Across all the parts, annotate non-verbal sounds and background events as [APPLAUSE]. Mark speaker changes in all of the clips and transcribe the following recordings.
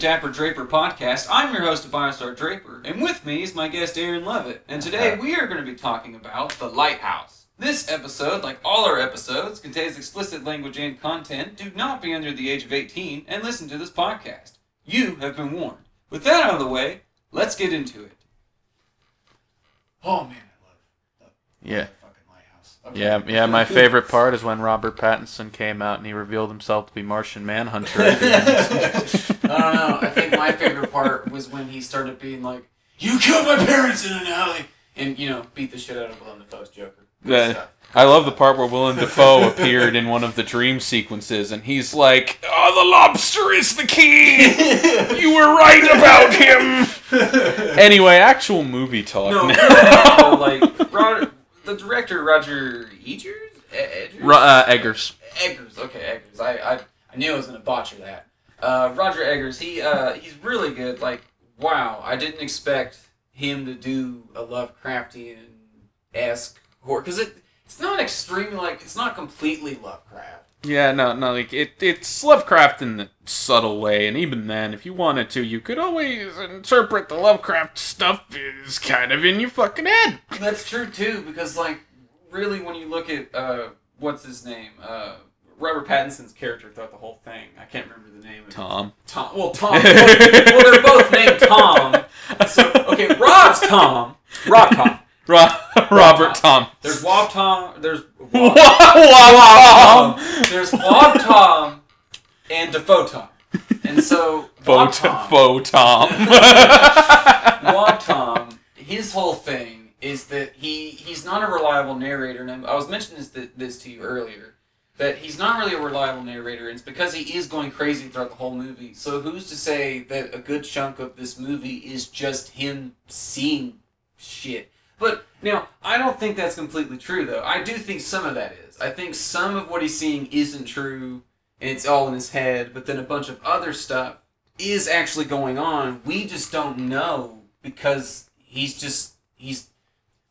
Speaker 1: Dapper Draper podcast. I'm your host, Biostar Draper, and with me is my guest, Aaron Levitt. And today we are going to be talking about The Lighthouse. This episode, like all our episodes, contains explicit language and content. Do not be under the age of 18 and listen to this podcast. You have been warned. With that out of the way, let's get into it. Oh man, I love the
Speaker 2: Yeah.
Speaker 1: Fucking Lighthouse. Okay.
Speaker 2: Yeah, yeah. My favorite part is when Robert Pattinson came out and he revealed himself to be Martian Manhunter. at. [LAUGHS]
Speaker 1: I don't know. I think my favorite part was when he started being like, "You killed my parents in an alley," and you know, beat the shit out of Willem Dafoe's Joker. Good
Speaker 2: Yeah.
Speaker 1: stuff.
Speaker 2: I love the part where Willem Dafoe appeared in one of the dream sequences, and he's like, "Oh, the lobster is the key. [LAUGHS] You were right about him." Anyway, actual movie talk.
Speaker 1: No, [LAUGHS]
Speaker 2: now.
Speaker 1: no, like Roger, the director Roger Egers, Edgers?
Speaker 2: Ro- uh, Eggers.
Speaker 1: Eggers. Okay, Eggers. I, I I knew I was gonna botcher that. Uh, Roger Eggers. He uh he's really good. Like wow, I didn't expect him to do a Lovecraftian esque horror because it it's not extremely like it's not completely Lovecraft.
Speaker 2: Yeah, no, no, like it, it's Lovecraft in the subtle way, and even then, if you wanted to, you could always interpret the Lovecraft stuff is kind of in your fucking head.
Speaker 1: That's true too because like really when you look at uh what's his name uh. Robert Pattinson's character throughout the whole thing. I can't remember the name of it.
Speaker 2: Tom.
Speaker 1: Tom. Well, Tom. well, they're both named Tom. [LAUGHS] So okay, Rob's Tom. Rob Tom.
Speaker 2: Ro- Robert Tom.
Speaker 1: There's Wob Tom. There's [LAUGHS] Wob Tom. There's Wob Tom and Dafoe Tom. And so [LAUGHS] Wob Tom.
Speaker 2: faux Tom. [LAUGHS]
Speaker 1: Wob Tom. His whole thing is that he he's not a reliable narrator, and I was mentioning this this to you earlier. That he's not really a reliable narrator, and it's because he is going crazy throughout the whole movie. So who's to say that a good chunk of this movie is just him seeing shit? But now, I don't think that's completely true, though. I do think some of that is. I think some of what he's seeing isn't true, and it's all in his head. But then a bunch of other stuff is actually going on. We just don't know because he's just he's.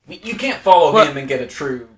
Speaker 1: You can't follow
Speaker 2: Well-
Speaker 1: him and get a true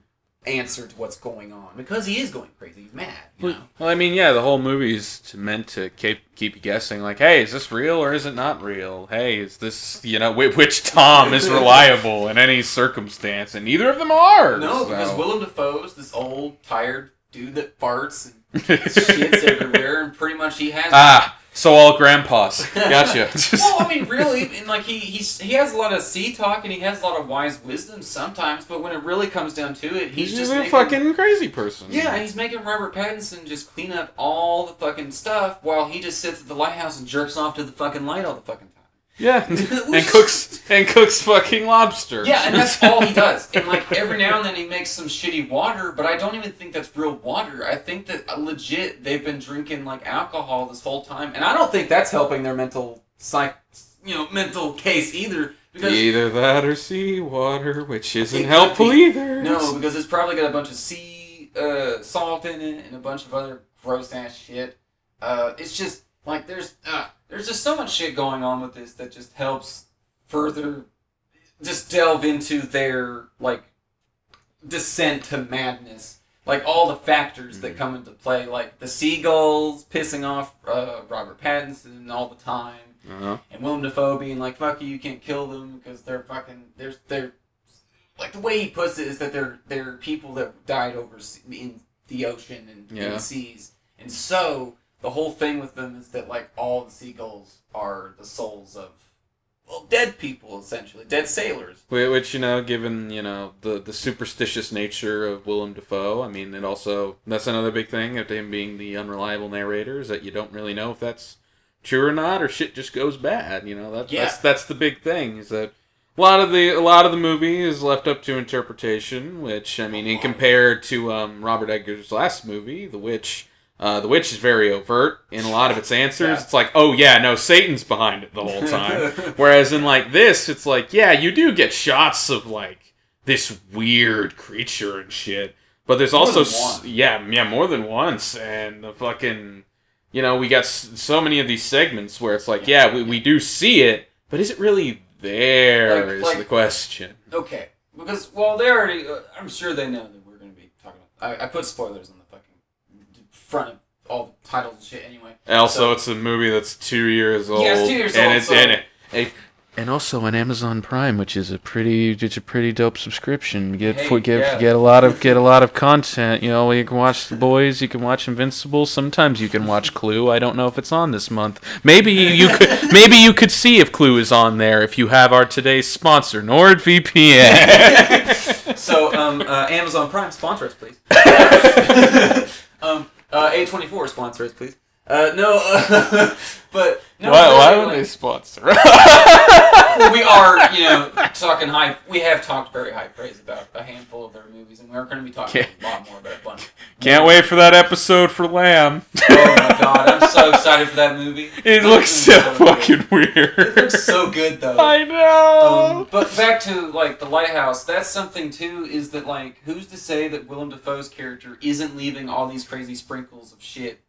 Speaker 1: answer to what's going on because he is going crazy. He's mad. You know?
Speaker 2: well, I mean, yeah, the whole movie is meant to keep keep you guessing. Like, hey, is this real or is it not real? Hey, is this you know which Tom is [LAUGHS] reliable in any circumstance? And neither of them are.
Speaker 1: No, because
Speaker 2: so-
Speaker 1: Willem Dafoe's this old, tired dude that farts and [LAUGHS] shits everywhere, and pretty much he has.
Speaker 2: ah, so all grandpas. Gotcha. [LAUGHS] [LAUGHS]
Speaker 1: well, I mean, really, and like he he's, he has a lot of sea talk and he has a lot of wise wisdom sometimes, but when it really comes down to it, he's,
Speaker 2: He's
Speaker 1: just
Speaker 2: a
Speaker 1: making,
Speaker 2: fucking crazy person.
Speaker 1: yeah, he's making Robert Pattinson just clean up all the fucking stuff while he just sits at the lighthouse and jerks off to the fucking light all the fucking time.
Speaker 2: Yeah, [LAUGHS] and cooks and cooks fucking lobster.
Speaker 1: Yeah, and that's all he [LAUGHS] does. And like every now and then he makes some shitty water, but I don't even think that's real water. I think that uh, legit they've been drinking like alcohol this whole time, and I don't think that's helping their mental psych, you know, mental case either. Because
Speaker 2: Either that or seawater, which isn't helpful
Speaker 1: be.
Speaker 2: either.
Speaker 1: no, because it's probably got a bunch of sea uh, salt in it and a bunch of other gross ass shit. Uh, it's just there's just so much shit going on with this that just helps further just delve into their like descent to madness. Like all the factors that come into play, like the seagulls pissing off uh, Robert Pattinson all the time,
Speaker 2: Uh-huh.
Speaker 1: and Willem Dafoe being like, "Fuck you, you can't kill them because they're fucking they're they're like the way he puts it is that they're they're people that died over in the ocean and in the seas, and so the whole thing with them is that like all the seagulls are the souls of well dead people essentially, dead sailors.
Speaker 2: Which you know, given you know the the superstitious nature of Willem Dafoe, I mean, it also that's another big thing of him being the unreliable narrator is that you don't really know if that's true or not, or shit just goes bad. You know, that,
Speaker 1: Yeah.
Speaker 2: that's that's the big thing is that a lot of the a lot of the movie is left up to interpretation. Which I mean, in compared to um, Robert Eggers' last movie, The Witch. Uh, the witch is very overt in a lot of its answers.
Speaker 1: Yeah.
Speaker 2: It's like, oh yeah, no, Satan's behind it the whole time. [LAUGHS] Whereas in like this, it's like, yeah, you do get shots of like this weird creature and shit, but there's
Speaker 1: More
Speaker 2: also s- yeah, yeah, more than once, and the fucking, you know, we got s- so many of these segments where it's like, yeah, we, we do see it, but is it really there?
Speaker 1: Like-
Speaker 2: Is
Speaker 1: like-
Speaker 2: the question.
Speaker 1: Okay, because well, they already. Uh, I'm sure they know that we're going to be talking. About, I, I put spoilers on front of all the titles and shit anyway.
Speaker 2: Also,
Speaker 1: So-
Speaker 2: it's a movie that's two years old.
Speaker 1: Yeah, it's two years
Speaker 2: and
Speaker 1: old,
Speaker 2: It's,
Speaker 1: so-
Speaker 2: and, it, it- and also on Amazon Prime, which is a pretty, it's a pretty dope subscription. Get
Speaker 1: Hey,
Speaker 2: for, get
Speaker 1: yeah.
Speaker 2: get a lot of get a lot of content. You know, you can watch The Boys, you can watch Invincible. Sometimes you can watch Clue. I don't know if it's on this month. Maybe you could [LAUGHS] maybe you could see if Clue is on there if you have our today's sponsor, NordVPN. [LAUGHS]
Speaker 1: So, um, uh, Amazon Prime sponsor us, please. [LAUGHS] um, uh, A24 sponsor us, please. Uh, no, uh, [LAUGHS] but no.
Speaker 2: why, why would they
Speaker 1: like,
Speaker 2: sponsor? [LAUGHS]
Speaker 1: we are, you know, talking high. We have talked very high praise about a handful of their movies, and we're going to be talking a lot more about a bunch. [LAUGHS]
Speaker 2: Can't wait for that episode for Lamb.
Speaker 1: Oh my god, I'm so excited for that movie.
Speaker 2: It
Speaker 1: That
Speaker 2: looks so
Speaker 1: good.
Speaker 2: fucking weird.
Speaker 1: It looks so good though.
Speaker 2: I know.
Speaker 1: Um, but back to like the lighthouse. That's something too. Is that like who's to say that Willem Dafoe's character isn't leaving all these crazy sprinkles of shit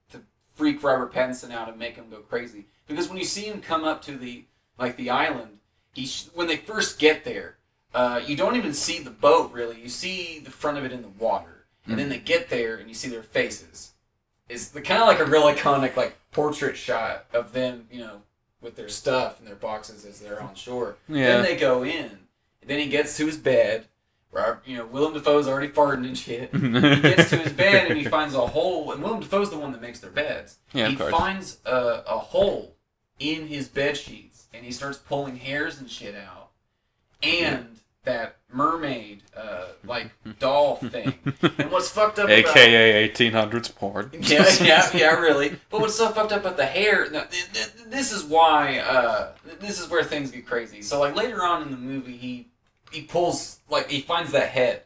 Speaker 1: freak Robert Pattinson out and make him go crazy? Because when you see him come up to the like the island, he sh- when they first get there, uh, you don't even see the boat really. You see the front of it in the water, and then they get there and you see their faces. It's the kind of like a real iconic like portrait shot of them, you know, with their stuff and their boxes as they're on shore.
Speaker 2: Yeah.
Speaker 1: Then they go in. Then he gets to his bed. Rob, you know, Willem Dafoe's already farting and shit. [LAUGHS] He gets to his bed and he finds a hole. And Willem Dafoe's the one that makes their beds.
Speaker 2: Yeah, of
Speaker 1: he
Speaker 2: course.
Speaker 1: finds a, a hole in his bed sheets and he starts pulling hairs and shit out. And that mermaid, uh, like doll thing. And what's fucked up [LAUGHS] about
Speaker 2: AKA 1800s porn. [LAUGHS]
Speaker 1: yeah, yeah, yeah, really. But what's so fucked up about the hair? No, th- th- this is why. Uh, this is where things get crazy. So, like later on in the movie, he he pulls like he finds that head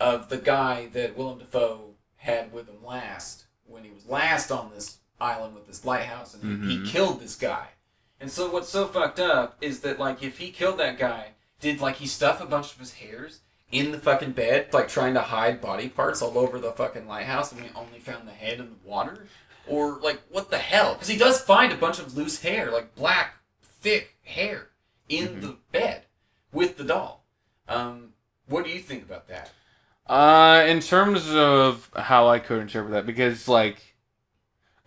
Speaker 1: of the guy that Willem Dafoe had with him last when he was last on this island with this lighthouse, and he,
Speaker 2: Mhm.
Speaker 1: he killed this guy. And so, what's so fucked up is that like if he killed that guy, did like he stuff a bunch of his hairs in the fucking bed, like trying to hide body parts all over the fucking lighthouse, and we only found the head in the water? Or, like, what the hell? Because he does find a bunch of loose hair, like black, thick hair, in
Speaker 2: Mhm.
Speaker 1: the bed with the doll. Um, what do you think about that?
Speaker 2: Uh, in terms of how I could interpret that, because like,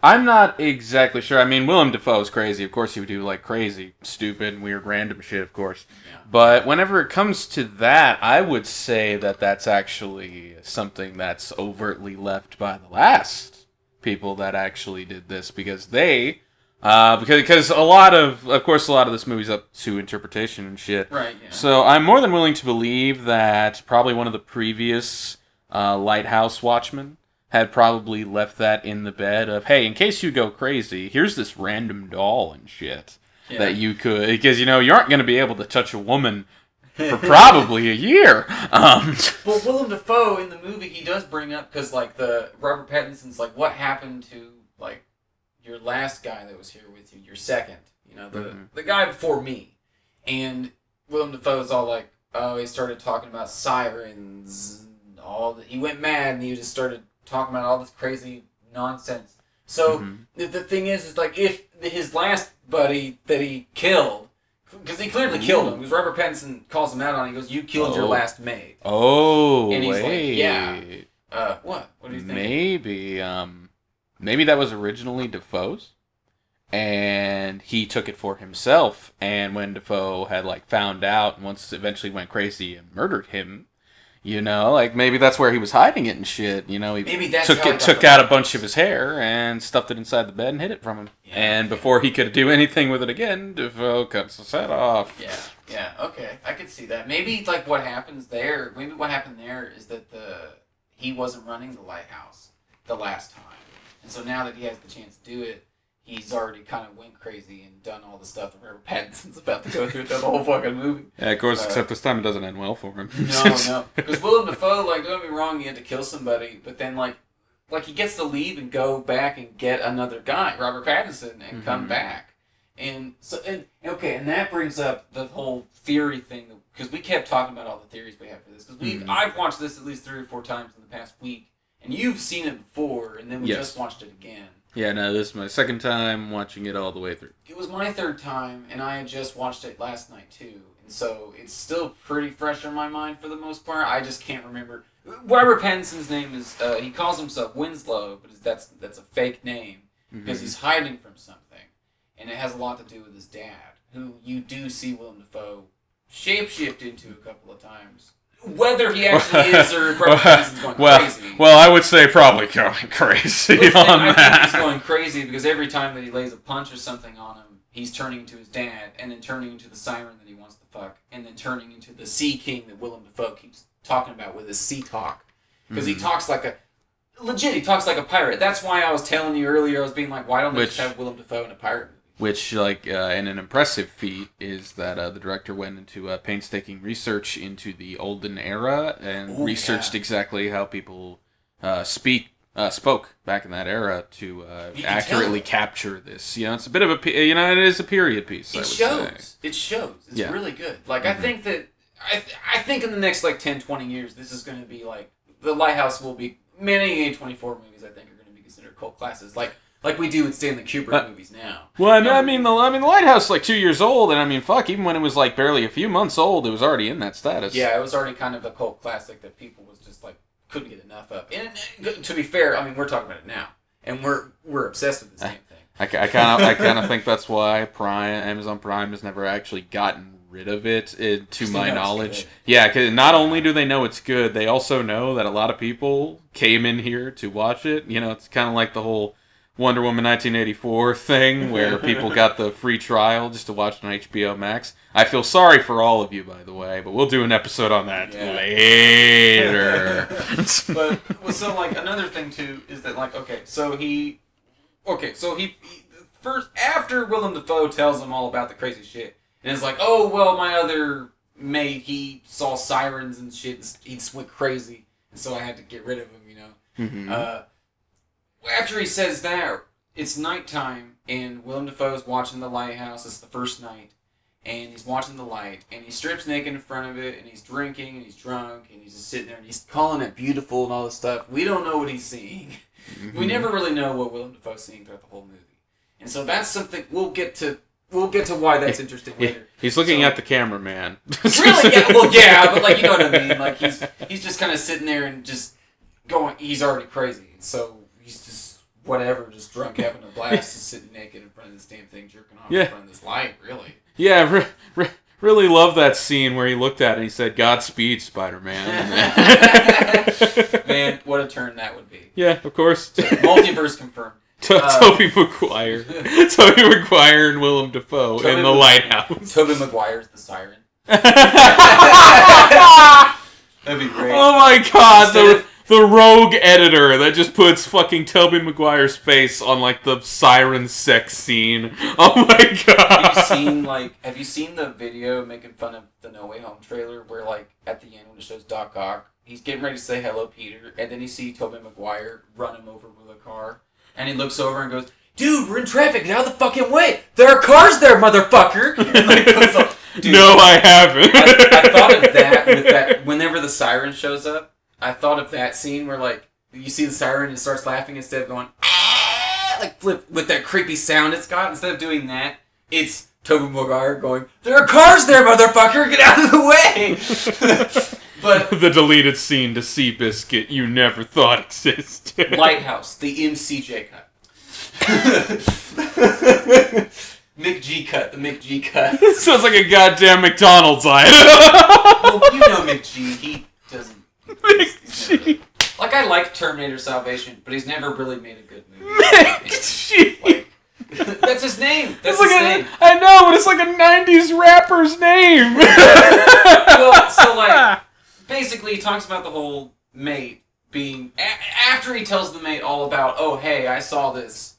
Speaker 2: I'm not exactly sure. I mean, Willem Dafoe is crazy. Of course, he would do like crazy, stupid, weird, random shit. Of course,
Speaker 1: Yeah.
Speaker 2: but whenever it comes to that, I would say that that's actually something that's overtly left by the last people that actually did this because they. Uh, because because a lot of of course a lot of this movie's up to interpretation and shit.
Speaker 1: Right, yeah.
Speaker 2: So I'm more than willing to believe that probably one of the previous uh, lighthouse watchmen had probably left that in the bed of, hey, in case you go crazy, here's this random doll and shit
Speaker 1: yeah.
Speaker 2: that you could, because you know you aren't going to be able to touch a woman for [LAUGHS] probably a year. Um, [LAUGHS]
Speaker 1: Well, Willem Dafoe in the movie, he does bring up because like the Robert Pattinson's like, what happened to like your last guy that was here with you, your second, you know, the
Speaker 2: Mhm.
Speaker 1: the guy before me, and Willem Dafoe's all like, oh, he started talking about sirens, and all that. He went mad and he just started talking about all this crazy nonsense. So
Speaker 2: Mhm.
Speaker 1: the, the thing is, is like if his last buddy that he killed. Because he clearly killed him. Because Robert Pattinson calls him out on it. He goes, "You killed your
Speaker 2: Oh.
Speaker 1: last mate."
Speaker 2: oh,
Speaker 1: And he's like,
Speaker 2: wait.
Speaker 1: yeah. Uh, what? What do you think?
Speaker 2: Maybe, um, maybe that was originally Dafoe's, and he took it for himself. And when Dafoe had like found out, and once eventually went crazy and murdered him, you know, like maybe that's where he was hiding it and shit. You know, he
Speaker 1: Maybe that's
Speaker 2: took it, took out a bunch of his hair and stuffed it inside the bed and hid it from him.
Speaker 1: Yeah,
Speaker 2: and
Speaker 1: okay.
Speaker 2: before he could do anything with it again, Dafoe cuts his head off.
Speaker 1: Yeah, yeah, okay, I could see that. Maybe like what happens there. Maybe what happened there is that the he wasn't running the lighthouse the last time, and so now that he has the chance to do it, he's already kind of went crazy and done all the stuff that Robert [LAUGHS] Pattinson's about to go through the whole fucking movie.
Speaker 2: Yeah, of course.
Speaker 1: Uh,
Speaker 2: except this time it doesn't end well for him.
Speaker 1: No, [LAUGHS] no, because Willem Dafoe, like, don't get me wrong, he had to kill somebody, but then like, like he gets to leave and go back and get another guy, Robert Pattinson, and come
Speaker 2: Mhm.
Speaker 1: back, and so and okay, and that brings up the whole theory thing because we kept talking about all the theories we have for this because we've. I've watched this at least three or four times in the past week, and you've seen it before, and then we
Speaker 2: Yes.
Speaker 1: just watched it again.
Speaker 2: Yeah, no, this is my second time watching it all the way through.
Speaker 1: It was my third time, and I had just watched it last night too. And so it's still pretty fresh in my mind for the most part. I just can't remember. Robert Pattinson's name is uh, he calls himself Winslow, but that's that's a fake name because
Speaker 2: Mhm.
Speaker 1: he's hiding from something, and it has a lot to do with his dad, who you do see Willem Dafoe shapeshift into a couple of times. Whether he actually is or if Robert Pattinson's going [LAUGHS]
Speaker 2: well,
Speaker 1: crazy.
Speaker 2: well, I would say probably going [LAUGHS] crazy on
Speaker 1: I think he's going crazy because every time that he lays a punch or something on him, he's turning into his dad, and then turning into the siren that he wants to fuck, and then turning into the Sea King that Willem Dafoe keeps talking about with his sea talk. Because he
Speaker 2: Mhm.
Speaker 1: talks like a legit, he talks like a pirate. That's why I was telling you earlier. I was being like, why don't they
Speaker 2: Which-
Speaker 1: just have Willem Dafoe in a pirate?
Speaker 2: Which, like, uh, and an impressive feat is that uh, the director went into uh, painstaking research into the olden era and
Speaker 1: Ooh,
Speaker 2: researched
Speaker 1: yeah.
Speaker 2: exactly how people uh, speak uh, spoke back in that era to uh, accurately capture this. You know, it's a bit of a you know it is a period piece. I
Speaker 1: It shows.
Speaker 2: say.
Speaker 1: It shows. It's
Speaker 2: Yeah.
Speaker 1: really good. Like I
Speaker 2: Mhm.
Speaker 1: think that I, th- I think in the next like 10, 20 years, this is going to be like the Lighthouse will be many A twenty four movies. I think are going to be considered cult classes, like like we do with Stanley Kubrick
Speaker 2: Uh,
Speaker 1: movies now.
Speaker 2: Well, I mean, I mean, the I mean, the lighthouse is like two years old, and I mean, fuck, even when it was like barely a few months old, it was already in that status.
Speaker 1: Yeah, it was already kind of a cult classic that people was just like couldn't get enough of. And to be fair, I mean we're talking about it now, and we're we're obsessed with this damn thing.
Speaker 2: I, kind of I kind of think that's why Prime Amazon Prime has never actually gotten rid of it, eh, to my knowledge.
Speaker 1: good.
Speaker 2: Yeah, because not only do they know it's good, they also know that a lot of people came in here to watch it. You know, it's kind of like the whole Wonder Woman 1984 thing where people got the free trial just to watch it on HBO Max. I feel sorry for all of you, by the way, but we'll do an episode on that
Speaker 1: Yeah.
Speaker 2: later. [LAUGHS]
Speaker 1: but well, so like another thing too is that like okay, so he, okay, so he, he first after Willem Dafoe tells him all about the crazy shit, and it's like, oh well, my other mate he saw sirens and shit, and he just went crazy, and so I had to get rid of him, you know.
Speaker 2: Mhm.
Speaker 1: Uh, after he says that, it's nighttime, and Willem Dafoe's watching the lighthouse. It's the first night, and he's watching the light, and he strips naked in front of it, and he's drinking, and he's drunk, and he's just sitting there, and he's calling it beautiful and all this stuff. We don't know what he's seeing. [LAUGHS] We
Speaker 2: Mhm.
Speaker 1: never really know what Willem Dafoe's seeing throughout the whole movie, and so that's something we'll get to. We'll get to why that's [LAUGHS] interesting
Speaker 2: Yeah,
Speaker 1: later.
Speaker 2: he's looking
Speaker 1: So-
Speaker 2: at the cameraman.
Speaker 1: really? Yeah. Well, [LAUGHS] yeah, but like you know what I mean. Like he's he's just kind of sitting there and just going. He's already crazy, so whatever, just drunk, [LAUGHS] having a blast, just sitting naked in front of this damn thing, jerking off
Speaker 2: Yeah.
Speaker 1: in front of this light. Really?
Speaker 2: Yeah, re- re- really love that scene where he looked at it and he said, "Godspeed, Spider-Man." [LAUGHS]
Speaker 1: Man, what a turn that would be.
Speaker 2: yeah, of course. [LAUGHS]
Speaker 1: Multiverse confirmed.
Speaker 2: To-
Speaker 1: Uh,
Speaker 2: Tobey Maguire, Tobey Maguire, and Willem Dafoe
Speaker 1: Tobey
Speaker 2: in the
Speaker 1: Mag-
Speaker 2: lighthouse.
Speaker 1: Tobey Maguire's the siren. That'd be great.
Speaker 2: Oh my god,
Speaker 1: Instead
Speaker 2: the
Speaker 1: of-
Speaker 2: the rogue editor that just puts fucking Tobey Maguire's face on like the siren sex scene. [LAUGHS] Oh my god.
Speaker 1: Have you seen like Have you seen the video making fun of the No Way Home trailer where like at the end when it shows Doc Ock, he's getting ready to say hello, Peter, and then you see Tobey Maguire run him over with a car, and he looks over and goes, "Dude, we're in traffic. Get out of the fucking way. There are cars there, motherfucker." [LAUGHS] Like. [LAUGHS] Dude,
Speaker 2: no, I haven't.
Speaker 1: I, I thought of that with that whenever the siren shows up. I thought of that scene where like you see the siren and it starts laughing instead of going "Ah," like flip with that creepy sound it's got. Instead of doing that, it's Tobey Maguire going, "There are cars there, motherfucker! Get out of the way!" [LAUGHS] but [LAUGHS]
Speaker 2: the deleted scene to Seabiscuit you never thought existed. [LAUGHS]
Speaker 1: Lighthouse, the McG cut, McG cut, the McG cut.
Speaker 2: Sounds like a goddamn McDonald's item.
Speaker 1: well, you know McG. He doesn't.
Speaker 2: McG.
Speaker 1: Like I like Terminator Salvation, but he's never really made a good movie.
Speaker 2: G. [LAUGHS]
Speaker 1: Like, that's his name. That's
Speaker 2: like
Speaker 1: his
Speaker 2: a,
Speaker 1: name.
Speaker 2: I know, but it's like a '90s rapper's name. [LAUGHS]
Speaker 1: Well, so like, [LAUGHS] basically, he talks about the whole mate being a- after he tells the mate all about, oh hey, I saw this,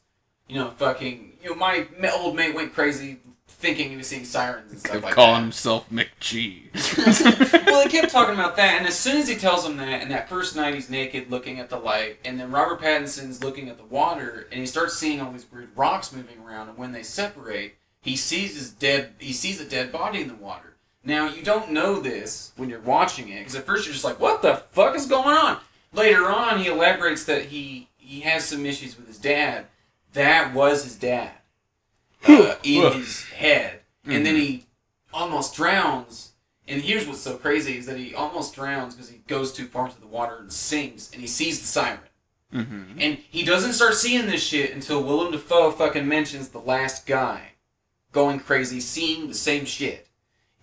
Speaker 1: you know, fucking, you know, my old mate went crazy thinking he was seeing sirens and stuff like
Speaker 2: calling
Speaker 1: that.
Speaker 2: himself McGee. [LAUGHS]
Speaker 1: well, he kept talking about that, and as soon as he tells him that, and that first night he's naked looking at the light, and then Robert Pattinson's looking at the water, and he starts seeing all these weird rocks moving around, and when they separate, he sees his dead. He sees a dead body in the water. Now you don't know this when you're watching it, because at first you're just like, "What the fuck is going on?" Later on, he elaborates that he he has some issues with his dad. That was his dad uh, in his head, and then he almost drowns. And here's what's so crazy is that he almost drowns because he goes too far into the water and sinks, and he sees the siren.
Speaker 2: Mm-hmm.
Speaker 1: And he doesn't start seeing this shit until Willem Dafoe fucking mentions the last guy going crazy, seeing the same shit.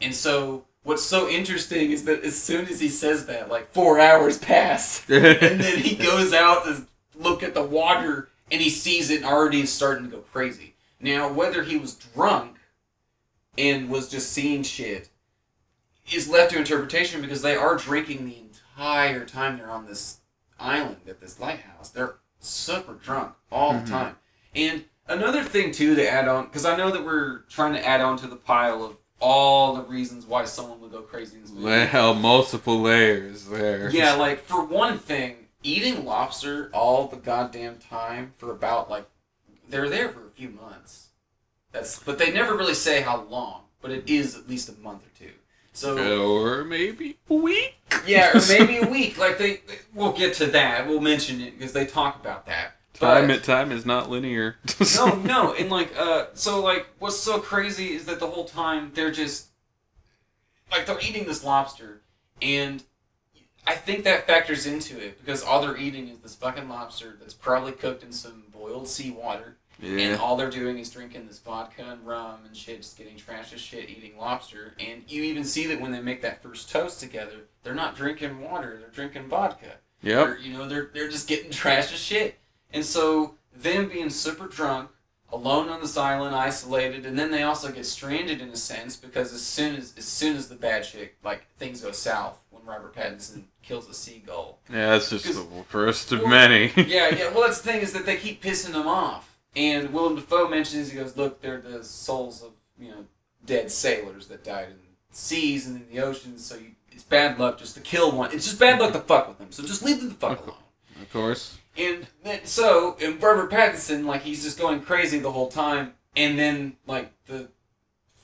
Speaker 1: And so, what's so interesting is that as soon as he says that, like four hours pass, [LAUGHS] and then he goes out to look at the water and he sees it and already is starting to go crazy. Now, whether he was drunk and was just seeing shit is left to interpretation because they are drinking the entire time they're on this island at this lighthouse. They're super drunk all
Speaker 2: Mhm.
Speaker 1: the time. And another thing too to add on, because I know that we're trying to add on to the pile of all the reasons why someone would go crazy in this movie.
Speaker 2: Well, multiple layers there.
Speaker 1: Yeah, like for one thing, eating lobster all the goddamn time for about like they're there for a few months. That's but they never really say how long, but it is at least a month or two. So
Speaker 2: Or maybe a week.
Speaker 1: yeah, or [LAUGHS] maybe a week. Like they, they- we'll get to that. We'll mention it because they talk about that.
Speaker 2: Time
Speaker 1: But-
Speaker 2: at time is not linear.
Speaker 1: no, [LAUGHS] no, and like, uh, so like, what's so crazy is that the whole time they're just like they're eating this lobster, and I think that factors into it because all they're eating is this fucking lobster that's probably cooked in some boiled seawater, and all they're doing is drinking this vodka and rum and shit, just getting trash as shit, eating lobster, and you even see that when they make that first toast together, they're not drinking water, they're drinking vodka. Or, you know, they're they're just getting trash as shit. And so them being super drunk, alone on this island, isolated, and then they also get stranded in a sense because as soon as as soon as the bad shit like things go south when Robert Pattinson kills a seagull.
Speaker 2: Yeah, that's just the first of
Speaker 1: Well,
Speaker 2: many. [LAUGHS]
Speaker 1: yeah, yeah. Well, that's the thing is that they keep pissing them off. And Willem Dafoe mentions he goes, "Look, they're the souls of you know dead sailors that died in the seas and in the oceans. So you, it's bad luck just to kill one. It's just bad luck to fuck with them. So just leave them the fuck alone." [LAUGHS]
Speaker 2: of course.
Speaker 1: And then, so, and Robert Pattinson, like, he's just going crazy the whole time. And then, like, the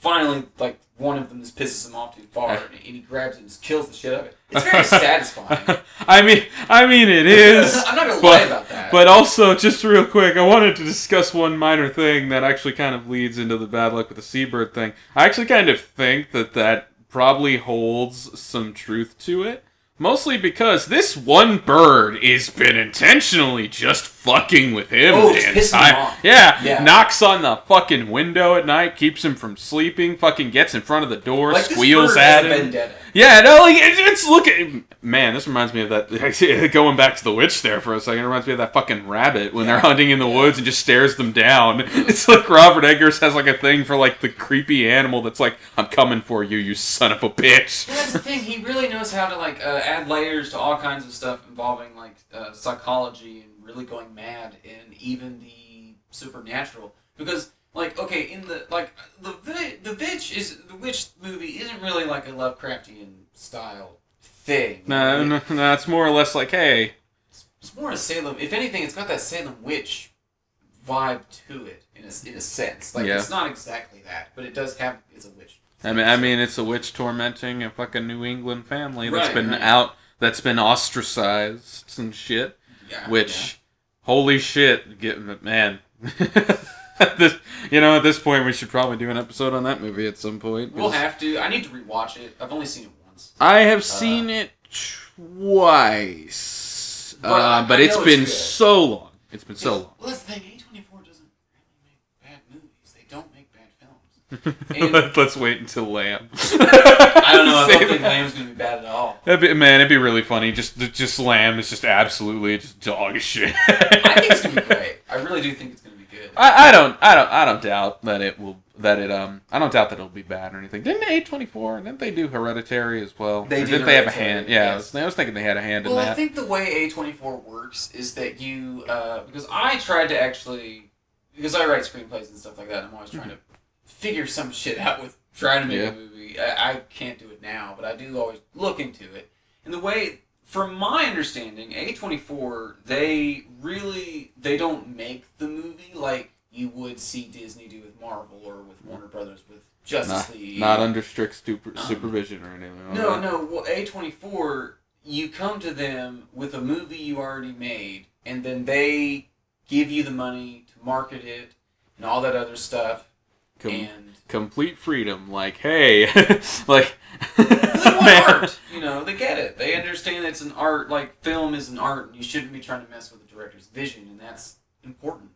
Speaker 1: finally, like, one of them just pisses him off too far, and, he grabs it and just kills the shit out of it. It's very [LAUGHS] satisfying. [LAUGHS]
Speaker 2: I mean, I mean, it is. [LAUGHS]
Speaker 1: I'm not gonna
Speaker 2: but-
Speaker 1: lie about that.
Speaker 2: But also, just real quick, I wanted to discuss one minor thing that actually kind of leads into the bad luck with the seabird thing. I actually kind of think that that probably holds some truth to it. Mostly because this one bird has been intentionally just fucking with him
Speaker 1: Oh,
Speaker 2: the
Speaker 1: it's him
Speaker 2: entire-
Speaker 1: off.
Speaker 2: Yeah,
Speaker 1: Yeah.
Speaker 2: knocks on the fucking window at night, keeps him from sleeping, fucking gets in front of the door,
Speaker 1: like, this
Speaker 2: squeals
Speaker 1: bird
Speaker 2: at
Speaker 1: has
Speaker 2: him.
Speaker 1: vendetta.
Speaker 2: Yeah, no, like it's, it's looking. Man, this reminds me of that. [LAUGHS] Going back to the witch there for a second, it reminds me of that fucking rabbit when they're hunting in the woods and just stares them down. [LAUGHS] It's like Robert Eggers has like a thing for like the creepy animal that's like, "I'm coming for you, you son of a bitch."
Speaker 1: Well, that's the thing. He really knows how to like uh, add layers to all kinds of stuff involving like uh, psychology and really going mad and even the supernatural. Because like okay, in the like the the witch is the witch movie isn't really like a Lovecraftian style thing.
Speaker 2: No, no, no, it's more or less like, hey,
Speaker 1: It's, it's more a Salem. If anything, it's got that Salem witch vibe to it in a, in a sense. Like
Speaker 2: Yeah.
Speaker 1: it's not exactly that, but it does have it's a witch.
Speaker 2: I mean, I mean, it's a witch tormenting a fucking New England family that's
Speaker 1: Right,
Speaker 2: been
Speaker 1: right.
Speaker 2: out, that's been ostracized and shit.
Speaker 1: yeah,
Speaker 2: Which, holy shit, get man. [LAUGHS] this, you know, at this point, we should probably do an episode on that movie at some point.
Speaker 1: We'll have to. I need to rewatch it. I've only seen it once.
Speaker 2: I have seen it twice,
Speaker 1: But
Speaker 2: uh, but it's
Speaker 1: it's
Speaker 2: been
Speaker 1: good.
Speaker 2: so long. It's been so long.
Speaker 1: Well, that's the thing. A24 doesn't really make bad movies. They don't make bad films. And- [LAUGHS]
Speaker 2: Let's wait until Lamb. [LAUGHS] [LAUGHS]
Speaker 1: I don't know. I don't think
Speaker 2: that.
Speaker 1: Lamb's gonna be bad at all.
Speaker 2: That'd be, man, it'd be really funny. Just, just Lamb is just absolutely just dog shit.
Speaker 1: I think it's gonna be great. I really do think it's gonna be good.
Speaker 2: I, I don't, I don't, I don't doubt that it will, that it, um, I don't doubt that it'll be bad or anything. Didn't A twenty four? Didn't they do Hereditary as well?
Speaker 1: They
Speaker 2: Or
Speaker 1: did
Speaker 2: didn't they have a hand? Yeah, I,
Speaker 1: yes.
Speaker 2: was, I was thinking they had a hand
Speaker 1: Well,
Speaker 2: in
Speaker 1: I think the way A24 works is that you, uh, because I tried to actually, because I write screenplays and stuff like that, I'm always trying to figure some shit out with trying to make
Speaker 2: Yeah.
Speaker 1: a movie. I, I can't do it now, but I do always look into it. And the way, from my understanding, A24, they really, they don't make the movie like you would see Disney do with Marvel or with Warner Brothers with Justice
Speaker 2: not,
Speaker 1: League.
Speaker 2: not under strict super,
Speaker 1: Um,
Speaker 2: supervision or anything.
Speaker 1: No,
Speaker 2: that.
Speaker 1: no. Well, A twenty four, you come to them with a movie you already made, and then they give you the money to market it and all that other stuff,
Speaker 2: Com-
Speaker 1: and
Speaker 2: complete freedom. Like, hey, [LAUGHS] like,
Speaker 1: they want [LAUGHS] art. You know, they get it. They understand it's an art. Like film is an art, and you shouldn't be trying to mess with the director's vision, and that's important.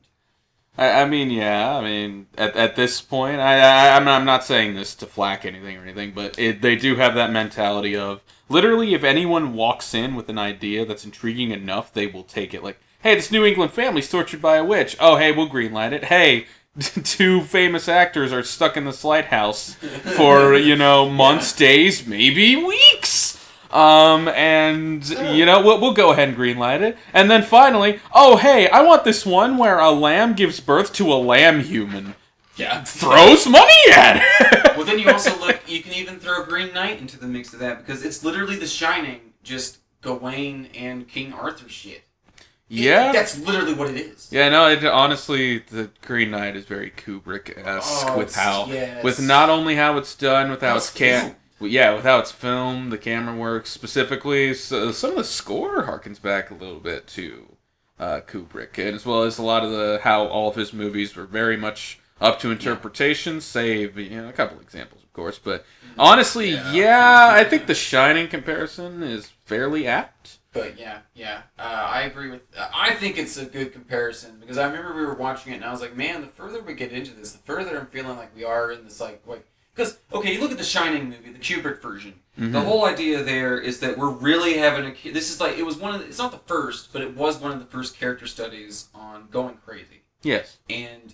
Speaker 2: I, I mean, yeah. I mean, at, at this point, I, I I'm, I'm not saying this to flack anything or anything, but it, they do have that mentality of literally, if anyone walks in with an idea that's intriguing enough, they will take it. Like, hey, this New England family's tortured by a witch. Oh, hey, we'll greenlight it. Hey. [LAUGHS] Two famous actors are stuck in this lighthouse for you know [LAUGHS] months, days, maybe weeks. Um, and you know we'll, we'll go ahead and greenlight it, and then finally, oh hey, I want this one where a lamb gives birth to a lamb human.
Speaker 1: Yeah.
Speaker 2: Throw some money at it. [LAUGHS]
Speaker 1: Well, then you also look. You can even throw Green Knight into the mix of that because it's literally The Shining, just Gawain and King Arthur shit.
Speaker 2: Yeah,
Speaker 1: That's literally what it is.
Speaker 2: yeah. No, it, honestly, the Green Knight is very Kubrick esque
Speaker 1: Oh,
Speaker 2: with how,
Speaker 1: yes.
Speaker 2: with not only how it's done, with how it's can. Well, yeah, with how it's filmed, the camera work specifically. So some of the score harkens back a little bit to uh, Kubrick, and as well as a lot of the how all of his movies were very much up to interpretation, save you know a couple examples, of course. But honestly,
Speaker 1: Yeah.
Speaker 2: yeah, I think the Shining comparison is fairly apt.
Speaker 1: But yeah, yeah, uh, I agree with. Uh, I think it's a good comparison because I remember we were watching it and I was like, man, the further we get into this, the further I'm feeling like we are in this like like because okay, you look at the Shining movie, the Kubrick version. The
Speaker 2: Mhm.
Speaker 1: whole idea there is that we're really having a. This is like it was one of. The, it's not the first, but it was one of the first character studies on going crazy.
Speaker 2: Yes,
Speaker 1: And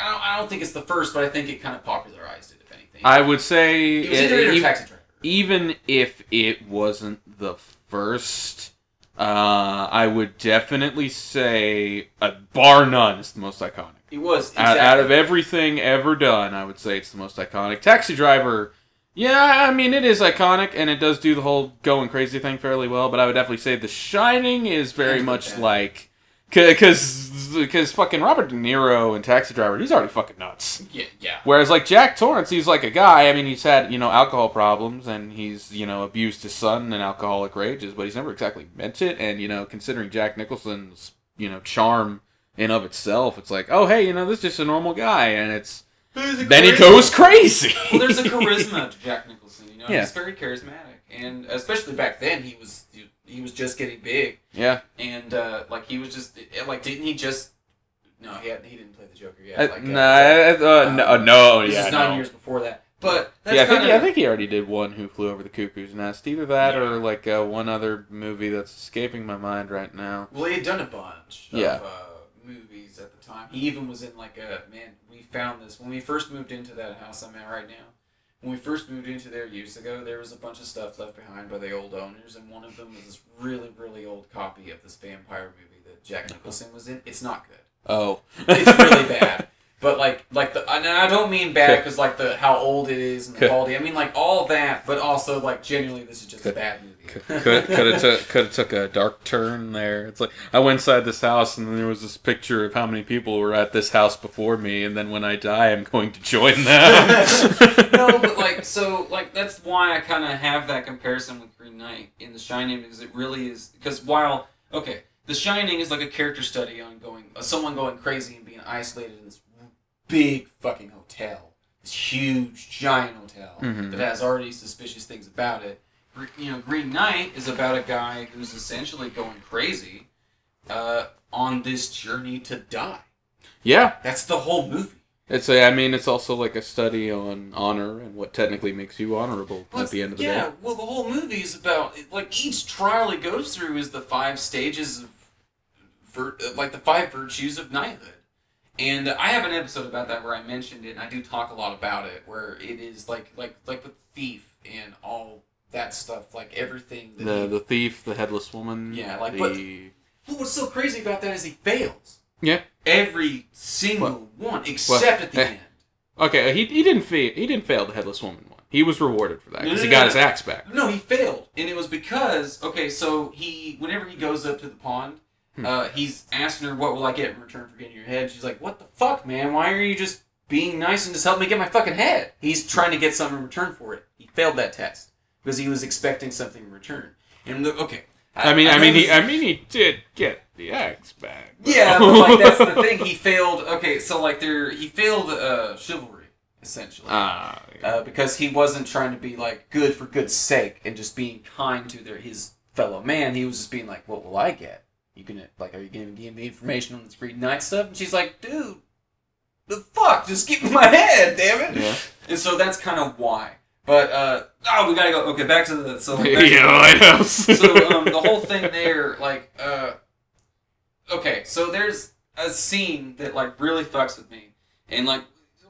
Speaker 1: I don't, I don't think it's the first, but I think it kind of popularized it. If anything,
Speaker 2: I would say
Speaker 1: it it
Speaker 2: e-
Speaker 1: Taxi Driver.
Speaker 2: Even if it wasn't the first, uh, I would definitely say, uh, bar none, it's the most iconic.
Speaker 1: It was
Speaker 2: Out,
Speaker 1: exactly.
Speaker 2: out of everything ever done, I would say it's the most iconic. Taxi Driver, yeah, I mean it is iconic and it does do the whole going crazy thing fairly well. But I would definitely say The Shining is very much like. Because because fucking Robert De Niro and Taxi Driver, he's already fucking nuts.
Speaker 1: yeah, yeah.
Speaker 2: Whereas like Jack Torrance, he's like a guy. I mean, he's had you know alcohol problems and he's you know abused his son in alcoholic rages, but he's never exactly meant it. And you know, considering Jack Nicholson's you know charm in of itself, it's like, oh hey, you know, this is just a normal guy, and it's then he goes crazy.
Speaker 1: well, there's a charisma [LAUGHS] to Jack Nicholson. You know,
Speaker 2: Yeah.
Speaker 1: he's very charismatic, and especially back then, he was he was just getting big,
Speaker 2: yeah,
Speaker 1: and uh, like he was just like, didn't he just? No, he had he didn't play the Joker yet.
Speaker 2: Uh,
Speaker 1: like,
Speaker 2: nah, uh, uh, no, no,
Speaker 1: this
Speaker 2: yeah,
Speaker 1: is nine
Speaker 2: no.
Speaker 1: years before that. But that's
Speaker 2: yeah, I think,
Speaker 1: kinda,
Speaker 2: I think he already did one Who Flew Over the Cuckoo's Nest. Either that or like uh, one other movie that's escaping my mind right now.
Speaker 1: Well, he had done a bunch of
Speaker 2: Yeah.
Speaker 1: uh, movies at the time. He even was in like a man. We found this when we first moved into that house I'm at right now. When we first moved into there years ago, there was a bunch of stuff left behind by the old owners, and one of them was this really, really old copy of this vampire movie that Jack Nicholson was in. It's not good.
Speaker 2: Oh,
Speaker 1: It's really bad. But like, like the, and I don't mean bad because like the how old it is and the quality. I mean like all that, but also like genuinely, this is just a bad movie.
Speaker 2: Could could have took could have took a dark turn there. It's like I went inside this house and there was this picture of how many people were at this house before me, and then when I die, I'm going to join them. [LAUGHS]
Speaker 1: no, but like so like that's why I kind of have that comparison with Green Knight in The Shining because it really is because while okay, The Shining is like a character study on going uh, someone going crazy and being isolated in this big fucking hotel, this huge giant hotel
Speaker 2: Mhm.
Speaker 1: that has already suspicious things about it. You know, Green Knight is about a guy who's essentially going crazy uh, on this journey to die.
Speaker 2: yeah,
Speaker 1: That's the whole movie.
Speaker 2: it's a. I mean, it's also like a study on honor and what technically makes you honorable
Speaker 1: Well,
Speaker 2: at the end of the
Speaker 1: yeah,
Speaker 2: day.
Speaker 1: Yeah, well, the whole movie is about like each trial he goes through is the five stages of, vir- like the five virtues of knighthood. And I have an episode about that where I mentioned it, and I do talk a lot about it, where it is like like like with thief and all that stuff, like everything. That
Speaker 2: The
Speaker 1: he,
Speaker 2: the thief, the headless woman.
Speaker 1: Yeah, like,
Speaker 2: the
Speaker 1: Well, what's so crazy about that is he fails.
Speaker 2: Yeah.
Speaker 1: Every single one, except at the
Speaker 2: eh.
Speaker 1: end.
Speaker 2: okay. He, he didn't fail. He didn't fail the headless woman one. He was rewarded for that because
Speaker 1: no,
Speaker 2: he
Speaker 1: no,
Speaker 2: got
Speaker 1: no.
Speaker 2: his axe back.
Speaker 1: No, he failed, and it was because okay. So he, whenever he goes up to the pond,
Speaker 2: Hmm.
Speaker 1: uh, he's asking her, "What will I get in return for getting your head?" She's like, "What the fuck, man? Why are you just being nice and just help me get my fucking head?" He's trying to get something in return for it. He failed that test because he was expecting something in return. And the, okay,
Speaker 2: I mean, I, mean, he, I mean, he did get the axe back.
Speaker 1: Yeah, but like [LAUGHS] that's the thing. He failed. Okay, so like there, he failed uh, chivalry essentially.
Speaker 2: Ah, yeah.
Speaker 1: uh, because he wasn't trying to be like good for good's sake and just being kind to their his fellow man. He was just being like, "What will I get? You gonna like? Are you gonna give me information on this Green Knight stuff?" And she's like, "Dude, the fuck? Just keep in my [LAUGHS] head, damn it!"
Speaker 2: yeah.
Speaker 1: And so that's kind of why. But uh, oh, we gotta go. Okay, back to the so. [LAUGHS]
Speaker 2: Yeah,
Speaker 1: the-
Speaker 2: lighthouse.
Speaker 1: so um, the [LAUGHS] whole thing there, like, uh, okay, so there's a scene that like really fucks with me, and like,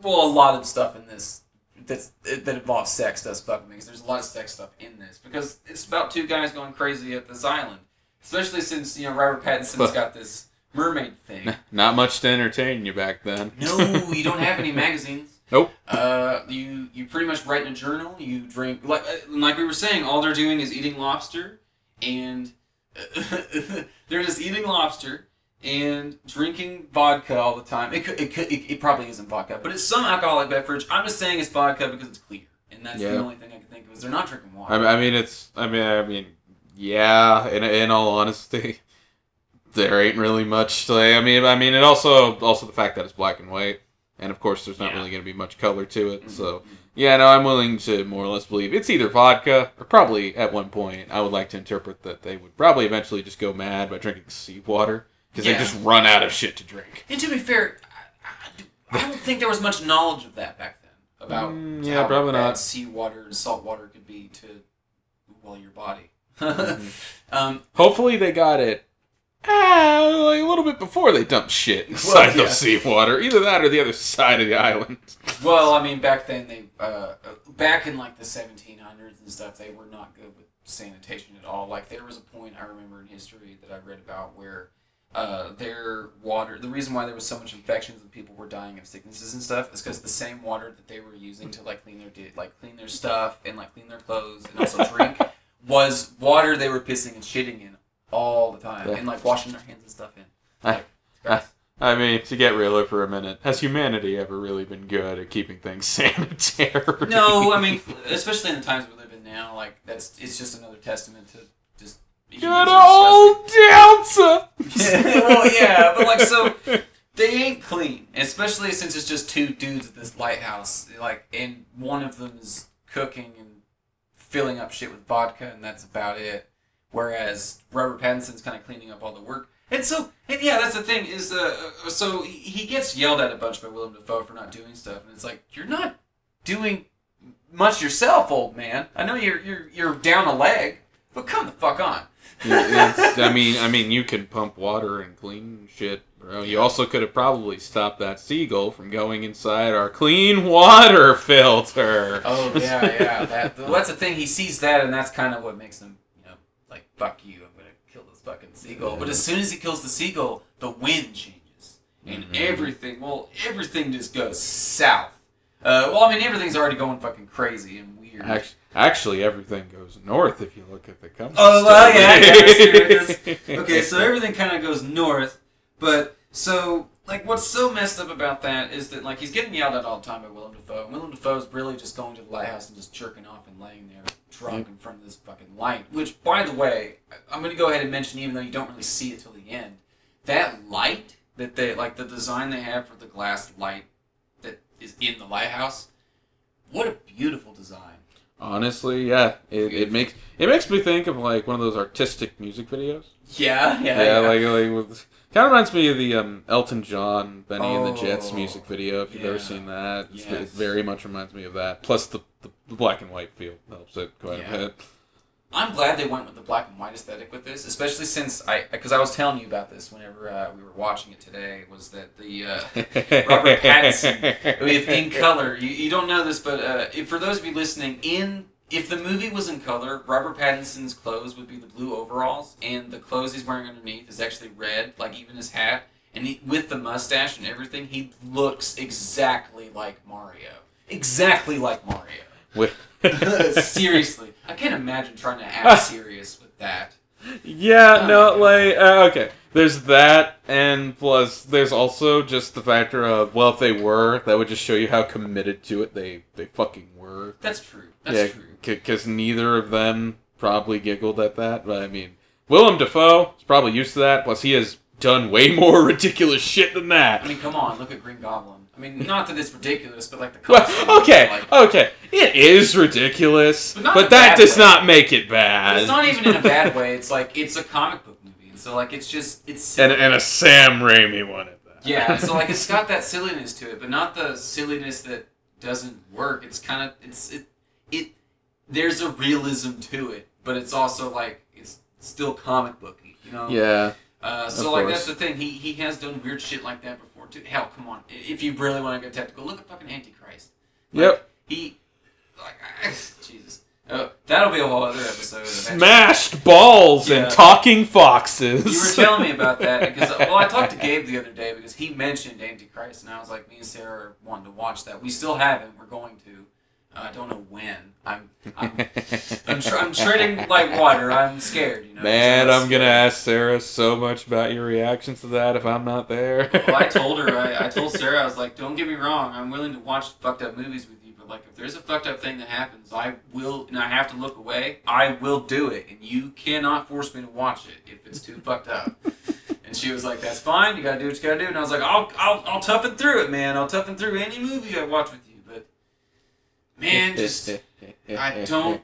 Speaker 1: well, a lot of stuff in this that's that involves sex does fuck with me because there's a lot of sex stuff in this because it's about two guys going crazy at this island, especially since you know Robert Pattinson's
Speaker 2: But-
Speaker 1: got this mermaid thing. [LAUGHS]
Speaker 2: Not much to entertain you back then.
Speaker 1: No, you don't have any magazines.
Speaker 2: Nope.
Speaker 1: Uh, you you pretty much write in a journal. You drink like uh, like we were saying. All they're doing is eating lobster, and [LAUGHS] they're just eating lobster and drinking vodka all the time. It could, it, could, it, it probably isn't vodka, but it's some alcoholic beverage. I'm just saying it's vodka because it's clear, and that's the only thing I can think of. Is they're not drinking water.
Speaker 2: I, I mean, it's. I mean, I mean, yeah. In in all honesty, [LAUGHS] there ain't really much to. I mean, I mean, and also also the fact that it's black and white, and of course, there's not
Speaker 1: Yeah.
Speaker 2: really going to be much color to it.
Speaker 1: Mhm.
Speaker 2: So yeah, no, I'm willing to more or less believe it's either vodka or probably at one point I would like to interpret that they would probably eventually just go mad by drinking seawater because
Speaker 1: Yeah.
Speaker 2: they just run out of shit to drink.
Speaker 1: And to be fair, I, I, I don't think there was much knowledge of that back then about
Speaker 2: Mm, yeah,
Speaker 1: how
Speaker 2: probably not.
Speaker 1: seawater and salt water could be to well your body.
Speaker 2: Mm-hmm. [LAUGHS]
Speaker 1: um,
Speaker 2: Hopefully, they got it. Ah, like a little bit before they dumped shit inside
Speaker 1: yeah.
Speaker 2: the seawater. Either that or the other side of the island.
Speaker 1: well, I mean, back then they uh, uh, back in like the 1700s and stuff, they were not good with sanitation at all. Like there was a point I remember in history that I read about where. Uh, their water. The reason why there was so much infections and people were dying of sicknesses and stuff is because the same water that they were using to like clean their di- like clean their stuff and like clean their clothes and also [LAUGHS] drink was water they were pissing and shitting in all the time
Speaker 2: Yeah.
Speaker 1: and like washing their hands and stuff in.
Speaker 2: I-
Speaker 1: Like, it's gross.
Speaker 2: I mean, to get realer for a minute, has humanity ever really been good at keeping things [LAUGHS] sanitary?
Speaker 1: No, I mean, especially in the times we live in now, like that's it's just another testament to just
Speaker 2: Good old Delta!
Speaker 1: disgusting. [LAUGHS] well, yeah, but like so they ain't clean, especially since it's just two dudes at this lighthouse. Like, and one of them is cooking and filling up shit with vodka, and that's about it. Whereas Robert Pattinson's kind of cleaning up all the work. And so, and yeah, that's the thing is, uh, uh, so he- gets yelled at a bunch by Willem Dafoe for not doing stuff, and it's like you're not doing much yourself, old man. I know you're you're you're down a leg, but come the fuck on.
Speaker 2: I mean, I mean, you can pump water and clean shit, bro. You also could have probably stopped that seagull from going inside our clean water [LAUGHS] filter.
Speaker 1: Oh yeah, yeah. That well, that's the thing. He sees that, and that's kind of what makes him, you know, like fuck you. I'm gonna kill this fucking seagull. But as soon as he kills the seagull, the wind changes, and
Speaker 2: Mhm.
Speaker 1: everything. Well, everything just goes south. Uh, well, I mean, everything's already going fucking crazy and weird.
Speaker 2: Actually, actually, everything goes north if you look at the compass.
Speaker 1: Oh, well, yeah, yeah, that's true,
Speaker 2: story.
Speaker 1: because- okay, so everything kind of goes north, but so like what's so messed up about that is that like he's getting yelled at all the time by Willem Dafoe, and Willem Dafoe's really just going to the lighthouse and just jerking off and laying there drunk in front of this fucking light. Which, by the way, I'm gonna go ahead and mention, even though you don't really see it till the end, that light that they like the design they have for the glass light that is in the lighthouse. What a beautiful design.
Speaker 2: Honestly, yeah, it, it makes it makes me think of like one of those artistic music videos.
Speaker 1: Yeah, yeah,
Speaker 2: Yeah, yeah. like like with, kind of reminds me of the um, Elton John Bennie and the Jets
Speaker 1: Oh,
Speaker 2: music video. If you've ever seen that, It's- it very much reminds me of that. Plus the, the, the black and white feel helps it quite
Speaker 1: Yeah.
Speaker 2: a bit.
Speaker 1: I'm glad they went with the black and white aesthetic with this, especially since I, because I was telling you about this whenever uh, we were watching it today, was that the uh, [LAUGHS] Robert Pattinson with in color. You, you don't know this, but uh, if, for those of you listening, in if the movie was in color, Robert Pattinson's clothes would be the blue overalls, and the clothes he's wearing underneath is actually red, like even his hat. And he, with the mustache and everything, he looks exactly like Mario. Exactly like Mario. [LAUGHS] Seriously, I can't imagine trying to act serious with that.
Speaker 2: Yeah,
Speaker 1: Oh
Speaker 2: no, like uh, okay. There's that, and plus there's also just the factor of well, if they were, that would just show you how committed to it they they fucking were.
Speaker 1: That's true. That's
Speaker 2: yeah,
Speaker 1: true.
Speaker 2: because neither of them probably giggled at that. But I mean, Willem Dafoe is probably used to that. Plus, he has done way [LAUGHS] more ridiculous shit than that.
Speaker 1: I mean, come on, look at Green Goblin. I mean, not that it's ridiculous, but like the costume.
Speaker 2: Well, okay,
Speaker 1: like,
Speaker 2: okay, it is ridiculous,
Speaker 1: But
Speaker 2: but,
Speaker 1: not in a
Speaker 2: that does
Speaker 1: way.
Speaker 2: not make it bad.
Speaker 1: it's not even in a bad way. [LAUGHS] It's like it's a comic book movie, and so like it's just it's
Speaker 2: and and a Sam Raimi one at that.
Speaker 1: yeah. So like it's got that [LAUGHS] silliness to it, but not the silliness that doesn't work. It's kind of it's it it there's a realism to it, but it's also like it's still comic booky, you know.
Speaker 2: yeah.
Speaker 1: Uh, so like
Speaker 2: course.
Speaker 1: that's the thing. He he has done weird shit like that too. Hell, come on. If you really want to go technical, look at fucking Antichrist. Like,
Speaker 2: Yep.
Speaker 1: He like [LAUGHS] Jesus. Uh, that'll be a whole other episode.
Speaker 2: Smashed balls
Speaker 1: Yeah.
Speaker 2: and talking foxes.
Speaker 1: You were telling me about that [LAUGHS] because well, I talked to Gabe the other day because he mentioned Antichrist, and I was like, me and Sarah are wanting to watch that. We still haven't. We're going to. I don't know when. I'm [LAUGHS] I'm I'm, tr- I'm treading like water. I'm scared. You know.
Speaker 2: Man, I'm gonna ask Sarah so much about your reactions to that if I'm not there.
Speaker 1: Well, I [LAUGHS] told her. I, I told Sarah. I was like, don't get me wrong. I'm willing to watch fucked up movies with you, but like, if there's a fucked up thing that happens, I will, and I have to look away. I will do it, and you cannot force me to watch it if it's too fucked up. And she was like, "That's fine. You gotta do what you gotta do." And I was like, "I'll, I'll, I'll toughen through it, man. I'll toughen through any movie I watch with you." But man, [LAUGHS] just I don't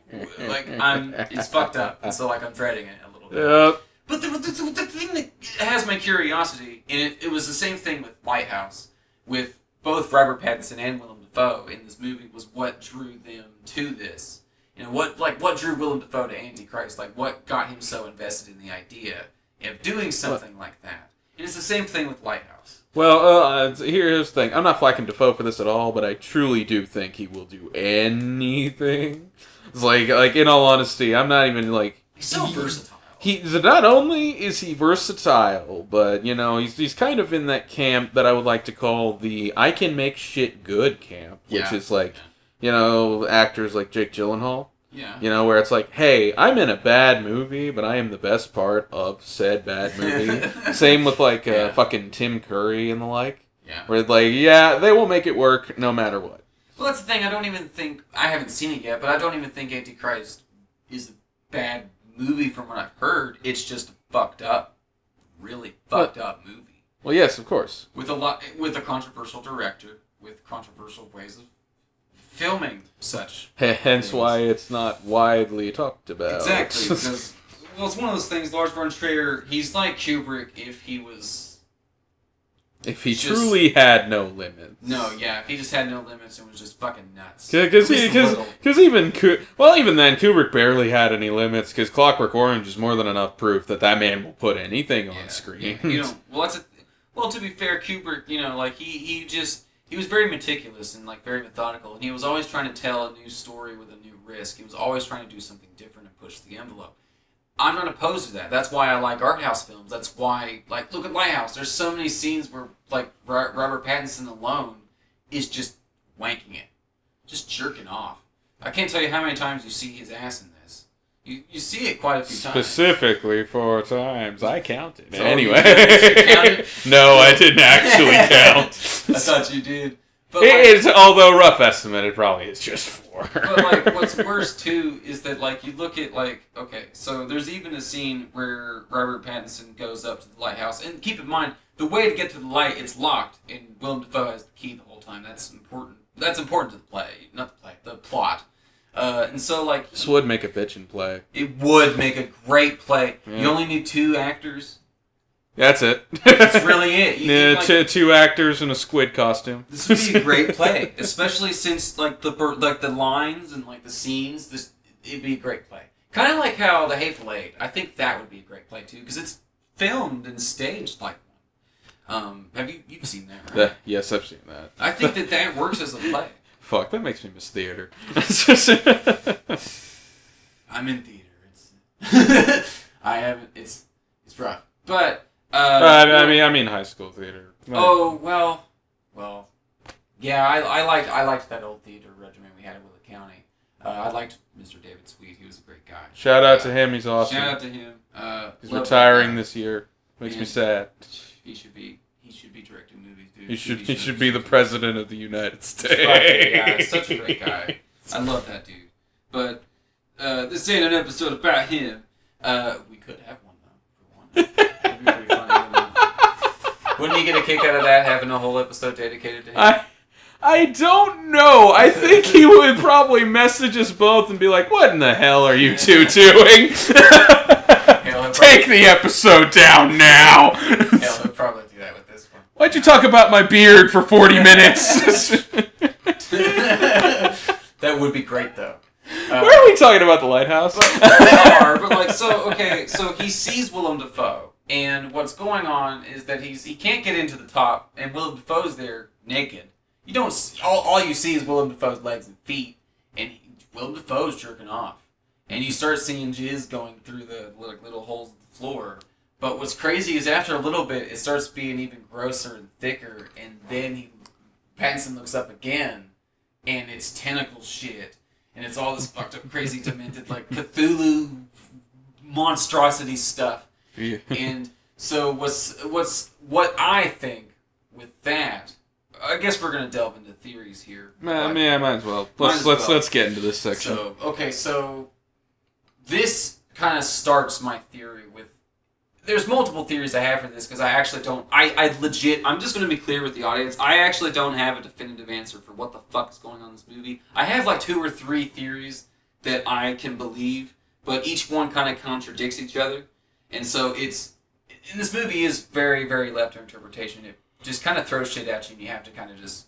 Speaker 1: like. I'm. It's fucked up, and so like I'm dreading it a little bit.
Speaker 2: Yep.
Speaker 1: But the, the, the thing that has my curiosity, and it, it was the same thing with Lighthouse, with both Robert Pattinson and Willem Dafoe in this movie, was what drew them to this. You know, what like what drew Willem Dafoe to Antichrist? Like what got him so invested in the idea of doing something like that? And it's the same thing with Lighthouse.
Speaker 2: Well, uh, here's the thing. I'm not flacking Dafoe for this at all, but I truly do think he will do anything. It's like, like in all honesty, I'm not even like
Speaker 1: He's so
Speaker 2: He-
Speaker 1: versatile.
Speaker 2: He's not only is he versatile, but you know he's he's kind of in that camp that I would like to call the I can make shit good camp, which
Speaker 1: Yeah.
Speaker 2: is like, you know, actors like Jake Gyllenhaal.
Speaker 1: Yeah.
Speaker 2: You know, where it's like, hey, I'm in a bad movie, but I am the best part of said bad [LAUGHS] movie. Same with like uh,
Speaker 1: Yeah.
Speaker 2: fucking Tim Curry and the like,
Speaker 1: Yeah.
Speaker 2: where like, yeah, they will make it work no matter what.
Speaker 1: Well, that's the thing. I don't even think I haven't seen it yet, but I don't even think Antichrist is a bad movie from what I've heard. It's just a fucked up, really fucked up movie
Speaker 2: Well, yes, of course.
Speaker 1: with a lot with a controversial director with controversial ways of filming such.
Speaker 2: Hence why it's not widely talked about.
Speaker 1: Exactly, [LAUGHS] because well, it's one of those things. Lars von Trier, he's like Kubrick if he was
Speaker 2: if he
Speaker 1: just-
Speaker 2: truly had no limits.
Speaker 1: no, yeah, if he just had no limits and was just fucking nuts.
Speaker 2: Because
Speaker 1: At least a little.
Speaker 2: because even well even then Kubrick barely had any limits because Clockwork Orange is more than enough proof that that man will put anything on screen.
Speaker 1: yeah, you know, [LAUGHS] well, that's a, well. To be fair, Kubrick, you know, like he he just he was very meticulous and like very methodical, and he was always trying to tell a new story with a new risk. He was always trying to do something different and push the envelope. I'm not opposed to that. That's why I like art house films. That's why, like, look at Lighthouse. There's so many scenes where, like, Robert Pattinson alone is just wanking it, just jerking off. I can't tell you how many times you see his ass in. You, you see it quite a few times.
Speaker 2: Specifically four times. I counted.
Speaker 1: So
Speaker 2: anyway.
Speaker 1: counted? [LAUGHS]
Speaker 2: no, I didn't actually [LAUGHS] count.
Speaker 1: I thought you did. But
Speaker 2: It
Speaker 1: like,
Speaker 2: is, although rough estimate, it probably is just four.
Speaker 1: but like, [LAUGHS] what's worse too is that like you look at like okay, so there's even a scene where Robert Pattinson goes up to the lighthouse, and keep in mind the way to get to the light, it's locked, and Willem Dafoe has the key the whole time. That's important. That's important to the play, not the play, the plot. Uh, and so like
Speaker 2: This would make a bitch and play.
Speaker 1: it would make a great play.
Speaker 2: Yeah.
Speaker 1: You only need two actors.
Speaker 2: That's it.
Speaker 1: That's really [LAUGHS] it. You
Speaker 2: Yeah,
Speaker 1: need, like,
Speaker 2: two, two actors in a squid costume.
Speaker 1: This would be a great [LAUGHS] play, especially since like the like the lines and like the scenes. This it'd be a great play. Kind of like how the Hateful Eight. I think that would be a great play too because it's filmed and staged like one. Um, have you you've seen that? Right?
Speaker 2: Uh, yes, I've seen that.
Speaker 1: I think [LAUGHS] that that works as a play.
Speaker 2: Fuck, that makes me miss theater. [LAUGHS]
Speaker 1: I'm in theater. It's [LAUGHS] I haven't. It's it's rough, but uh,
Speaker 2: I, I mean, I mean high school theater.
Speaker 1: Oh well, well, yeah. I, I liked I liked that old theater regimen we had in Willett County. Uh, I liked Mr. David Sweet. He was a great guy.
Speaker 2: Shout out
Speaker 1: Uh,
Speaker 2: to him. He's awesome.
Speaker 1: Shout out to him. Uh,
Speaker 2: He's retiring this year. Makes me sad.
Speaker 1: He should be. He should be directing movies, dude.
Speaker 2: He should he should be the president of the United States.
Speaker 1: yeah, such a great guy. I love that dude. But uh, this ain't an episode about him. Uh, we could have one though. For one, [LAUGHS] Funny, Wouldn't he get a kick out of that having a whole episode dedicated to him?
Speaker 2: I, I don't know. I think he would probably message us both and be like, "What in the hell are you two doing? [LAUGHS] Take the episode down now."
Speaker 1: Hell, he'll probably do that with
Speaker 2: Why'd you talk about my beard for 40 [LAUGHS] minutes?
Speaker 1: that would be great though.
Speaker 2: Where are we talking about the lighthouse?
Speaker 1: but they are, but like so okay, so he sees Willem Dafoe, and what's going on is that he's he can't get into the top, and Willem Dafoe's there naked. You don't see, all, all you see is Willem Dafoe's legs and feet, and he, Willem Dafoe's jerking off, and you start seeing jizz going through the little, little holes in the floor. But what's crazy is after a little bit, it starts being even grosser and thicker, and then he Pattinson looks up again, and it's tentacle shit, and it's all this fucked up, crazy, [LAUGHS] demented, like Cthulhu monstrosity stuff. And so what's what's what I think with that? I guess we're gonna delve into theories here.
Speaker 2: Man,
Speaker 1: but-
Speaker 2: yeah, might as well. Let's
Speaker 1: as
Speaker 2: let's
Speaker 1: well.
Speaker 2: let's get into this section.
Speaker 1: So okay, so this kind of starts my theory. There's multiple theories I have for this because I actually don't. I, I legit. I'm just going to be clear with the audience. I actually don't have a definitive answer for what the fuck is going on in this movie. I have like two or three theories that I can believe, but each one kind of contradicts each other, and so it's. And this movie is very, very left to interpretation. It just kind of throws shit at you, and you have to kind of just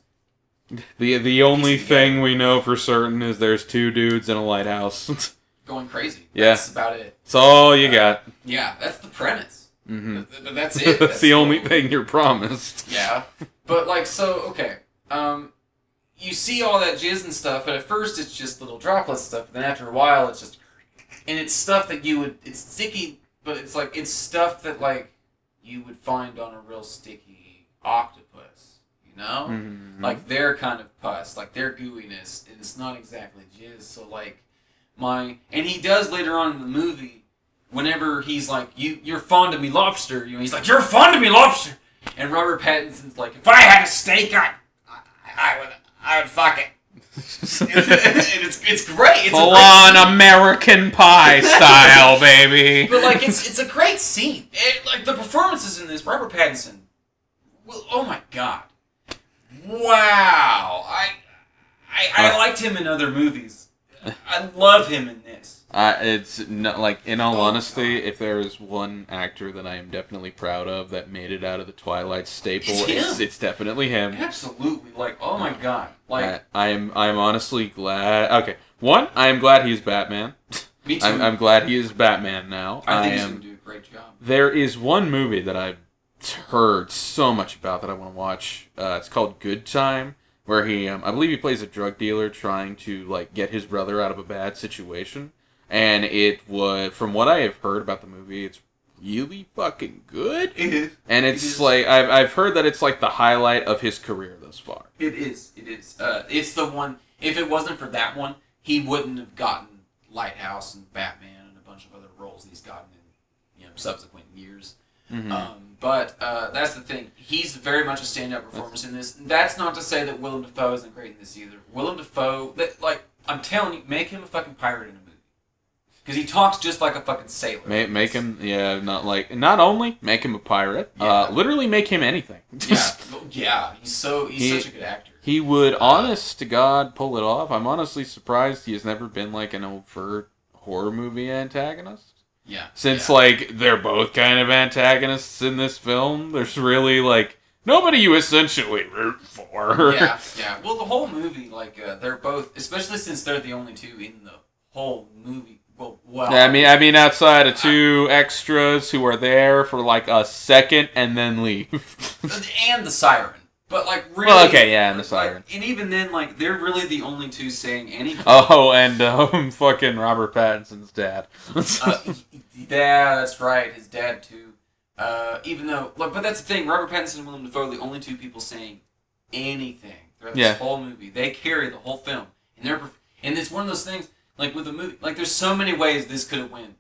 Speaker 2: the the only thing we know for certain is there's two dudes in a lighthouse. [LAUGHS]
Speaker 1: Going crazy.
Speaker 2: Yeah.
Speaker 1: That's about it.
Speaker 2: That's all you got.
Speaker 1: Yeah, that's the premise.
Speaker 2: hmm
Speaker 1: Th- th- That's [LAUGHS] it.
Speaker 2: That's the only thing you're promised. [LAUGHS]
Speaker 1: Yeah, but like so, okay. Um, you see all that jizz and stuff, but at first it's just little droplets and stuff. And then after a while, it's just, and it's stuff that you would. It's sticky, but it's like it's stuff that like you would find on a real sticky octopus. You know,
Speaker 2: Mhm.
Speaker 1: like their kind of pus, like their gooiness. and It's not exactly jizz. So like my and he does later on in the movie. Whenever he's like, "You, you're fond of me, lobster," you know, he's like, "You're fond of me, lobster," and Robert Pattinson's like, "If I had a steak, I, I, I would, I would fuck it." and it's, it's great. It's
Speaker 2: Full
Speaker 1: great
Speaker 2: on
Speaker 1: scene.
Speaker 2: American Pie [LAUGHS] style, baby.
Speaker 1: But like, it's it's a great scene. It, like the performances in this, Robert Pattinson. Well, oh my god, wow! I, I, I
Speaker 2: Uh.
Speaker 1: liked him in other movies. I love him in this.
Speaker 2: Uh, it's not like in all
Speaker 1: Oh,
Speaker 2: honesty,
Speaker 1: God.
Speaker 2: if there is one actor that I am definitely proud of that made it out of the Twilight staple,
Speaker 1: It's
Speaker 2: it's, it's definitely him.
Speaker 1: Absolutely, like oh my god, like
Speaker 2: I, I am I am honestly glad. Okay, one, I am glad he's Batman. [LAUGHS]
Speaker 1: me too.
Speaker 2: I'm, I'm glad he is Batman now.
Speaker 1: I think he's
Speaker 2: am.
Speaker 1: gonna do a great job.
Speaker 2: There is one movie that I've heard so much about that I want to watch. Uh, it's called Good Time, where he, um, I believe, he plays a drug dealer trying to like get his brother out of a bad situation. And it was, from what I have heard about the movie, it's really fucking good.
Speaker 1: It is.
Speaker 2: And
Speaker 1: It
Speaker 2: it's like I've I've heard that it's like the highlight of his career thus far.
Speaker 1: It is. It is. Uh, it's the one. If it wasn't for that one, he wouldn't have gotten Lighthouse and Batman and a bunch of other roles he's gotten in you know subsequent years.
Speaker 2: Mhm.
Speaker 1: Um, but uh, that's the thing. He's very much a stand-up performance in this. And that's not to say that Willem Dafoe isn't great in this either. Willem Dafoe, that like I'm telling you, make him a fucking pirate in a movie because he talks just like a fucking sailor.
Speaker 2: Make, make him, yeah, not like not only make him a pirate,
Speaker 1: Yeah.
Speaker 2: uh, literally make him anything. [LAUGHS]
Speaker 1: Yeah, yeah. He's so he's
Speaker 2: He-
Speaker 1: such a good actor.
Speaker 2: He would, honest to God, pull it off. I'm honestly surprised he has never been like an overt horror movie antagonist.
Speaker 1: Yeah.
Speaker 2: Since
Speaker 1: yeah.
Speaker 2: like they're both kind of antagonists in this film, there's really like nobody you essentially root for.
Speaker 1: yeah, yeah. [LAUGHS] Well, the whole movie, like, uh, they're both, especially since they're the only two in the whole movie. Well, well.
Speaker 2: I mean, I mean, outside of two extras who are there for like a second and then leave. [LAUGHS]
Speaker 1: and the siren, but like really.
Speaker 2: Well, okay, yeah, and the
Speaker 1: like,
Speaker 2: siren.
Speaker 1: and even then, like, they're really the only two saying anything. [LAUGHS]
Speaker 2: oh, and um, [LAUGHS] fucking Robert Pattinson's dad.
Speaker 1: Uh, [LAUGHS] yeah, that's right. His dad too. Uh, even though, look, but that's the thing. Robert Pattinson and Willem Dafoe are the only two people saying anything throughout
Speaker 2: Yeah.
Speaker 1: this whole movie. They carry the whole film, and they're and it's one of those things. Like with a movie, like there's so many ways this could have went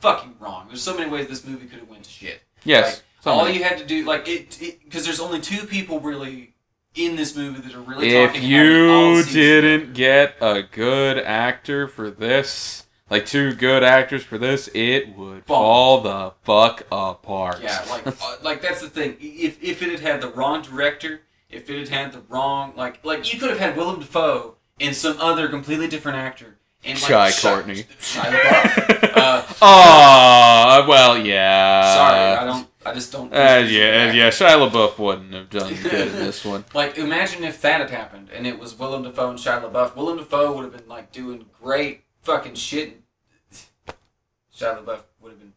Speaker 1: fucking wrong. There's so many ways this movie could have went to shit.
Speaker 2: yes.
Speaker 1: Like, all
Speaker 2: somebody.
Speaker 1: you had to do, like it, because there's only two people really in this movie that are really
Speaker 2: if
Speaker 1: talking. and having all
Speaker 2: you didn't get a good actor for this, like two good actors for this, it would fall the fuck apart.
Speaker 1: Yeah, like uh, like that's the thing. If if it had had the wrong director, if it had had the wrong like like you could have had Willem Dafoe and some other completely different actor and like
Speaker 2: Shy Courtney.
Speaker 1: Shia LaBeouf. Uh, [LAUGHS]
Speaker 2: Oh, well, yeah.
Speaker 1: Sorry, I don't. I just don't.
Speaker 2: Uh, yeah, yeah. Shia LaBeouf wouldn't have done good in [LAUGHS] this one.
Speaker 1: Like, imagine if that had happened and it was Willem Dafoe and Shia LaBeouf. Willem Dafoe would have been like doing great fucking shit. Shia LaBeouf would have been.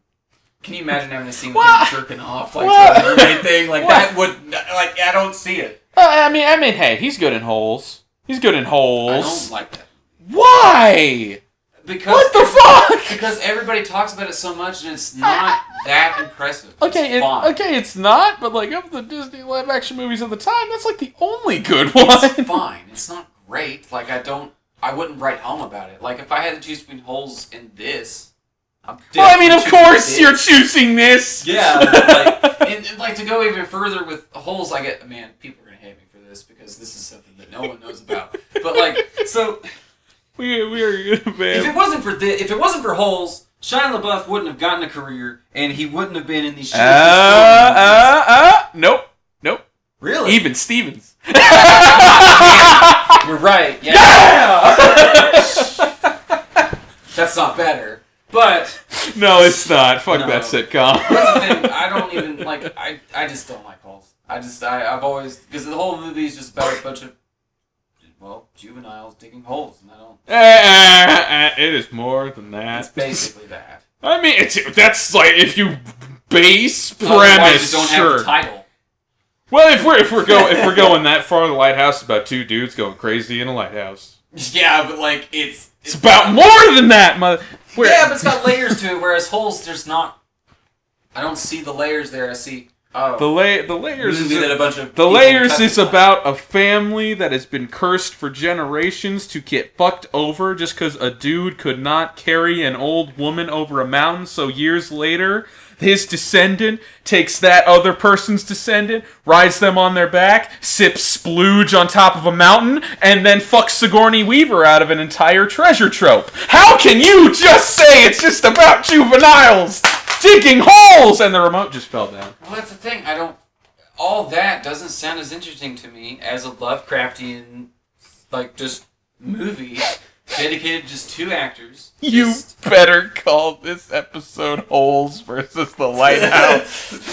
Speaker 1: Can you imagine having a scene with him jerking off like a mermaid thing? Like
Speaker 2: What?
Speaker 1: that would like I don't see it.
Speaker 2: Uh, I mean, I mean, hey, he's good in holes. He's good in holes.
Speaker 1: I don't like that
Speaker 2: Why?
Speaker 1: Because
Speaker 2: What the fuck?
Speaker 1: because everybody talks about it so much and it's not that impressive.
Speaker 2: Okay,
Speaker 1: it's
Speaker 2: it, okay, it's not, but like of the Disney live action movies of the time, that's like the only good one.
Speaker 1: It's [LAUGHS] fine. It's not great. Like I don't. I wouldn't write home about it. Like if I had to choose between holes in this, I'm
Speaker 2: well, I mean, of course
Speaker 1: choosing
Speaker 2: you're choosing this.
Speaker 1: Yeah, [LAUGHS] like, and, and, like to go even further with holes, I get man, people are gonna hate me for this because this is something that no one knows about. But like, so
Speaker 2: we we are [LAUGHS]
Speaker 1: if it wasn't for this, if it wasn't for holes, Shia LaBeouf wouldn't have gotten a career, and he wouldn't have been in these.
Speaker 2: Uh, uh, uh, nope, nope.
Speaker 1: really?
Speaker 2: Even Stevens. [LAUGHS]
Speaker 1: You're right. Yeah. [LAUGHS] That's not better, but.
Speaker 2: no, it's not. Fuck
Speaker 1: No.
Speaker 2: that sitcom.
Speaker 1: That's the thing. I don't even like. I I just don't like holes. I just I I've always because the whole movie is just about a bunch of well juveniles digging holes, and I don't.
Speaker 2: Uh, uh, uh, it is more than that.
Speaker 1: It's basically that.
Speaker 2: I mean, it's that's like if you base
Speaker 1: Otherwise,
Speaker 2: premise,
Speaker 1: you don't have title.
Speaker 2: Well, if we're if we're going if we're going that far, the lighthouse is about two dudes going crazy in a lighthouse.
Speaker 1: Yeah, but like it's
Speaker 2: It's about more than that, mother. Where,
Speaker 1: Yeah, but it's got layers to it. Whereas holes, there's not. I don't see the layers there. I see. Oh,
Speaker 2: the lay the layers is
Speaker 1: a bunch of
Speaker 2: the layers is about a family that has been cursed for generations to get fucked over just because a dude could not carry an old woman over a mountain. So years later, his descendant takes that other person's descendant, rides them on their back, sips splooge on top of a mountain, and then fucks Sigourney Weaver out of an entire treasure trope. How can you just say it's just about juveniles digging holes? And the remote just fell down.
Speaker 1: Well, that's the thing. I don't. All that doesn't sound as interesting to me as a Lovecraftian, like just movie dedicated just two actors.
Speaker 2: You better call this episode Holes versus the Lighthouse. [LAUGHS] [LAUGHS]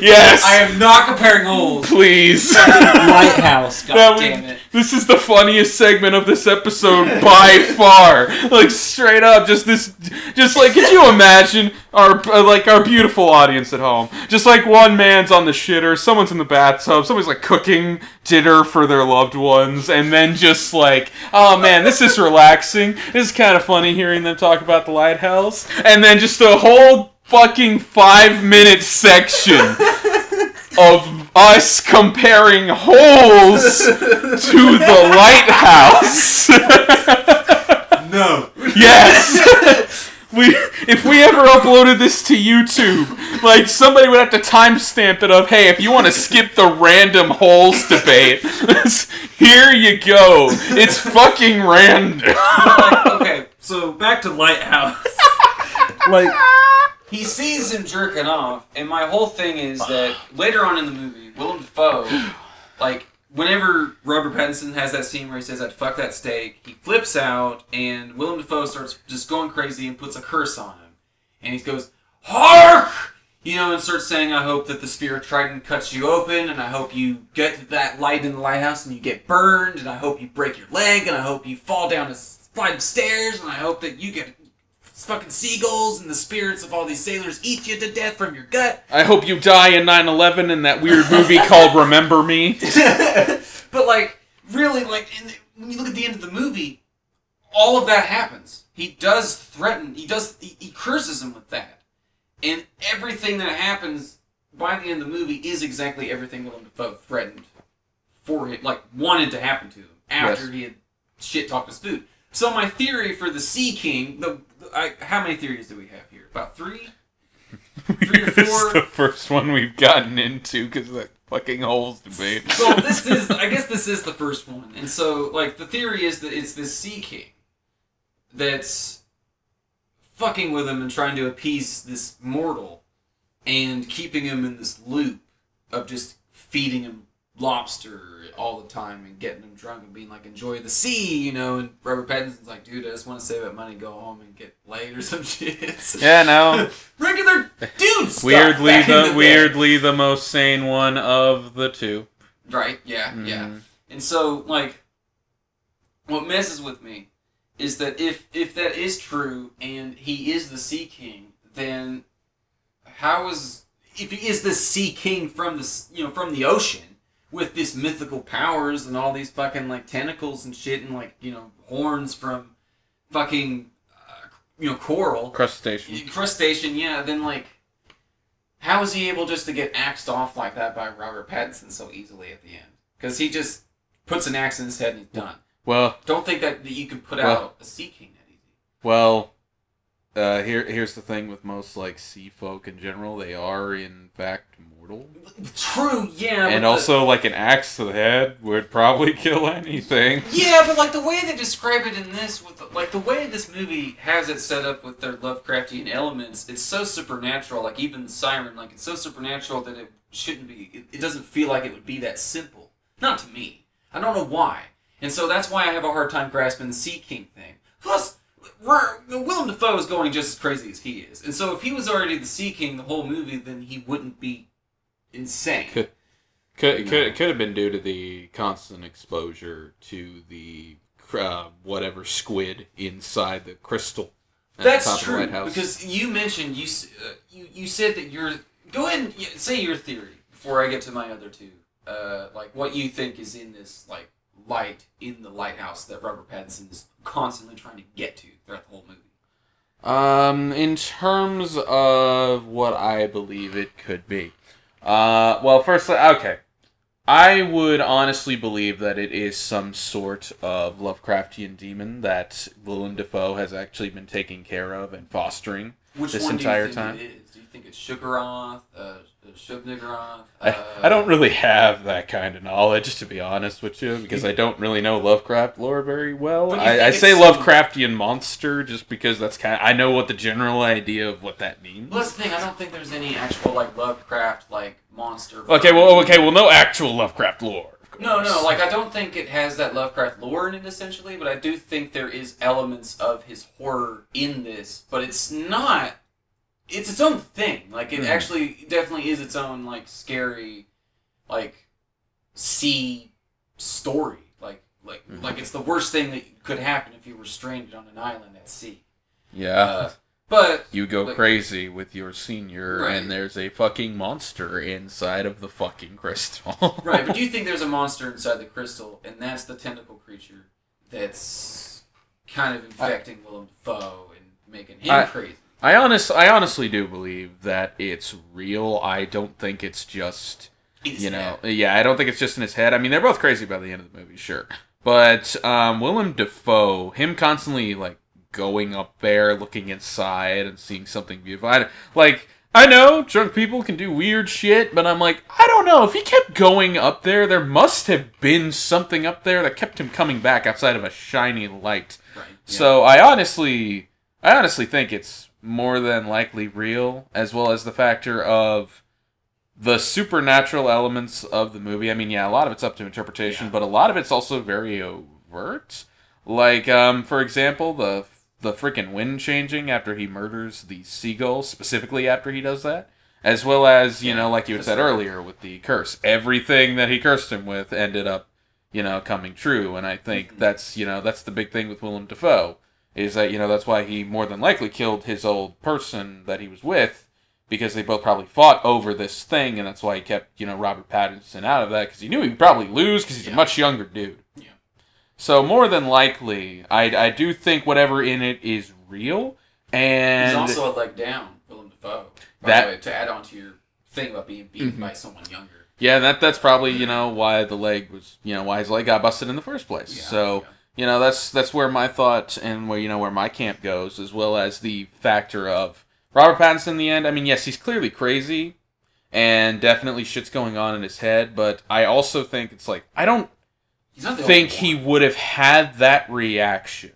Speaker 2: yes,
Speaker 1: I am not comparing holes.
Speaker 2: please. [LAUGHS]
Speaker 1: Lighthouse. God
Speaker 2: That
Speaker 1: damn it.
Speaker 2: This is the funniest segment of this episode by far. Like straight up, just this, just like could you imagine our uh, like our beautiful audience at home? Just like one man's on the shitter, someone's in the bathtub, somebody's like cooking dinner for their loved ones, and then just like, oh man, this is relaxing. This is kind of funny hearing them talk about the lighthouse, and then just a whole fucking five minute section [LAUGHS] of us comparing holes to the lighthouse. [LAUGHS]
Speaker 1: No.
Speaker 2: yes. [LAUGHS] We, if we ever uploaded this to YouTube, like somebody would have to timestamp it of, hey, if you want to skip the random holes debate, here you go. It's fucking random.
Speaker 1: Like, okay, so back to Lighthouse. [LAUGHS] like, he sees him jerking off, and my whole thing is that [SIGHS] later on in the movie, Willem Dafoe, like, whenever Robert Pattinson has that scene where he says, I'd fuck that steak, he flips out, and Willem Dafoe starts just going crazy and puts a curse on him. And he goes, Hark! You know, and starts saying, I hope that the spirit trident cuts you open, and I hope you get that light in the lighthouse and you get burned, and I hope you break your leg, and I hope you fall down a flight stairs, and I hope that you get fucking seagulls and the spirits of all these sailors eat you to death from your gut.
Speaker 2: I hope you die in 9/11 in that weird movie [LAUGHS] called Remember Me. [LAUGHS]
Speaker 1: but like, really, like, the, when you look at the end of the movie, all of that happens. He does threaten. He does. He, he curses him with that, and everything that happens by the end of the movie is exactly everything Willem Dafoe threatened for him, like wanted to happen to him after
Speaker 2: Yes.
Speaker 1: he had shit talked his food. So my theory for the Sea King, the I, how many theories do we have here? About three. [LAUGHS] Three or
Speaker 2: this is
Speaker 1: four.
Speaker 2: the first one we've gotten into because of that fucking holes debate.
Speaker 1: So [LAUGHS] this is, I guess, this is the first one, and so like the theory is that it's this Sea King, that's fucking with him and trying to appease this mortal and keeping him in this loop of just feeding him lobster all the time and getting him drunk and being like, enjoy the sea, you know. And Robert Pattinson's like, dude, I just want to save that money, go home and get laid or some [LAUGHS] shit.
Speaker 2: Yeah, no. [LAUGHS]
Speaker 1: Regular dude stuff
Speaker 2: weirdly the,
Speaker 1: the
Speaker 2: weirdly the most sane one of the two.
Speaker 1: Right, yeah, yeah.
Speaker 2: Mhm.
Speaker 1: And so, like, what messes with me is that if if that is true and he is the Sea King, then how is if he is the Sea King from the you know from the ocean with this mythical powers and all these fucking like tentacles and shit and like you know horns from fucking uh, you know coral
Speaker 2: Crustacean.
Speaker 1: crustacean, yeah, then like, how is he able just to get axed off like that by Robert Pattinson so easily at the end? Because he just puts an axe in his head and he's done.
Speaker 2: Well,
Speaker 1: Don't think that, that you can put
Speaker 2: Well-
Speaker 1: out a Sea King that easy.
Speaker 2: well, uh, here here's the thing with most like sea folk in general, they are in fact mortal.
Speaker 1: True, yeah.
Speaker 2: and also like an axe to the head would probably [LAUGHS] kill anything.
Speaker 1: Yeah, but like the way they describe it in this, with the, like the way this movie has it set up with their Lovecraftian elements, it's so supernatural. Like even the siren, like it's so supernatural that it shouldn't be. It, it doesn't feel like it would be that simple. Not to me. I don't know why. And so that's why I have a hard time grasping the Sea King thing. Plus, we're- Willem Dafoe is going just as crazy as he is. And so if he was already the Sea King the whole movie, then he wouldn't be insane.
Speaker 2: Could could
Speaker 1: No.
Speaker 2: could, could have been due to the constant exposure to the uh, whatever squid inside the crystal. at the top
Speaker 1: That's true because you mentioned you uh, you you said that you're go ahead and say your theory before I get to my other two. Uh, like what you think is in this like light in the lighthouse that Robert Pattinson is constantly trying to get to throughout the whole movie.
Speaker 2: Um, in terms of what I believe it could be, uh, well, first, okay, I would honestly believe that it is some sort of Lovecraftian demon that Willem Dafoe has actually been taking care of and fostering.
Speaker 1: Which
Speaker 2: This entire
Speaker 1: do you think
Speaker 2: time?
Speaker 1: It is? Do you think it's Sugaroth, uh, Shub-Niggurath?
Speaker 2: I,
Speaker 1: Uh,
Speaker 2: I don't really have that kind of knowledge, to be honest with you, because I don't really know Lovecraft lore very well. I, I say Lovecraftian monster just because that's kind. I know what the general idea of what that means.
Speaker 1: Well, that's the thing. I don't think there's any actual like Lovecraft like monster.
Speaker 2: Okay, well, okay, well, no actual Lovecraft lore.
Speaker 1: No, no, like I don't think it has that Lovecraft lore in it essentially, but I do think there is elements of his horror in this, but it's not it's its own thing. Like it
Speaker 2: Mhm.
Speaker 1: actually definitely is its own like scary like sea story. Like like
Speaker 2: Mhm.
Speaker 1: like it's the worst thing that could happen if you were stranded on an island at sea.
Speaker 2: yeah,
Speaker 1: Uh, but
Speaker 2: you go
Speaker 1: like-
Speaker 2: crazy with your senior,
Speaker 1: Right.
Speaker 2: and there's a fucking monster inside of the fucking crystal. [LAUGHS]
Speaker 1: right, but do you think there's a monster inside the crystal, and that's the tentacle creature that's kind of infecting Willem Dafoe and making him
Speaker 2: I-
Speaker 1: crazy?
Speaker 2: I honest, I honestly do believe that it's real. I don't think it's just
Speaker 1: his
Speaker 2: you know, yeah, I don't think it's just in his head. I mean, they're both crazy by the end of the movie, sure. But um, Willem Dafoe, him constantly like going up there, looking inside, and seeing something beautiful. I, like, I know drunk people can do weird shit, but I'm like, I don't know. If he kept going up there, there must have been something up there that kept him coming back outside of a shiny light.
Speaker 1: Right. yeah.
Speaker 2: So I honestly, I honestly think it's more than likely real, as well as the factor of the supernatural elements of the movie. I mean, yeah, a lot of it's up to interpretation,
Speaker 1: Yeah.
Speaker 2: but a lot of it's also very overt. Like, um, for example, the the freaking wind changing after he murders the seagull, specifically after he does that, as well as you
Speaker 1: Yeah,
Speaker 2: know, like you had said earlier with the curse, everything that he cursed him with ended up, you know, coming true. And I think
Speaker 1: Mhm.
Speaker 2: that's you know that's the big thing with Willem Dafoe is that you know that's why he more than likely killed his old person that he was with because they both probably fought over this thing and that's why he kept you know Robert Pattinson out of that because he knew he'd probably lose because he's a much younger dude.
Speaker 1: Yeah.
Speaker 2: So more than likely, I I do think whatever in it is real and
Speaker 1: He's also a leg down, Willem Dafoe. By
Speaker 2: That-
Speaker 1: the way, to add on to your thing about being beaten
Speaker 2: Mhm.
Speaker 1: by someone younger.
Speaker 2: yeah that that's probably you know why the leg was you know why his leg got busted in the first place.
Speaker 1: Yeah,
Speaker 2: so.
Speaker 1: yeah.
Speaker 2: You know that's that's where my thought and where you know where my camp goes as well as the factor of robert pattinson in the end i mean yes he's clearly crazy and definitely shit's going on in his head but i also think it's like i don't
Speaker 1: he's not the
Speaker 2: think he would have had that reaction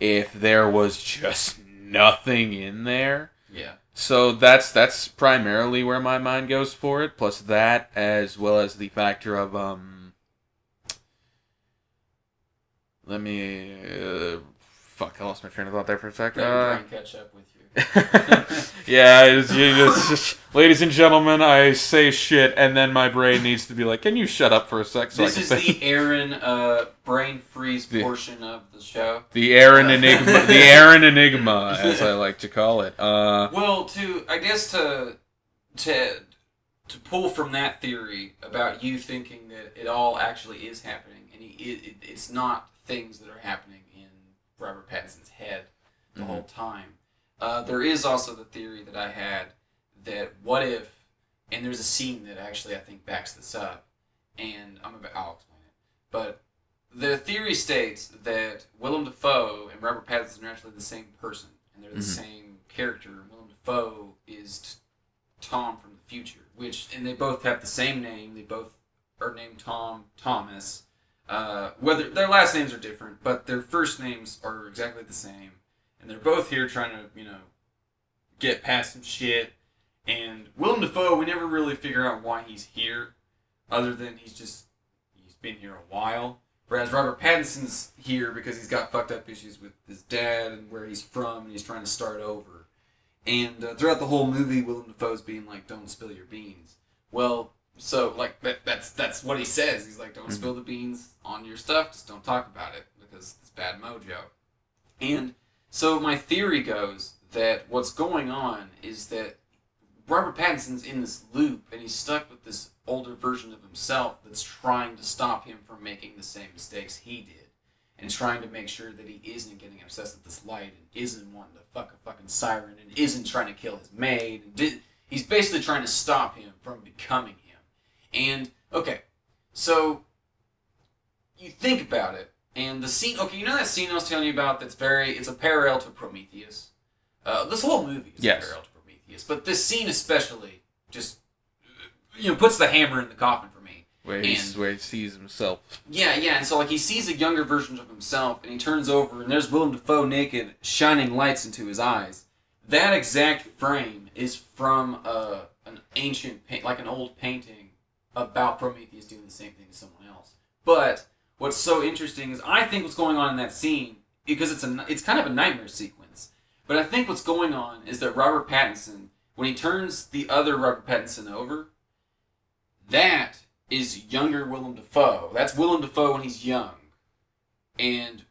Speaker 2: if there was just nothing in there.
Speaker 1: Yeah.
Speaker 2: So that's that's primarily where my mind goes for it. Plus that, as well as the factor of um. Let me. Uh, fuck! I lost my train of thought there for a
Speaker 1: second.
Speaker 2: Uh,
Speaker 1: catch up with you. [LAUGHS]
Speaker 2: yeah, it's, you just, ladies and gentlemen, I say shit, and then my brain needs to be like, "Can you shut up for a sec?" So
Speaker 1: this
Speaker 2: I
Speaker 1: is
Speaker 2: think?"
Speaker 1: the [LAUGHS] Aaron uh, brain freeze
Speaker 2: The-
Speaker 1: portion of the show.
Speaker 2: the Aaron Enigma, [LAUGHS] the Aaron Enigma, as I like to call it. Uh,
Speaker 1: Well, to I guess to to to pull from that theory about you thinking that it all actually is happening, and it, it, it's not things that are happening in Robert Pattinson's head the
Speaker 2: Mhm.
Speaker 1: whole time. Uh, there is also the theory that I had that what if, and there's a scene that actually I think backs this up, and I'm about I'll explain it, but the theory states that Willem Dafoe and Robert Pattinson are actually the same person, and they're the
Speaker 2: Mhm.
Speaker 1: same character. Willem Dafoe is t- Tom from the future, which and they both have the same name. They both are named Tom Thomas. Uh, whether their last names are different, but their first names are exactly the same, and they're both here trying to you know get past some shit. And Willem Dafoe, we never really figure out why he's here, other than he's just he's been here a while. Whereas Robert Pattinson's here because he's got fucked up issues with his dad and where he's from, and he's trying to start over. And uh, throughout the whole movie, Willem Dafoe's being like, "Don't spill your beans." Well, so like that, that's that's what he says. He's like, "Don't
Speaker 2: Mhm.
Speaker 1: spill the beans on your stuff. Just don't talk about it because it's bad mojo." And so my theory goes that what's going on is that Robert Pattinson's in this loop and he's stuck with this older version of himself that's trying to stop him from making the same mistakes he did. And trying to make sure that he isn't getting obsessed with this light and isn't wanting to fuck a fucking siren and isn't trying to kill his maid. And did, he's basically trying to stop him from becoming him. And, okay, so you think about it, and the scene, okay, you know that scene I was telling you about that's very, it's a parallel to Prometheus? Uh, this whole movie is
Speaker 2: Yes.
Speaker 1: a parallel to Prometheus, but this scene especially just, you know, puts the hammer in the coffin for me.
Speaker 2: where, he's,
Speaker 1: And-
Speaker 2: where he sees himself.
Speaker 1: Yeah, yeah, and so like he sees a younger version of himself, and he turns over, and there's Willem Dafoe naked, shining lights into his eyes. That exact frame is from uh, an ancient, like an old painting about Prometheus doing the same thing to someone else. But what's so interesting is I think what's going on in that scene because it's a it's kind of a nightmare sequence. But I think what's going on is that Robert Pattinson, when he turns the other Robert Pattinson over, that is younger Willem Dafoe. That's Willem Dafoe when he's young, and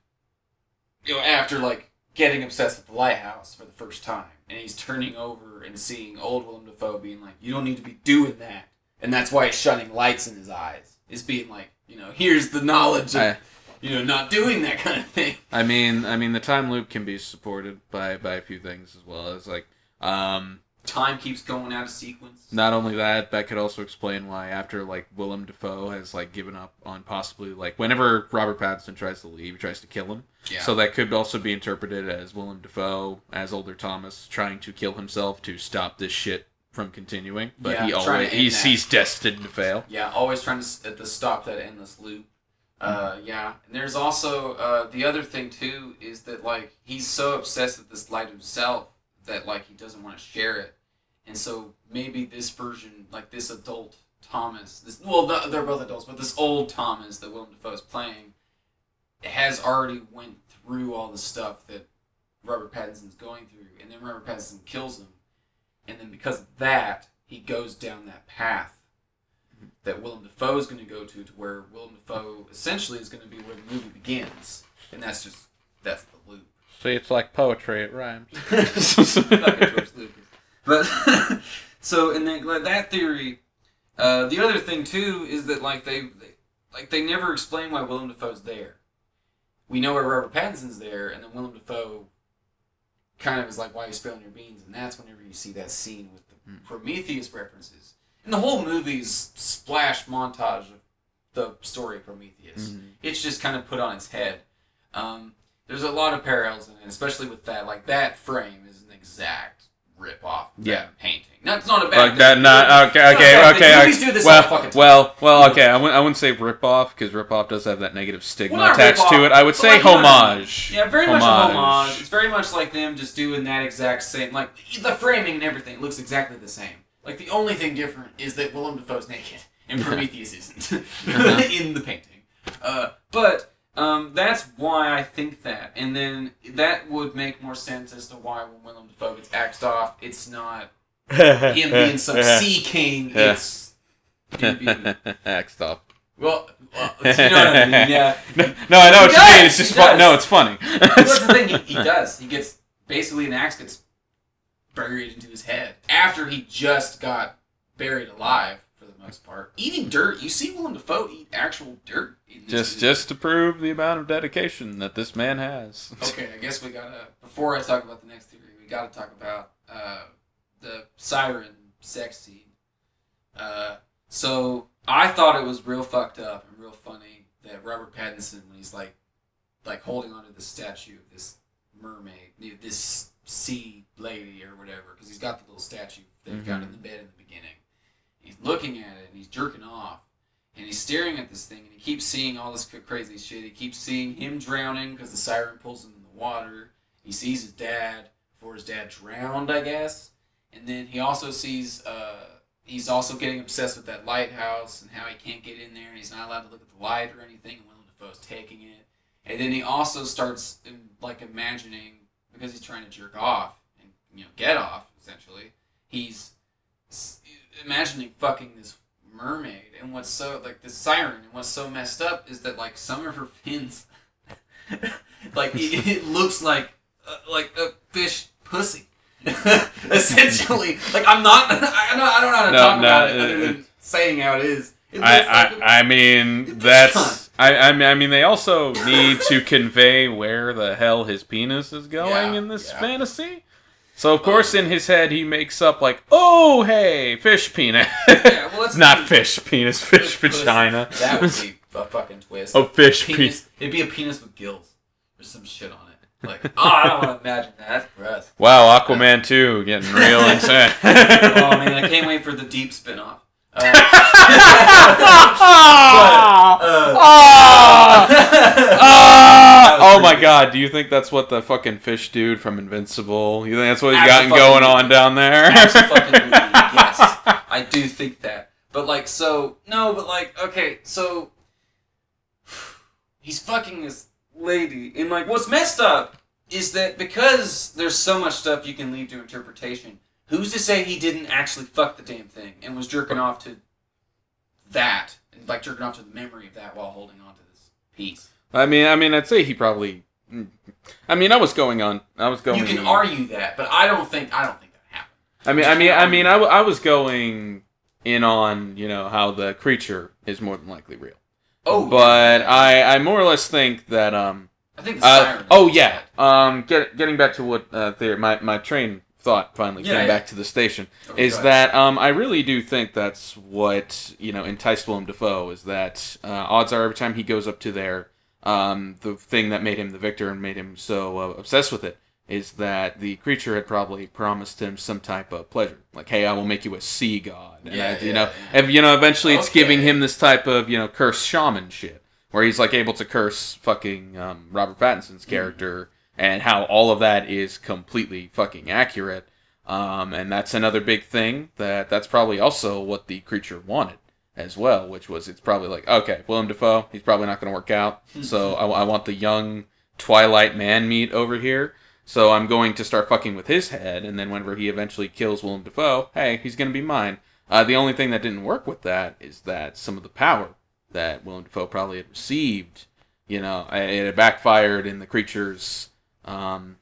Speaker 1: you know after like getting obsessed with the lighthouse for the first time, and he's turning over and seeing old Willem Dafoe being like, "You don't need to be doing that," and that's why he's shining lights in his eyes. Is being like, you know, here's the knowledge of
Speaker 2: I,
Speaker 1: you know not doing that kind of thing. [LAUGHS]
Speaker 2: I mean, I mean, the time loop can be supported by by a few things as well as like, um,
Speaker 1: Time keeps going out of sequence.
Speaker 2: not only that, that could also explain why after like Willem Dafoe has like given up on possibly like whenever Robert Pattinson tries to leave, he tries to kill him.
Speaker 1: Yeah.
Speaker 2: So that could also be interpreted as Willem Dafoe as older Thomas trying to kill himself to stop this shit from continuing. But
Speaker 1: Yeah,
Speaker 2: he always he's
Speaker 1: that.
Speaker 2: he's destined to fail.
Speaker 1: Yeah, always trying to, s- to stop that endless loop. Uh, yeah, and there's also uh, the other thing too is that like he's so obsessed with this light himself that like he doesn't want to share it, and so maybe this version, like this adult Thomas, this well th- they're both adults, but this old Thomas that Willem Dafoe's playing has already went through all the stuff that Robert Pattinson's going through, and then Robert Pattinson kills him, and then because of that, he goes down that path that Willem Dafoe is going to go to, to where Willem Dafoe essentially is going to be where the movie begins, and that's just that's the loop.
Speaker 2: See, it's like poetry; it rhymes. [LAUGHS]
Speaker 1: Fucking But [LAUGHS] so in that like, that theory, uh, the other thing too is that like they, they like they never explain why Willem Dafoe's there. We know where Robert Pattinson's there, and then Willem Dafoe kind of is like, "Why you're you spilling your beans?" And that's whenever you see that scene with the
Speaker 2: Hmm.
Speaker 1: Prometheus references. And the whole movie's splash montage of the story of Prometheus.
Speaker 2: Mhm.
Speaker 1: It's just kind of put on its head. Um, there's a lot of parallels in it, especially with that. Like that frame is an exact rip off
Speaker 2: Yeah.
Speaker 1: painting. That's not a bad
Speaker 2: Like
Speaker 1: thing.
Speaker 2: that, not okay,
Speaker 1: It's
Speaker 2: okay, okay.
Speaker 1: Movies do this all
Speaker 2: well,
Speaker 1: the fucking time.
Speaker 2: well, well, okay. I wouldn't, I wouldn't say rip off because rip off does have that negative stigma
Speaker 1: Well,
Speaker 2: attached to it. I would say
Speaker 1: like, you know what I
Speaker 2: homage.
Speaker 1: Yeah, very much a homage. It's very much like them just doing that exact same, like the framing and everything looks exactly the same. Like the only thing different is that Willem Dafoe's naked and Prometheus isn't [LAUGHS] in the painting. Uh, but um, that's why I think that, and then that would make more sense as to why when Willem Dafoe gets axed off, it's not [LAUGHS] him being some sea king. It's being [LAUGHS]
Speaker 2: Axed off.
Speaker 1: well, well, you know what I mean? Yeah. [LAUGHS]
Speaker 2: No, no, I know
Speaker 1: He
Speaker 2: what you mean. It's just
Speaker 1: he
Speaker 2: fun. No, it's funny.
Speaker 1: Well, that's the thing. He, he does. He gets basically an axe gets buried into his head after he just got buried alive for the most part, eating dirt. You see Willem Dafoe eat actual dirt. In this
Speaker 2: just, just to prove the amount of dedication that this man has.
Speaker 1: Okay, I guess we gotta. Before I talk about the next theory, we gotta talk about uh, the siren sex scene. Uh, so I thought it was real fucked up and real funny that Robert Pattinson, when he's like, like holding onto the statue of this mermaid, you know, this sea lady or whatever, because he's got the little statue that he found in the bed in the beginning. He's looking at it and he's jerking off. And he's staring at this thing, and he keeps seeing all this crazy shit. He keeps seeing him drowning because the siren pulls him in the water. He sees his dad before his dad drowned, I guess. And then he also sees, uh, he's also getting obsessed with that lighthouse and how he can't get in there and he's not allowed to look at the light or anything. And Willem Dafoe's taking it. And then he also starts, um, like, imagining, because he's trying to jerk off and, you know, get off, essentially, he's imagining fucking this mermaid and what's so like this siren and what's so messed up is that like some of her fins [LAUGHS] like it, it looks like uh, like a fish pussy [LAUGHS] essentially like i'm not [LAUGHS] i don't, I don't know how to
Speaker 2: No,
Speaker 1: talk
Speaker 2: no,
Speaker 1: about it
Speaker 2: it-
Speaker 1: other than saying how it is it
Speaker 2: I,
Speaker 1: like a-
Speaker 2: I, I mean, that's. I, I mean, I mean, they also need to convey where the hell his penis is going
Speaker 1: Yeah,
Speaker 2: in this
Speaker 1: yeah.
Speaker 2: fantasy. So of course, in his head, he makes up like, "Oh, hey, fish penis."
Speaker 1: Yeah, well, that's [LAUGHS]
Speaker 2: not fish penis, fish
Speaker 1: Fish pussy.
Speaker 2: vagina.
Speaker 1: that would be [LAUGHS] a fucking twist
Speaker 2: oh, fish
Speaker 1: penis
Speaker 2: penis.
Speaker 1: it'd be a penis with gills or some shit on it like oh i don't want to imagine that that's gross
Speaker 2: Wow, Aquaman 2 getting real insane.
Speaker 1: oh man, I can't wait for the deep spin-off. Uh, [LAUGHS] uh,
Speaker 2: oh my god, do you think that's what the fucking fish dude from Invincible? You think that's what he's
Speaker 1: Abso-
Speaker 2: got going on down there? [LAUGHS]
Speaker 1: Yes. I do think that. But like, so no, but like, okay, so [SIGHS] he's fucking this lady, and like, what's messed up is that because there's so much stuff you can leave to interpretation. Who's to say he didn't actually fuck the damn thing and was jerking off to that, and like jerking off to the memory of that while holding on to this piece?
Speaker 2: I mean, I mean, I'd say he probably. I mean, I was going on. I was going.
Speaker 1: You can argue that, but I don't think I don't think that happened.
Speaker 2: I mean, I mean, I mean, I, w- I was going in on you know how the creature is more than likely real.
Speaker 1: Oh,
Speaker 2: but
Speaker 1: yeah.
Speaker 2: I, I more or less think that um.
Speaker 1: I think the
Speaker 2: Uh, oh yeah. Um. Get, getting back to what uh, theory, my my train thought finally
Speaker 1: Yeah,
Speaker 2: came
Speaker 1: yeah.
Speaker 2: back to the station.
Speaker 1: Okay,
Speaker 2: is that um, I really do think that's what you know enticed Willem Dafoe is that uh, odds are every time he goes up to there, um, the thing that made him the victor and made him so uh, obsessed with it is that the creature had probably promised him some type of pleasure, like hey, I will make you a sea god, and
Speaker 1: Yeah,
Speaker 2: I, you know, and you know, eventually it's giving him this type of you know curse shaman shit, where he's like able to curse fucking um, Robert Pattinson's
Speaker 1: Mm-hmm.
Speaker 2: And how all of that is completely fucking accurate. Um, and that's another big thing that that's probably also what the creature wanted as well, which was it's probably like okay, Willem Dafoe, he's probably not going to work out, so I, I want the young Twilight man meat over here. So I'm going to start fucking with his head, and then whenever he eventually kills Willem Dafoe, hey, he's going to be mine. Uh, the only thing that didn't work with that is that some of the power that Willem Dafoe probably had received, you know, it had backfired in the creature's, um,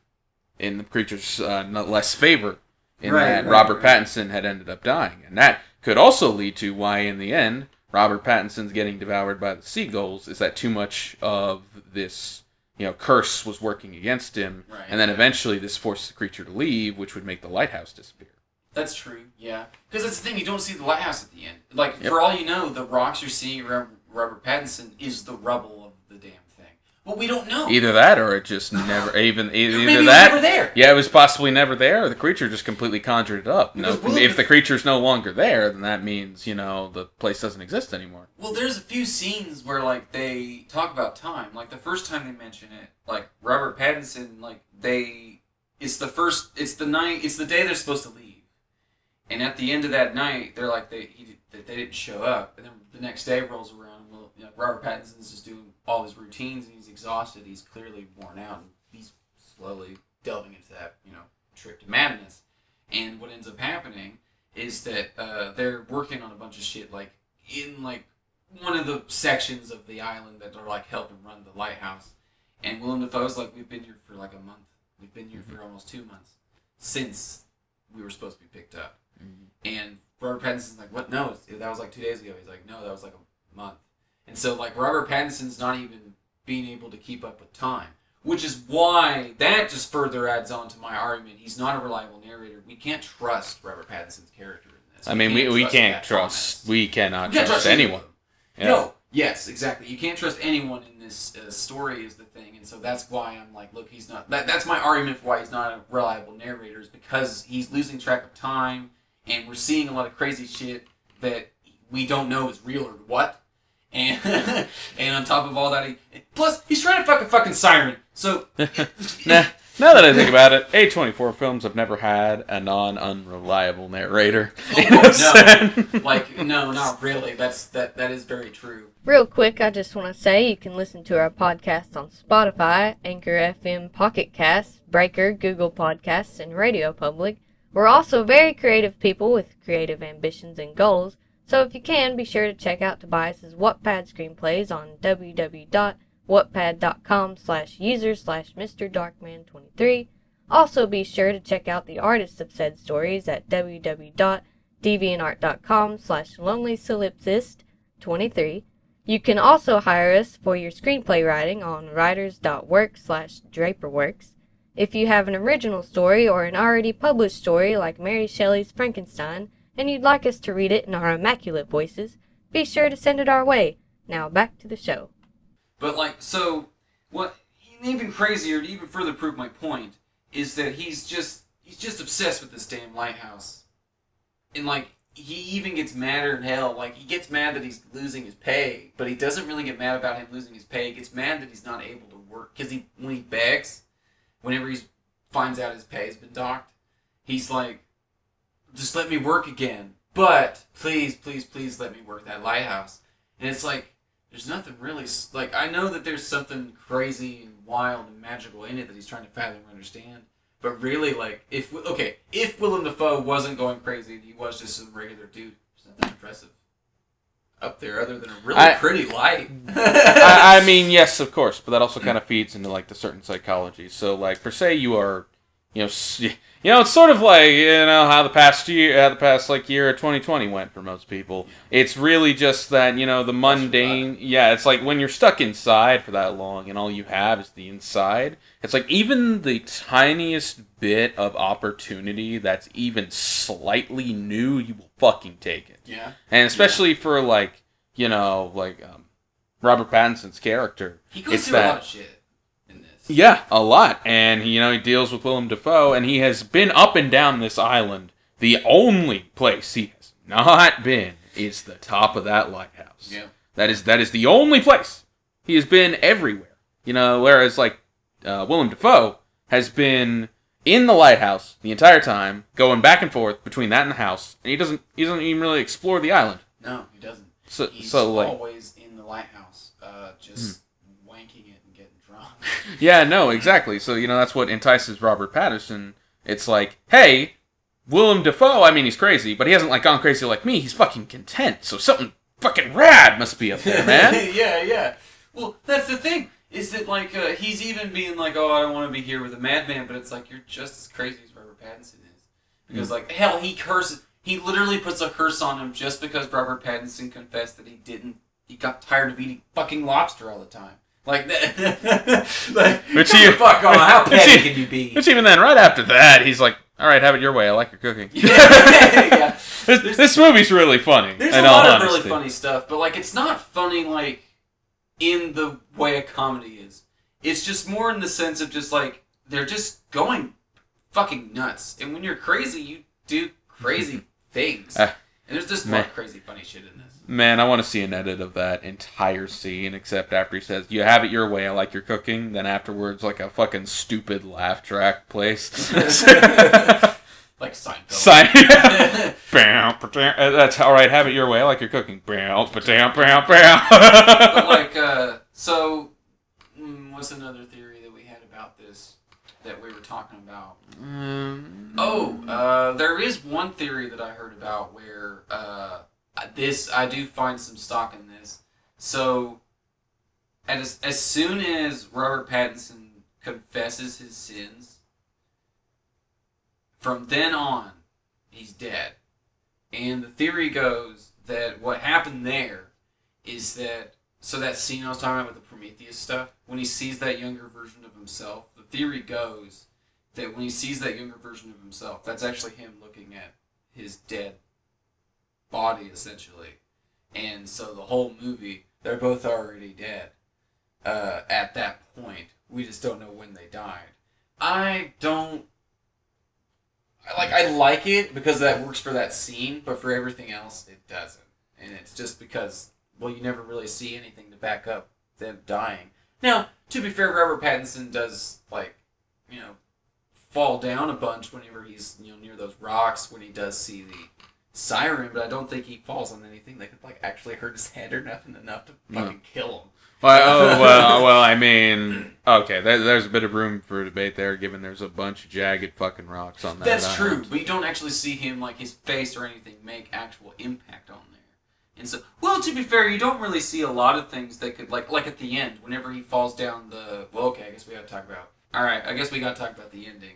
Speaker 2: in the creature's uh, less favor. In
Speaker 1: Right,
Speaker 2: that
Speaker 1: right,
Speaker 2: Robert
Speaker 1: right.
Speaker 2: Pattinson had ended up dying, and that could also lead to why, in the end, Robert Pattinson's getting devoured by the seagulls. Is that too much of this, you know, curse was working against him, and then eventually this forced the creature to leave, which would make the lighthouse disappear.
Speaker 1: That's true, yeah. Because that's the thing, you don't see the lighthouse at the end. Like,
Speaker 2: Yep.
Speaker 1: for all you know, the rocks you're seeing around Robert Pattinson is the rubble of the damn thing. But we don't know.
Speaker 2: Either that, or it just never even either
Speaker 1: Maybe it was
Speaker 2: that.
Speaker 1: never there.
Speaker 2: Yeah, it was possibly never there, or the creature just completely conjured it up. No,
Speaker 1: Because Willem
Speaker 2: if the creature's no longer there, then that means you know the place doesn't exist anymore.
Speaker 1: Well, there's a few scenes where like they talk about time. Like the first time they mention it, like Robert Pattinson, like they, it's the first, it's the night, it's the day they're supposed to leave, and at the end of that night, they're like they he, that they didn't show up, and then the next day rolls around, and well, you know, Robert Pattinson's just doing all his routines, and he's exhausted, he's clearly worn out, and he's slowly delving into that, you know, trip to madness, and what ends up happening is that uh, they're working on a bunch of shit like in like one of the sections of the island that are like helping run the lighthouse. And Willem Dafoe's like, we've been here for like a month. We've been here for almost two months since we were supposed to be picked up. And Robert Pattinson's like, what? No, that was like two days ago. He's like, no, that was like a month. And so like Robert Pattinson's not even being able to keep up with time. Which is why that just further adds on to my argument. He's not a reliable narrator. We can't trust Robert Pattinson's character in this.
Speaker 2: I mean, we, we can't trust we cannot trust
Speaker 1: either
Speaker 2: anyone. Yeah.
Speaker 1: No, yes, exactly. You can't trust anyone in this uh, story is the thing, and so that's why I'm like, look, he's not. That, that's my argument for why he's not a reliable narrator is because he's losing track of time, and we're seeing a lot of crazy shit that we don't know is real or what. And [LAUGHS] and on top of all that, he plus he's trying to fuck a fucking siren. So [LAUGHS]
Speaker 2: Nah, now that I think about it, A24 films have never had a non-unreliable narrator.
Speaker 1: Oh, [LAUGHS]
Speaker 2: You know what I'm saying?
Speaker 1: like no, not really. That's that that is very true.
Speaker 3: Real quick, I just want to say you can listen to our podcast on Spotify, Anchor FM, Pocket Casts, Breaker, Google Podcasts, and Radio Public. We're also very creative people with creative ambitions and goals, so if you can, be sure to check out Tobias's Wattpad screenplays on www.wattpad.com slash user slash Mr. Darkman23. Also be sure to check out the artists of said stories at www.deviantart.com slash lonelysolipsist23. You can also hire us for your screenplay writing on writers.work slash draperworks. If you have an original story or an already published story like Mary Shelley's Frankenstein, and you'd like us to read it in our immaculate voices, be sure to send it our way. Now back to the show.
Speaker 1: But like, so what? Even crazier to even further prove my point is that he's just he's just obsessed with this damn lighthouse, and like he even gets madder than hell. Like he gets mad that he's losing his pay, but he doesn't really get mad about him losing his pay. He gets mad that he's not able to work because he when he begs, whenever he finds out his pay has been docked, he's like, just let me work again. But please, please, please let me work that lighthouse. And it's like there's nothing really like I know that there's something crazy and wild and magical in it that he's trying to fathom and understand. But really, like if okay, if Willem Dafoe wasn't going crazy and he was just some regular dude, there's nothing impressive up there other than a really
Speaker 2: I-
Speaker 1: pretty light.
Speaker 2: I, I [LAUGHS] mean, yes, of course, but that also kind of feeds into like the certain psychology. So, like, per se, you are, you know, you know, it's sort of like you know how the past year, how the past like year of 2020 went for most people. It's really just that you know the mundane. Yeah, it's like when you're stuck inside for that long and all you have is the inside. It's like even the tiniest bit of opportunity that's even slightly new, you will fucking take it
Speaker 1: yeah,
Speaker 2: and especially for like you know like um, Robert Pattinson's character.
Speaker 1: he goes
Speaker 2: It's
Speaker 1: through a
Speaker 2: that-
Speaker 1: lot of shit.
Speaker 2: Yeah, a lot, and he, you know he deals with Willem Dafoe, and he has been up and down this island. The only place he has not been is the top of that lighthouse.
Speaker 1: Yeah.
Speaker 2: That is that is the only place he has been everywhere. You know, whereas like uh, Willem Dafoe has been in the lighthouse the entire time, going back and forth between that and the house, and he doesn't he doesn't even really explore the island.
Speaker 1: No, he doesn't.
Speaker 2: So
Speaker 1: He's
Speaker 2: so like Hmm.
Speaker 1: always in the lighthouse, uh, just wanking it and getting drunk. [LAUGHS]
Speaker 2: Yeah, no, exactly. So, you know, that's what entices Robert Pattinson. It's like, hey, Willem Dafoe, I mean, he's crazy, but he hasn't, like, gone crazy like me. He's fucking content. So something fucking rad must be up there, man. [LAUGHS]
Speaker 1: yeah, yeah. Well, that's the thing. Is that like uh, he's even being like, oh, I don't want to be here with a madman, but it's like you're just as crazy as Robert Pattinson is, because like hell, he curses. He literally puts a curse on him just because Robert Pattinson confessed that he didn't. He got tired of eating fucking lobster all the time. Like that. [LAUGHS] like,
Speaker 2: Which
Speaker 1: come
Speaker 2: he-
Speaker 1: fuck on. How petty
Speaker 2: he-
Speaker 1: can you be?
Speaker 2: Which even then, right after that, he's like, all right, have it your way. I like your cooking. [LAUGHS]
Speaker 1: yeah.
Speaker 2: this, this movie's really funny.
Speaker 1: There's a lot of really funny stuff, but like it's not funny like in the way a comedy is. It's just more in the sense of just like they're just going fucking nuts. And when you're crazy, you do crazy [LAUGHS] things.
Speaker 2: Ah,
Speaker 1: and there's just a
Speaker 2: man.
Speaker 1: lot of crazy funny shit in this.
Speaker 2: Man, I want to see an edit of that entire scene, except after he says, You have it your way, I like your cooking. Then afterwards, like a fucking stupid laugh track plays. [LAUGHS]
Speaker 1: like Seinfeld.
Speaker 2: Sign. [LAUGHS] Bam. Uh, That's all right. Have it your way. I like your cooking. Bam, bam,
Speaker 1: but
Speaker 2: bam.
Speaker 1: like, uh, so mm, what's another theory that we had about this that we were talking about?
Speaker 2: Um,
Speaker 1: Oh, uh, there is one theory that I heard about where uh, this I do find some stock in this. So, as as soon as Robert Pattinson confesses his sins, from then on, he's dead. And the theory goes that what happened there is that so that scene I was talking about with the Prometheus stuff, when he sees that younger version of himself, the theory goes that when he sees that younger version of himself, that's actually him looking at his dead body, essentially. And so the whole movie, they're both already dead uh, at that point. We just don't know when they died. I don't. I Like, I like it because that works for that scene, but for everything else, it doesn't. And it's just because, well, you never really see anything to back up them dying. Now, to be fair, Robert Pattinson does, like, you know, fall down a bunch whenever he's you know near those rocks when he does see the siren, but I don't think he falls on anything that could like actually hurt his head or nothing enough to
Speaker 2: No.
Speaker 1: fucking kill him.
Speaker 2: well, oh, [LAUGHS] well, well, I mean, okay, there, there's a bit of room for debate there, given there's a bunch of jagged fucking rocks on that.
Speaker 1: That's true,
Speaker 2: island.
Speaker 1: but you don't actually see him like his face or anything make actual impact on there. And so, well, to be fair, you don't really see a lot of things that could like like at the end whenever he falls down the. Well, okay, I guess we got to talk about. All right, I guess we got to talk about the ending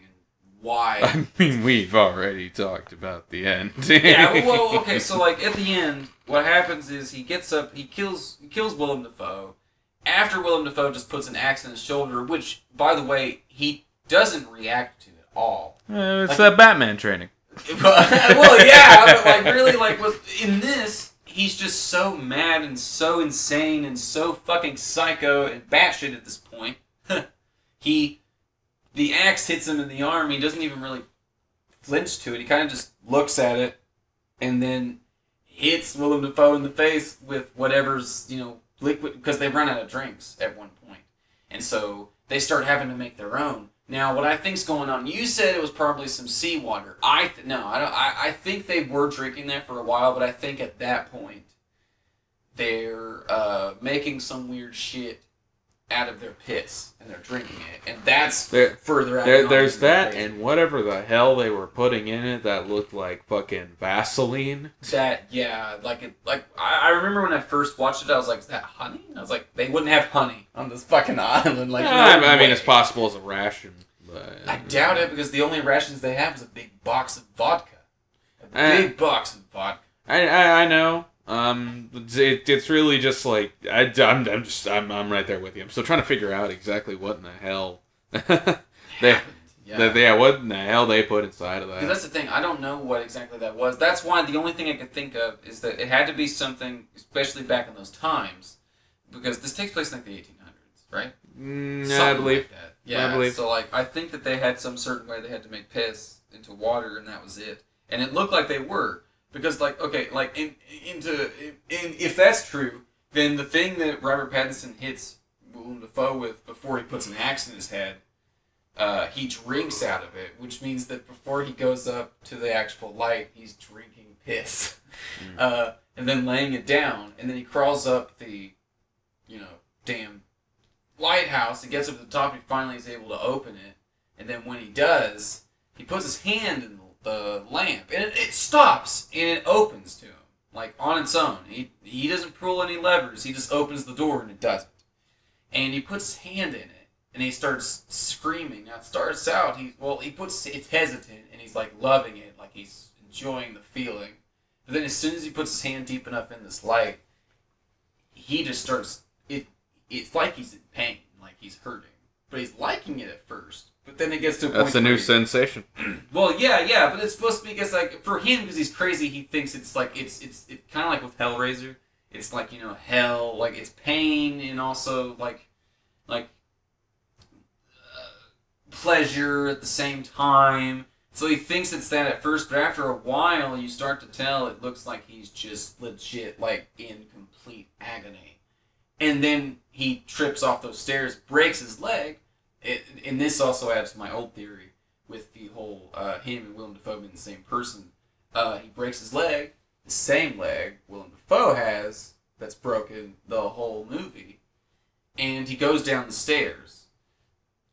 Speaker 1: why.
Speaker 2: I mean, we've already talked about the end. [LAUGHS]
Speaker 1: yeah, well, okay, so like at the [LAUGHS] end, what happens is he gets up, he kills, he kills Willem Dafoe. After Willem Dafoe just puts an axe in his shoulder, which, by the way, he doesn't react to at all.
Speaker 2: Uh, it's uh, Batman training. [LAUGHS]
Speaker 1: well, yeah, but like really, like with in this, he's just so mad and so insane and so fucking psycho and batshit at this point. he, the axe hits him in the arm. He doesn't even really flinch to it. He kind of just looks at it, and then hits Willem Dafoe in the face with whatever's you know liquid because they run out of drinks at one point, and so they start having to make their own. Now, what I think's going on? You said it was probably some seawater. I th- no, I don't. I, I think they were drinking that for a while, but I think at that point they're uh, making some weird shit out of their piss and they're drinking it, and that's
Speaker 2: There-
Speaker 1: further out.
Speaker 2: There, there's that, and whatever the hell they were putting in it that looked like fucking Vaseline.
Speaker 1: that yeah, like it, like I, I remember when I first watched it, I was like, "Is that honey?" And I was like, "They wouldn't have honey on this fucking [LAUGHS] island." Like,
Speaker 2: Yeah,
Speaker 1: no
Speaker 2: I, I mean, it's possible as a ration, but
Speaker 1: I doubt it because the only rations they have is a big box of vodka. A
Speaker 2: Eh.
Speaker 1: big box of vodka.
Speaker 2: I, I, I know. Um, it, it's really just like I, I'm, I'm just I'm, I'm right there with you. I'm still trying to figure out exactly what in the hell [LAUGHS] they,
Speaker 1: Yeah.
Speaker 2: that yeah, what in the hell they put inside of
Speaker 1: Because
Speaker 2: that.
Speaker 1: that's the thing, I don't know what exactly that was. That's why the only thing I could think of is that it had to be something, especially back in those times, because this takes place in like the 1800s, right?
Speaker 2: Mm,
Speaker 1: Something
Speaker 2: I believe.
Speaker 1: like that. Yeah.
Speaker 2: I believe.
Speaker 1: So like, I think that they had some certain way they had to make piss into water, and that was it. And it looked like they were because like okay, like in into in, in if that's true, then the thing that Robert Pattinson hits Willem Dafoe with before he puts an axe in his head. Uh, he drinks out of it, which means that before he goes up to the actual light, he's drinking piss,
Speaker 2: Mm. [LAUGHS]
Speaker 1: uh, and then laying it down, and then he crawls up the, you know, damn lighthouse. He gets up to the top. He finally is able to open it, and then when he does, he puts his hand in the lamp, and it, it stops and it opens to him like on its own. He he doesn't pull any levers. He just opens the door and it does it. And he puts his hand in it, and he starts screaming. Now it starts out he well he puts it's hesitant and he's like loving it, like he's enjoying the feeling. But then as soon as he puts his hand deep enough in this light, he just starts it. It's like he's in pain, like he's hurting, but he's liking it at first. But then it gets to a point.
Speaker 2: That's a new
Speaker 1: he-
Speaker 2: sensation. [CLEARS THROAT]
Speaker 1: well, yeah, yeah, but it's supposed to be because like for him because he's crazy, he thinks it's like it's it's it kind of like with Hellraiser. It's like you know hell, like it's pain and also like like uh, pleasure at the same time. So he thinks it's that at first, but after a while, you start to tell it looks like he's just legit, like in complete agony. And then he trips off those stairs, breaks his leg. It, and this also adds to my old theory with the whole uh, him and Willem Dafoe being the same person. Uh, he breaks his leg, the same leg Willem Dafoe has that's broken the whole movie, and he goes down the stairs,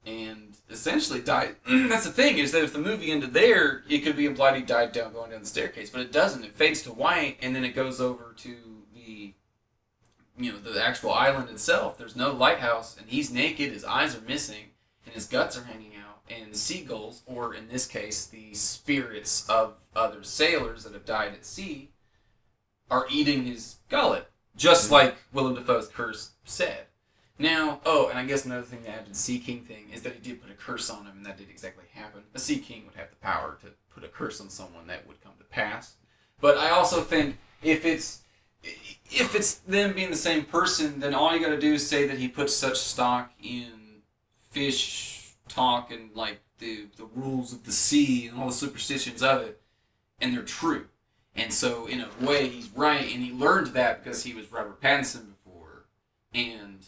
Speaker 1: and essentially died. [CLEARS THROAT] that's the thing is that if the movie ended there, it could be implied he died down going down the staircase, but it doesn't. It fades to white, and then it goes over to the you know the actual island itself. There's no lighthouse, and he's naked. His eyes are missing, and his guts are hanging out. And the seagulls, or in this case, the spirits of other sailors that have died at sea, are eating his gullet, just mm-hmm. like Willem Dafoe's curse said. Now, oh, and I guess another thing to add to the Sea King thing is that he did put a curse on him, and that did exactly happen. A Sea King would have the power to put a curse on someone that would come to pass. But I also think if it's if it's them being the same person, then all you got to do is say that he puts such stock in fish talk and like the the rules of the sea and all the superstitions of it, and they're true. And so, in a way, he's right, and he learned that because he was Robert Pattinson before, and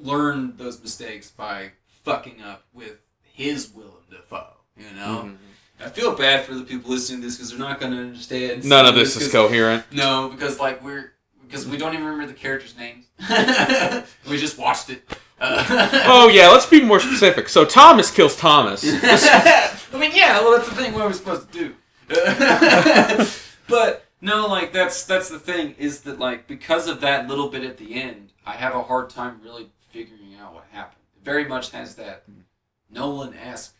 Speaker 1: learned those mistakes by fucking up with his Willem Dafoe. You know,
Speaker 2: Mhm.
Speaker 1: I feel bad for the people listening to this because they're not going to understand.
Speaker 2: None of
Speaker 1: some
Speaker 2: this is coherent.
Speaker 1: no, because like we're because we don't even remember the characters' names. [LAUGHS] we just watched it. Uh,
Speaker 2: Oh yeah, let's be more specific. So Thomas kills Thomas. [LAUGHS]
Speaker 1: I mean, yeah. Well, that's the thing. What are we supposed to do? [LAUGHS] but no, like that's that's the thing is that like because of that little bit at the end, I have a hard time really figuring out what happened. It very much has that Nolan esque,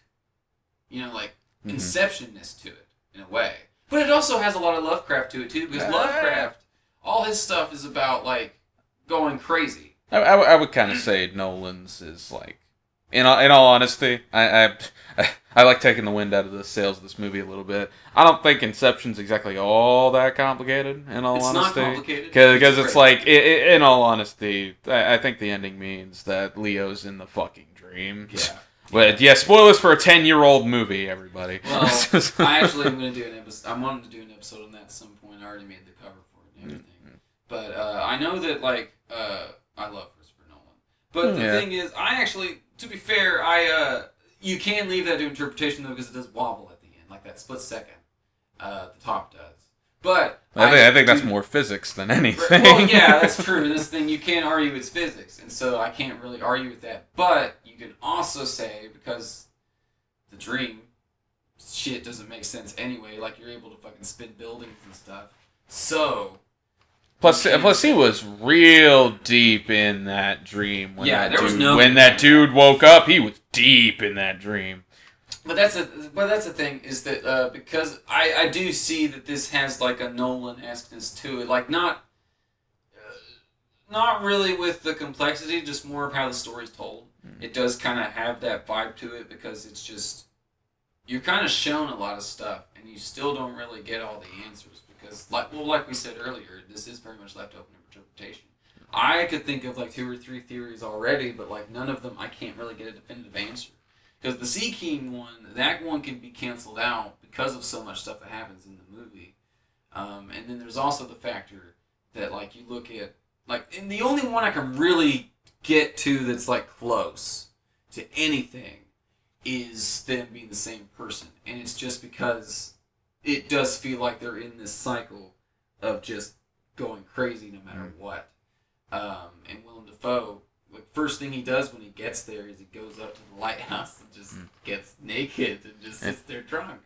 Speaker 1: you know, like
Speaker 2: Mhm.
Speaker 1: inceptionness to it in a way. But it also has a lot of Lovecraft to it too, because Lovecraft, all his stuff is about like going crazy.
Speaker 2: I, I, would- I would kind of say Nolan's is like, in all, in all honesty, I, I I like taking the wind out of the sails of this movie a little bit. I don't think Inception's exactly all that complicated. In all
Speaker 1: it's not
Speaker 2: honesty,
Speaker 1: complicated.
Speaker 2: because it's
Speaker 1: great.
Speaker 2: like, i i in all honesty, I, I think the ending means that Leo's in the fucking dream.
Speaker 1: yeah. [LAUGHS]
Speaker 2: But yeah, spoilers for a ten-year-old movie, everybody.
Speaker 1: Well, I [LAUGHS] actually am going to do an episode. I'm wanting to do an episode on that at some point. I already made the cover for it and everything.
Speaker 2: Mm-hmm.
Speaker 1: But uh, I know that like uh, I love Christopher Nolan. But the
Speaker 2: Yeah.
Speaker 1: thing is, I actually, to be fair, I uh, you can leave that to interpretation though because it does wobble at the end, like that split second. Uh, the top does. But
Speaker 2: I think I think that's
Speaker 1: do-
Speaker 2: more physics than anything.
Speaker 1: well, yeah, [LAUGHS] that's true. This thing you can't argue it's physics, and so I can't really argue with that. But you can also say because the dream shit doesn't make sense anyway. Like you're able to fucking spin buildings and stuff. So
Speaker 2: Plus, plus he was real deep in that dream. When
Speaker 1: Yeah,
Speaker 2: that
Speaker 1: there was
Speaker 2: dude,
Speaker 1: no
Speaker 2: when that dude woke up, he was deep in that dream.
Speaker 1: But that's the but that's the thing is that uh, because I, I do see that this has like a Nolan esqueness to it, like not uh, not really with the complexity, just more of how the story's told. It does kind of have that vibe to it because it's just you're kind of shown a lot of stuff and you still don't really get all the answers because like well like we said earlier, this is very much left open interpretation. I could think of like two or three theories already, but like none of them I can't really get a definitive answer. Because the Sea King one, that one can be canceled out because of so much stuff that happens in the movie. Um, and then there's also the factor that, like, you look at, like, and the only one I can really get to that's, like, close to anything is them being the same person. And it's just because it does feel like they're in this cycle of just going crazy no matter what. Um, and Willem Dafoe, the first thing he does when he gets there is he goes up to the lighthouse and just
Speaker 2: Mm.
Speaker 1: gets naked and just sits there drunk.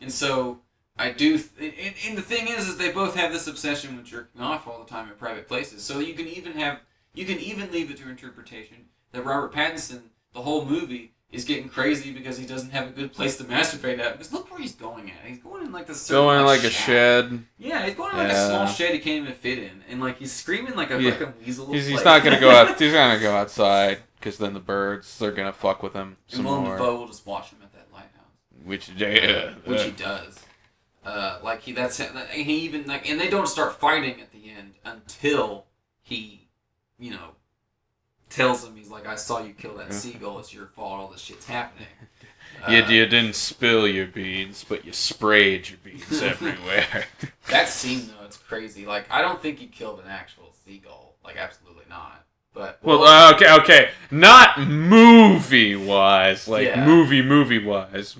Speaker 1: And so I do, th- and, and the thing is, is they both have this obsession with jerking off all the time in private places. So you can even have, you can even leave it to interpretation that Robert Pattinson, the whole movie, is getting crazy because he doesn't have a good place to masturbate at. Because look where he's going at. He's going in like this
Speaker 2: Going in like a shed.
Speaker 1: Yeah, he's going in like a small shed he can't even fit in, and like he's screaming like a
Speaker 2: Yeah.
Speaker 1: fucking weasel.
Speaker 2: He's, he's
Speaker 1: like-
Speaker 2: not gonna go out. [LAUGHS] He's gonna go outside because then the birds they're gonna fuck with him
Speaker 1: and
Speaker 2: some
Speaker 1: Willem
Speaker 2: more.
Speaker 1: Dafoe will just watch him at that lighthouse,
Speaker 2: Which yeah,
Speaker 1: which he does. Uh, like he, that's and he even like, and they don't start fighting at the end until he, you know, tells him he's like, "I saw you kill that seagull. It's your fault. All this shit's happening." [LAUGHS]
Speaker 2: you,
Speaker 1: Uh,
Speaker 2: you didn't spill your beans, but you sprayed your beans [LAUGHS] everywhere.
Speaker 1: That scene though, it's crazy. Like, I don't think he killed an actual seagull. Like, absolutely not. But
Speaker 2: well, uh, okay, okay, not movie wise, like
Speaker 1: Yeah.
Speaker 2: movie movie wise,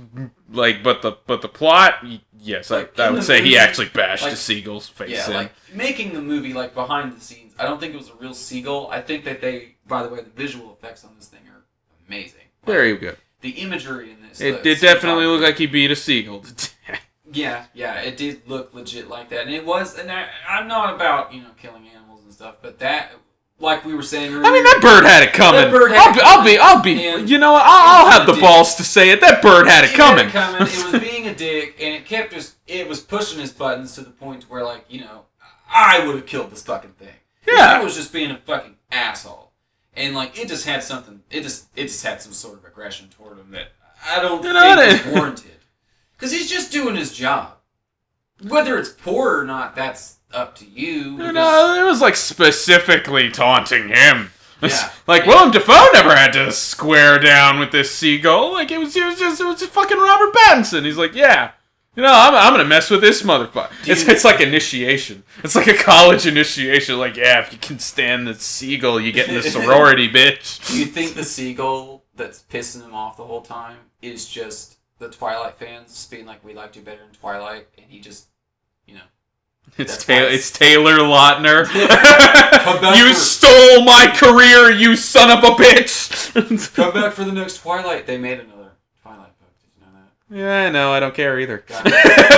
Speaker 2: like, but the but the plot, yes,
Speaker 1: Like,
Speaker 2: I, I would say he actually bashed
Speaker 1: like-
Speaker 2: a seagull's face
Speaker 1: yeah,
Speaker 2: in.
Speaker 1: like making the movie like behind the scenes. I don't think it was a real seagull. I think that they, by the way, the visual effects on this thing are amazing. Like,
Speaker 2: Very good.
Speaker 1: the imagery in this.
Speaker 2: It, it definitely looked like he beat a seagull to death.
Speaker 1: Yeah, yeah, it did look legit like that, and it was. And I, I'm not about you know killing animals and stuff, but that, like we were saying earlier,
Speaker 2: I mean, that bird had it coming.
Speaker 1: That bird had
Speaker 2: I'll,
Speaker 1: it
Speaker 2: be, I'll be, I'll be, you know? I'll, I'll have the
Speaker 1: did.
Speaker 2: balls to say it. That bird had it
Speaker 1: It
Speaker 2: coming.
Speaker 1: Had it coming. It was [LAUGHS] being a dick, and it kept just. It was pushing his buttons to the point where, like, you know, I would have killed this fucking thing.
Speaker 2: Yeah.
Speaker 1: it was just being a fucking asshole, and like it just had something. It just it just had some sort of aggression toward him that I don't
Speaker 2: know,
Speaker 1: think was [LAUGHS] warranted. Because he's just doing his job. Whether it's poor or not, that's up to you. Because-
Speaker 2: know, it was like specifically taunting him. [LAUGHS]
Speaker 1: Yeah.
Speaker 2: like Willem Dafoe never had to square down with this seagull. Like it was, it was just, it was just fucking Robert Pattinson. He's like, yeah, you know, I'm, I'm gonna mess with this motherfucker. It's, it's like initiation. It's like a college initiation. Like, yeah, if you can stand the seagull, you get in the [LAUGHS] sorority, bitch.
Speaker 1: Do you think the seagull that's pissing him off the whole time is just the Twilight fans being like, "We liked you better in Twilight," and he just, you know,
Speaker 2: It's Taylor. It's Taylor Lautner. [LAUGHS] [LAUGHS] you
Speaker 1: for-
Speaker 2: stole my career, you son of a bitch.
Speaker 1: come back for the next Twilight. They made another Twilight book. Did you know that?
Speaker 2: Yeah, know. I don't care either. [LAUGHS]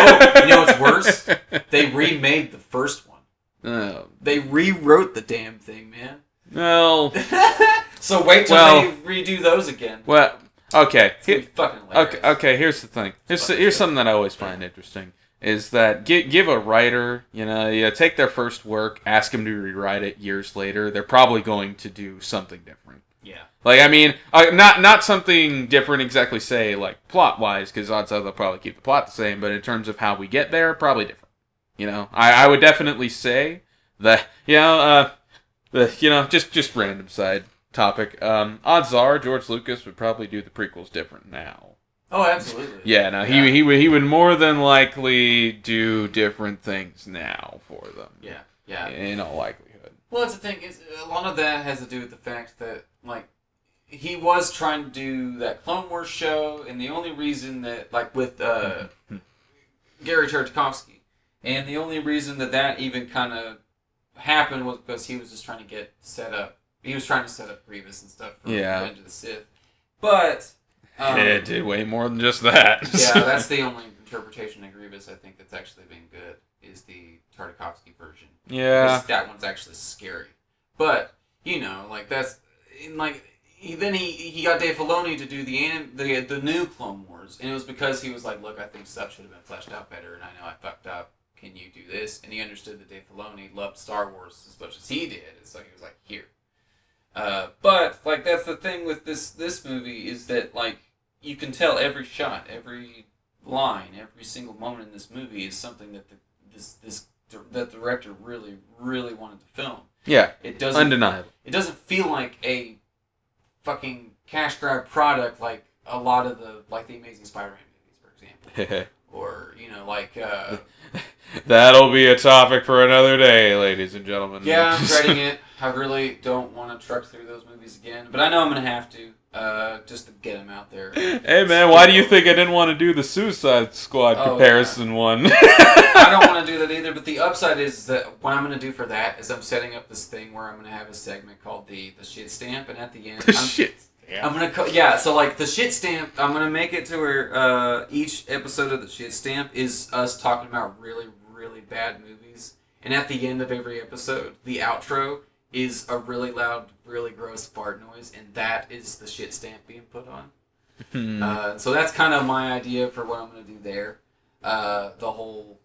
Speaker 1: Oh, you know what's worse? They remade the first one.
Speaker 2: Oh,
Speaker 1: They rewrote the damn thing, man.
Speaker 2: well, [LAUGHS]
Speaker 1: so wait till
Speaker 2: Well-
Speaker 1: they redo those again.
Speaker 2: well, okay.
Speaker 1: It's
Speaker 2: Here-
Speaker 1: fucking.
Speaker 2: Okay, okay. Here's the thing. Here's here's
Speaker 1: good.
Speaker 2: something that I always find interesting is that give give a writer, you know, you take their first work, ask them to rewrite it years later. They're probably going to do something different.
Speaker 1: Yeah.
Speaker 2: Like I mean, not not something different exactly. Say like plot wise, because odds are they'll probably keep the plot the same. But in terms of how we get there, probably different. You know, I, I would definitely say that [LAUGHS] you know, uh, the you know, just just random side topic. Um, odds are George Lucas would probably do the prequels different now.
Speaker 1: Oh, absolutely.
Speaker 2: Yeah, no,
Speaker 1: Yeah.
Speaker 2: he he would he would more than likely do different things now for them.
Speaker 1: Yeah. Yeah.
Speaker 2: in all likelihood.
Speaker 1: Well, that's the thing is a lot of that has to do with the fact that like he was trying to do that Clone Wars show, and the only reason that like with uh, [LAUGHS] Gary Tartakovsky, and the only reason that that even kind of happened was because he was just trying to get set up. He was trying to set up Grievous and stuff for
Speaker 2: Yeah.
Speaker 1: Revenge of the Sith, but um,
Speaker 2: it did way more than just that.
Speaker 1: yeah, [LAUGHS] that's the only interpretation of Grievous I think that's actually been good is the Tartakovsky version.
Speaker 2: Yeah,
Speaker 1: that one's actually scary. But you know, like that's like he, then he he got Dave Filoni to do the anim, the the new Clone Wars, and it was because he was like, look, I think stuff should have been fleshed out better, and I know I fucked up. Can you do this? And he understood that Dave Filoni loved Star Wars as much as he did, and so he was like, here. Uh, but like that's the thing with this this movie is that like you can tell every shot, every line, every single moment in this movie is something that the, this this that the director really really wanted to film.
Speaker 2: Yeah,
Speaker 1: It doesn't
Speaker 2: undeniable.
Speaker 1: it doesn't feel like a fucking cash grab product like a lot of the like the Amazing Spider-Man movies, for example, [LAUGHS] or you know like uh, [LAUGHS]
Speaker 2: That'll be a topic for another day, ladies and gentlemen.
Speaker 1: yeah, I'm [LAUGHS] dreading it. I really don't want to truck through those movies again, but I know I'm gonna have to uh, just to get them out there.
Speaker 2: Hey man, why do you think I didn't want to do the Suicide Squad
Speaker 1: Oh,
Speaker 2: comparison one? [LAUGHS]
Speaker 1: I don't want to do that either. But the upside is that what I'm going to do for that is I'm setting up this thing where I'm going to have a segment called the the shit stamp, and at the end, I'm,
Speaker 2: Shit.
Speaker 1: I'm gonna co- yeah. So like the shit stamp, I'm gonna make it to where uh, each episode of the shit stamp is us talking about really really bad movies, and at the end of every episode, the outro is a really loud, really gross fart noise, and that is the shit stamp being put on.
Speaker 2: Hmm.
Speaker 1: Uh, so that's kind of my idea for what I'm gonna do there. Uh, the whole,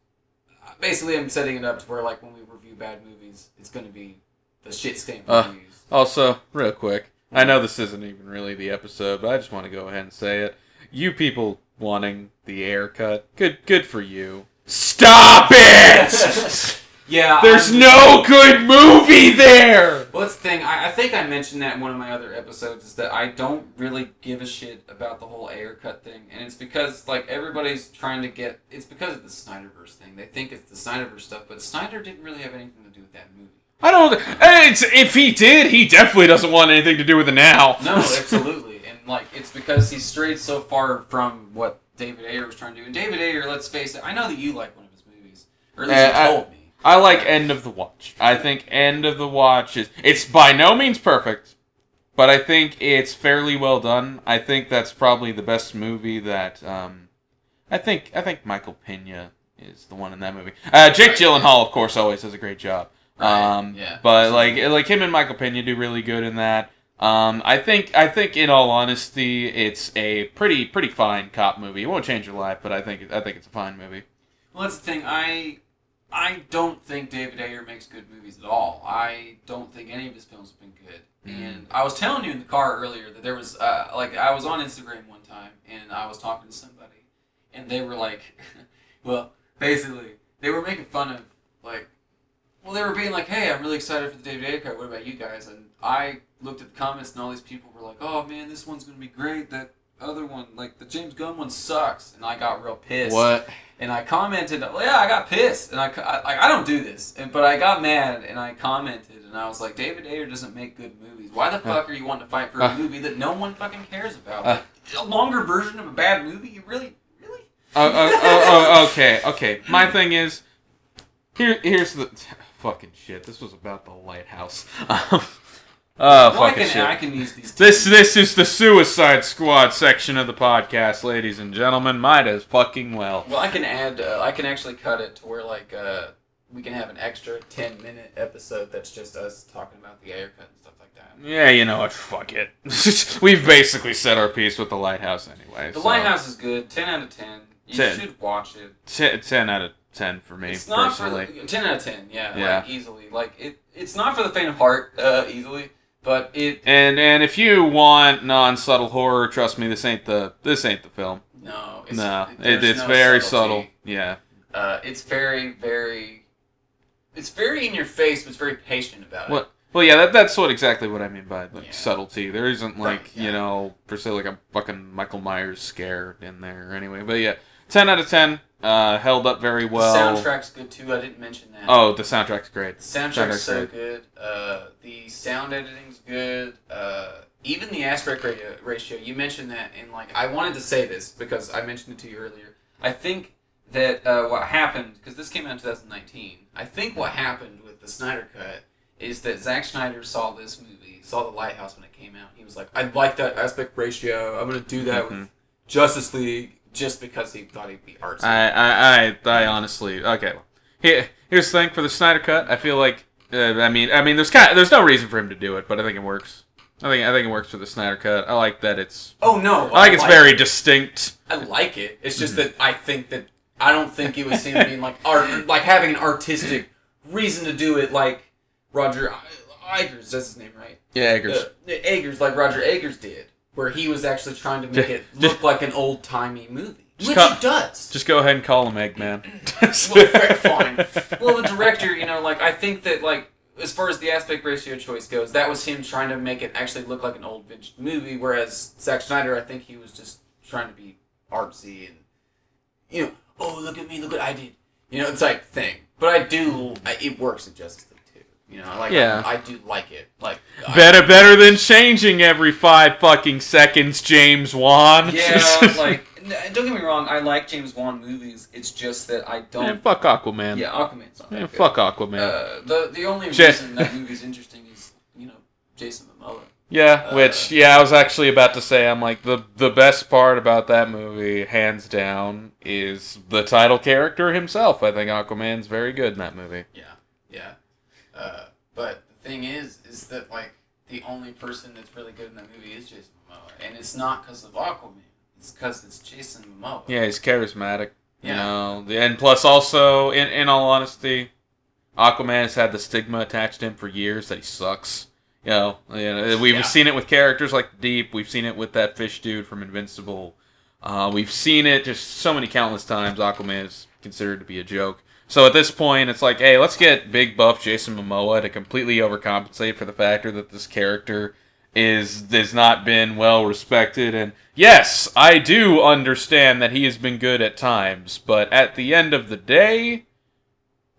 Speaker 1: basically, I'm setting it up to where like when we review bad movies, it's gonna be the shit stamp
Speaker 2: Uh,
Speaker 1: reviews.
Speaker 2: Also, real quick, I know this isn't even really the episode, but I just want to go ahead and say it. You people wanting the Ayer cut, good, good for you. Stop it! [LAUGHS]
Speaker 1: Yeah.
Speaker 2: There's
Speaker 1: I'm-
Speaker 2: no good movie there.
Speaker 1: Well, that's the thing. I, I think I mentioned that in one of my other episodes is that I don't really give a shit about the whole Ayer cut thing, and it's because like everybody's trying to get. It's because of the Snyderverse thing. They think it's the Snyderverse stuff, but Snyder didn't really have anything to do with that movie.
Speaker 2: I don't. It's, if he did, he definitely doesn't want anything to do with it now.
Speaker 1: No, absolutely, and like it's because he strayed so far from what David Ayer was trying to do. And David Ayer, let's face it, I know that you like one of his movies, or at least
Speaker 2: Uh,
Speaker 1: you
Speaker 2: I-
Speaker 1: told me.
Speaker 2: I like End of the Watch. I think End of the Watch is it's by no means perfect, but I think it's fairly well done. I think that's probably the best movie that um I think I think Michael Pena is the one in that movie. Uh, Jake Gyllenhaal, of course, always does a great job.
Speaker 1: Right,
Speaker 2: Um,
Speaker 1: yeah.
Speaker 2: but like like him and Michael Pena do really good in that. Um, I think I think in all honesty, it's a pretty pretty fine cop movie. It won't change your life, but I think I think it's a fine movie.
Speaker 1: Well, that's the thing. I I don't think David Ayer makes good movies at all. I don't think any of his films have been good.
Speaker 2: Mm.
Speaker 1: And I was telling you in the car earlier that there was uh, like I was on Instagram one time and I was talking to somebody and they were like, [LAUGHS] well, basically they were making fun of like, well, they were being like, hey, I'm really excited for the David Ayer cut. What about you guys? And I looked at the comments and all these people were like, oh man, this one's gonna be great. That other one, like the James Gunn one, sucks. And I got real pissed and I commented, well, yeah, I got pissed, and I, I, like, I don't do this, and, but I got mad, and I commented, and I was like, David Ayer doesn't make good movies. Why the fuck are you wanting to fight for a
Speaker 2: Uh.
Speaker 1: movie that no one fucking cares about?
Speaker 2: Uh.
Speaker 1: Like, a longer version of a bad movie? You really, really?
Speaker 2: oh, oh, [LAUGHS] oh, oh, okay, okay. My thing is, here, here's the [LAUGHS] fucking shit. This was about the lighthouse. [LAUGHS] Oh,
Speaker 1: well, I
Speaker 2: fucking
Speaker 1: can,
Speaker 2: shit.
Speaker 1: I can use these.
Speaker 2: This, this is the Suicide Squad section of the podcast, ladies and gentlemen. Might as fucking well.
Speaker 1: Well, I can add. Uh, I can actually cut it to where like uh, we can have an extra ten minute episode that's just us talking about the Ayer cut and stuff like that.
Speaker 2: Yeah, you know what? Fuck it. [LAUGHS] We've basically said our piece with the lighthouse anyway.
Speaker 1: The
Speaker 2: so
Speaker 1: Lighthouse is good. Ten out of ten. You
Speaker 2: 10.
Speaker 1: should watch it.
Speaker 2: Ten out of ten for me
Speaker 1: it's not
Speaker 2: personally.
Speaker 1: for the, ten out of ten. Yeah,
Speaker 2: Yeah.
Speaker 1: like easily. Like it, it's not for the faint of heart, uh, easily. But it,
Speaker 2: And and if you want non subtle horror, trust me, this ain't the this ain't the film.
Speaker 1: no, it's,
Speaker 2: no, it, it's
Speaker 1: no
Speaker 2: very
Speaker 1: subtlety.
Speaker 2: subtle. Yeah.
Speaker 1: Uh, it's very, very, it's very in your face, but it's very patient about it.
Speaker 2: What? Well, yeah, that, that's what exactly what I mean by like
Speaker 1: Yeah.
Speaker 2: subtlety. There isn't like
Speaker 1: Right,
Speaker 2: you know per se like a fucking Michael Myers scare in there anyway. But yeah, ten out of ten. Uh, held up very well.
Speaker 1: the soundtrack's good too. I didn't mention that.
Speaker 2: Oh, the soundtrack's great.
Speaker 1: The soundtrack's
Speaker 2: Soundtrack's
Speaker 1: so
Speaker 2: great.
Speaker 1: good. Uh, the sound editing's good. Uh, even the aspect ratio, ratio. You mentioned that, and like I wanted to say this because I mentioned it to you earlier. I think that uh, what happened because this came out in 2019. I think what happened with the Snyder cut is that Zack Snyder saw this movie, saw the Lighthouse when it came out. He was like, "I like that aspect ratio. I'm gonna do that with
Speaker 2: Mhm.
Speaker 1: Justice League." Just because he thought he'd be artsy.
Speaker 2: I, I, I, I honestly, okay. Here, here's the thing for the Snyder cut. I feel like, uh, I mean, I mean, there's kind, there's no reason for him to do it, but I think it works. I think, I think it works for the Snyder cut. I like that it's,
Speaker 1: oh no!
Speaker 2: I like it's very
Speaker 1: it.
Speaker 2: distinct.
Speaker 1: I like it. It's
Speaker 2: Mm-hmm.
Speaker 1: just that I think that I don't think it was him being like art, like having an artistic reason to do it, like Roger I- Eggers. That's his name, right?
Speaker 2: Yeah, Eggers.
Speaker 1: Uh, Eggers, like Roger Eggers did, where he was actually trying to make
Speaker 2: Ju-
Speaker 1: it
Speaker 2: ju-
Speaker 1: look like an old timey movie,
Speaker 2: Just
Speaker 1: which
Speaker 2: cut-
Speaker 1: it does.
Speaker 2: Just go ahead and call him Eggman. [CLEARS THROAT] [LAUGHS]
Speaker 1: Well, fine. Well, the director, you know, like I think that like as far as the aspect ratio choice goes, that was him trying to make it actually look like an old vintage movie, whereas Zack Snyder, I think he was just trying to be artsy and you know, oh look at me, look what I did, you know, it's like thing. But I do, I, it works in Justice League too. You know, like
Speaker 2: Yeah.
Speaker 1: I, I do like it. Like
Speaker 2: better, [LAUGHS] better than changing every five fucking seconds, James Wan.
Speaker 1: yeah, [LAUGHS] like don't get me wrong, I like James Wan movies. It's just that I don't.
Speaker 2: fuck Aquaman.
Speaker 1: Yeah, Aquaman's not
Speaker 2: Man,
Speaker 1: good.
Speaker 2: fuck Aquaman.
Speaker 1: Uh, the the only
Speaker 2: Ja-
Speaker 1: reason that movie's interesting is you know Jason Momoa.
Speaker 2: Yeah,
Speaker 1: Uh,
Speaker 2: which yeah, I was actually about to say I'm like the the best part about that movie, hands down, is the title character himself. I think Aquaman's very good in that movie.
Speaker 1: Yeah. Uh, but the thing is, is that like the only person that's really good in that movie is Jason Momoa, and it's not because of Aquaman. It's because it's Jason Momoa.
Speaker 2: Yeah, he's charismatic. You
Speaker 1: Yeah.
Speaker 2: know, and plus also, in in all honesty, Aquaman has had the stigma attached to him for years that he sucks. You know, you know, we've
Speaker 1: Yeah.
Speaker 2: seen it with characters like Deep. We've seen it with that fish dude from Invincible. Uh, we've seen it just so many countless times. Aquaman is considered to be a joke. So at this point, it's like, hey, let's get big buff Jason Momoa to completely overcompensate for the factor that this character is has not been well respected. And yes, I do understand that he has been good at times, but at the end of the day,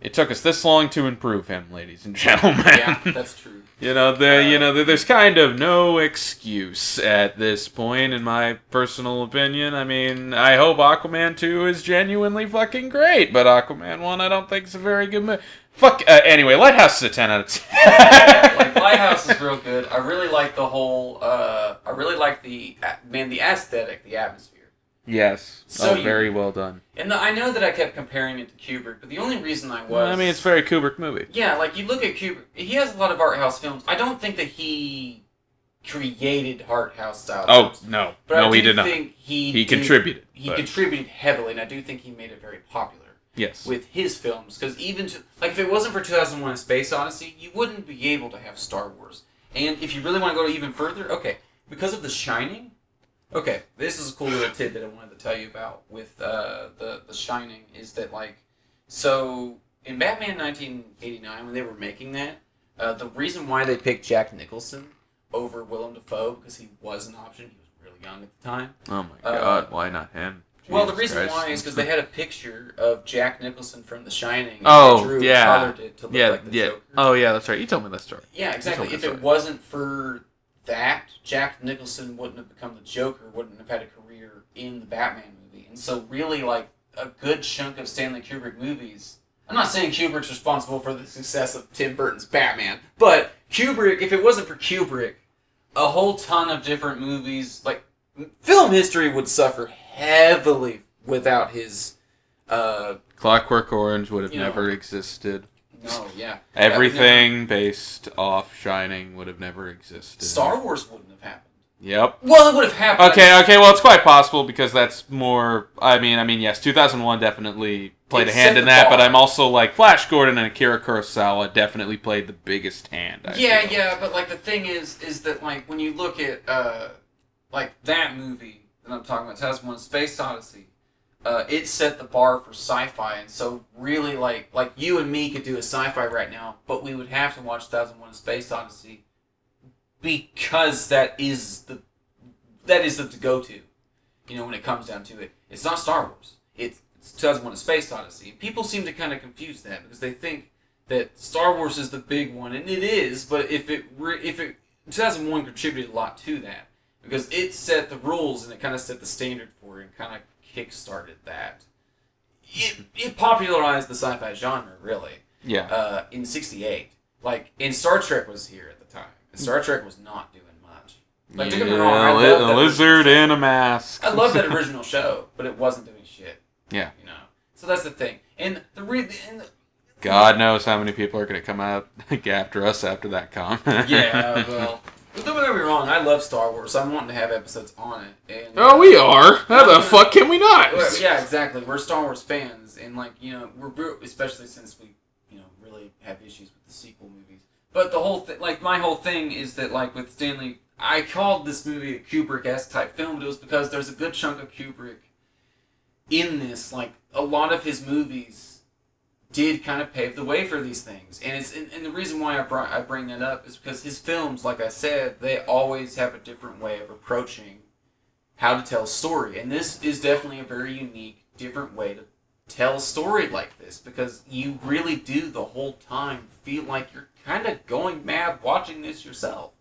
Speaker 2: it took us this long to improve him, ladies and [LAUGHS] gentlemen.
Speaker 1: Yeah, that's true.
Speaker 2: You know, the you know, there's kind of no excuse at this point, in my personal opinion. I mean, I hope Aquaman 2 is genuinely fucking great, but Aquaman 1 I don't think is a very good movie. Fuck. Uh, anyway, Lighthouse is a 10 out of 10.
Speaker 1: yeah, like [LAUGHS] Lighthouse is real good. I really like the whole. Uh, I really like the man, the aesthetic, the atmosphere.
Speaker 2: Yes.
Speaker 1: So
Speaker 2: oh,
Speaker 1: you-
Speaker 2: very well done.
Speaker 1: And the, I know that I kept comparing it to Kubrick, but the only reason I was.
Speaker 2: I mean, it's a very Kubrick movie.
Speaker 1: Yeah, like you look at Kubrick, he has a lot of art house films. I don't think that he created art house style.
Speaker 2: Oh,
Speaker 1: films,
Speaker 2: no.
Speaker 1: but I
Speaker 2: no, he did not.
Speaker 1: think he
Speaker 2: He
Speaker 1: did-
Speaker 2: contributed.
Speaker 1: He
Speaker 2: but-
Speaker 1: contributed heavily, and I do think he made it very popular
Speaker 2: yes.
Speaker 1: with his films. Because even to, like if it wasn't for 2001: A Space Odyssey, you wouldn't be able to have Star Wars. And if you really want to go even further, okay, because of The Shining. Okay, this is a cool little tidbit that I wanted to tell you about with uh, the The Shining is that like, so in Batman 1989 when they were making that, uh, the reason why they picked Jack Nicholson over Willem Dafoe because he was an option. He was really young at the time.
Speaker 2: oh my
Speaker 1: uh,
Speaker 2: god, why not him?
Speaker 1: Well, the reason
Speaker 2: Christ.
Speaker 1: why is because they had a picture of Jack Nicholson from The Shining. and
Speaker 2: Oh,
Speaker 1: drew
Speaker 2: yeah.
Speaker 1: colored it to look
Speaker 2: yeah,
Speaker 1: like the
Speaker 2: yeah.
Speaker 1: Joker.
Speaker 2: Oh, yeah, that's right. You told me that story.
Speaker 1: Yeah, exactly. If it
Speaker 2: story.
Speaker 1: wasn't for that, Jack Nicholson wouldn't have become the Joker, wouldn't have had a career in the Batman movie. And so, really, like, a good chunk of Stanley Kubrick movies. I'm not saying Kubrick's responsible for the success of Tim Burton's Batman, but Kubrick, if it wasn't for Kubrick, a whole ton of different movies, like, film history would suffer heavily without his, uh,
Speaker 2: Clockwork Orange would have
Speaker 1: You know.
Speaker 2: never existed.
Speaker 1: No, yeah.
Speaker 2: Everything based off Shining would have never existed.
Speaker 1: Star Wars wouldn't have happened.
Speaker 2: Yep.
Speaker 1: Well, it would have happened.
Speaker 2: Okay, okay, well, it's quite possible because that's more. I mean, I mean, yes, 2001 definitely played
Speaker 1: It
Speaker 2: a hand in that, but. I'm also like Flash Gordon and Akira Kurosawa definitely played the biggest hand. I
Speaker 1: yeah,
Speaker 2: feel.
Speaker 1: yeah, but like the thing is, is that like when you look at uh, like that movie that I'm talking about, 2001: Space Odyssey, uh, it set the bar for sci-fi, and so really like like you and me could do a sci-fi right now, but we would have to watch 2001: Space Odyssey because that is the that is the to go to, you know, when it comes down to it. It's not Star Wars. It's, it's 2001: A Space Odyssey. People seem to kind of confuse that because they think that Star Wars is the big one, and it is. But if it if it 2001 contributed a lot to that because it set the rules and it kind of set the standard for it and kind of kick-started that. It, it popularized the sci-fi genre really
Speaker 2: Yeah.
Speaker 1: uh, in '68. Like, and Star Trek was here at the time. And Star Trek was not doing much. Like, don't wrong,
Speaker 2: li- a lizard in a mask.
Speaker 1: I love that [LAUGHS] original show, but it wasn't doing shit.
Speaker 2: Yeah.
Speaker 1: You know. So that's the thing. And the re- and the,
Speaker 2: God knows how many people are going to come out [LAUGHS] after us after that comment.
Speaker 1: yeah, well, don't get me wrong. I love Star Wars. So I'm wanting to have episodes on it. And
Speaker 2: Oh, we uh, are. How the fuck can we not?
Speaker 1: Yeah, exactly. We're Star Wars fans, and like you know, we're we're- especially since we you know really have issues with the sequel movies. But the whole thing, like my whole thing, is that like with Stanley, I called this movie a Kubrick-esque type film, but it was because there's a good chunk of Kubrick in this. Like a lot of his movies did kind of pave the way for these things, and it's and, and the reason why I brought I bring that up is because his films, like I said, they always have a different way of approaching how to tell a story. And this is definitely a very unique, different way to tell a story like this because you really do the whole time feel like you're kind of going mad watching this yourself.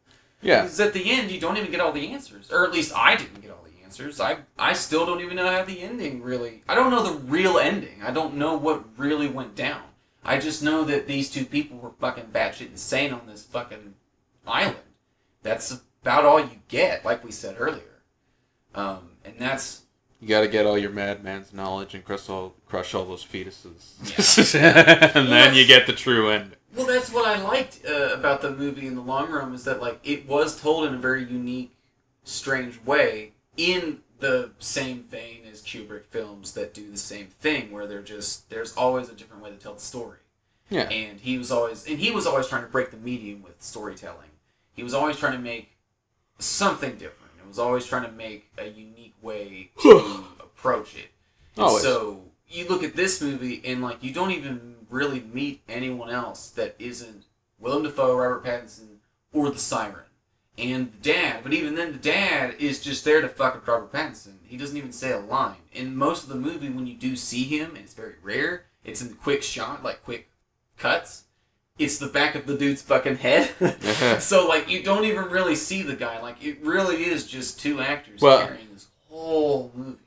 Speaker 2: Yeah.
Speaker 1: Because at the end, you don't even get all the answers. Or at least I didn't get all the answers. I, I still don't even know how the ending really. I don't know the real ending. I don't know what really went down. I just know that these two people were fucking batshit insane on this fucking island. That's about all you get, like we said earlier. Um, and that's
Speaker 2: You got to get all your madman's knowledge and crush all, crush all those fetuses. [LAUGHS] and then you get the true end.
Speaker 1: well, that's what I liked uh, about the movie in the long run was that like it was told in a very unique, strange way in the same vein as Kubrick films that do the same thing, where they're just there's always a different way to tell the story.
Speaker 2: Yeah.
Speaker 1: and he was always and he was always trying to break the medium with storytelling. He was always trying to make something different. It was always trying to make a unique way [SIGHS] to approach it. And
Speaker 2: Always.
Speaker 1: so you look at this movie and like you don't even really meet anyone else that isn't Willem Dafoe, Robert Pattinson, or the Siren. And the dad, but even then, the dad is just there to fuck up Robert Pattinson. He doesn't even say a line. In most of the movie, when you do see him, and it's very rare, it's in the quick shot, like quick cuts. It's the back of the dude's fucking head. [LAUGHS] so like you don't even really see the guy. Like it really is just two actors
Speaker 2: Well-
Speaker 1: carrying this whole movie.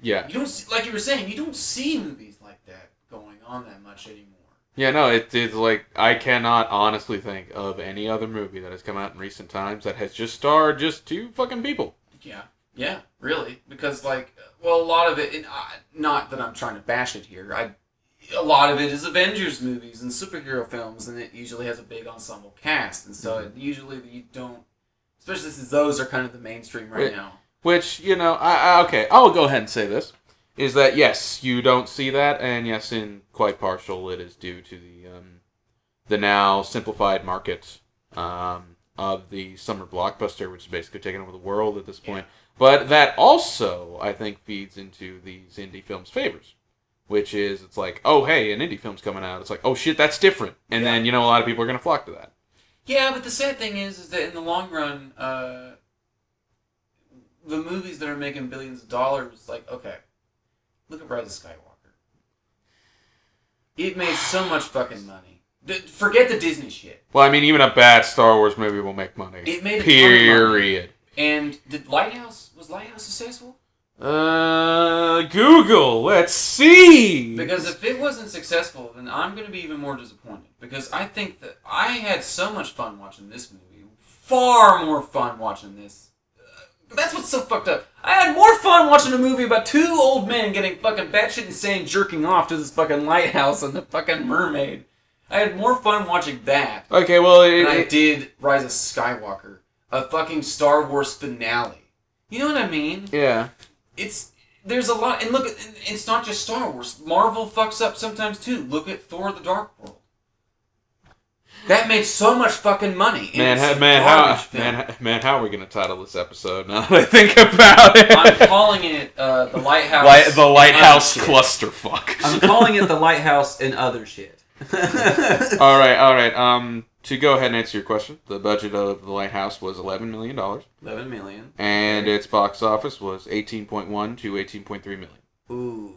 Speaker 2: Yeah.
Speaker 1: You don't see, like you were saying, you don't see movies like that going on that much anymore.
Speaker 2: Yeah, no, it, it's like I cannot honestly think of any other movie that has come out in recent times that has just starred just two fucking people.
Speaker 1: Yeah, yeah, really, because like, well, a lot of it, and uh, not that I'm trying to bash it here. I, a lot of it is Avengers movies and superhero films, and it usually has a big ensemble cast, and so it, usually you don't, especially since those are kind of the mainstream right
Speaker 2: Wait.
Speaker 1: now.
Speaker 2: Which you know, I, I okay, I'll go ahead and say this: is that yes, you don't see that, and yes, in quite partial, it is due to the um, the now simplified market um, of the summer blockbuster, which is basically taking over the world at this point. But that also, I think, feeds into these indie films' favors, which is it's like, oh hey, an indie film's coming out. It's like, oh shit, that's different, and then you know a lot of people are gonna flock to that.
Speaker 1: Yeah, but the sad thing is, is that in the long run, uh, the movies that are making billions of dollars, like okay, look at Rise of Skywalker. It made so much fucking money. D- forget the Disney shit.
Speaker 2: Well, I mean, even a bad Star Wars movie will make money.
Speaker 1: It made a ton of money.
Speaker 2: Period.
Speaker 1: And did Lighthouse was Lighthouse successful?
Speaker 2: Uh, Google. Let's see.
Speaker 1: Because if it wasn't successful, then I'm going to be even more disappointed. Because I think that I had so much fun watching this movie. Far more fun watching this. That's what's so fucked up. I had more fun watching a movie about two old men getting fucking batshit insane jerking off to this fucking lighthouse and the fucking mermaid. I had more fun watching that
Speaker 2: okay, well, it,
Speaker 1: than I did Rise of Skywalker. A fucking Star Wars finale. You know what I mean?
Speaker 2: yeah.
Speaker 1: it's there's a lot, and look, it's not just Star Wars. Marvel fucks up sometimes too. Look at Thor: The Dark World. That made so much fucking money.
Speaker 2: Man, ha- man, how, man, ha- man, how are we gonna title this episode? Now that I think about it,
Speaker 1: I'm calling it uh, the lighthouse.
Speaker 2: Light, the lighthouse
Speaker 1: and other shit.
Speaker 2: clusterfuck.
Speaker 1: I'm calling it the lighthouse and other shit. [LAUGHS]
Speaker 2: all right, all right. Um, to go ahead and answer your question, the budget of the lighthouse was eleven million dollars,
Speaker 1: Eleven million.
Speaker 2: and its box office was eighteen point one to eighteen point three million.
Speaker 1: Ooh,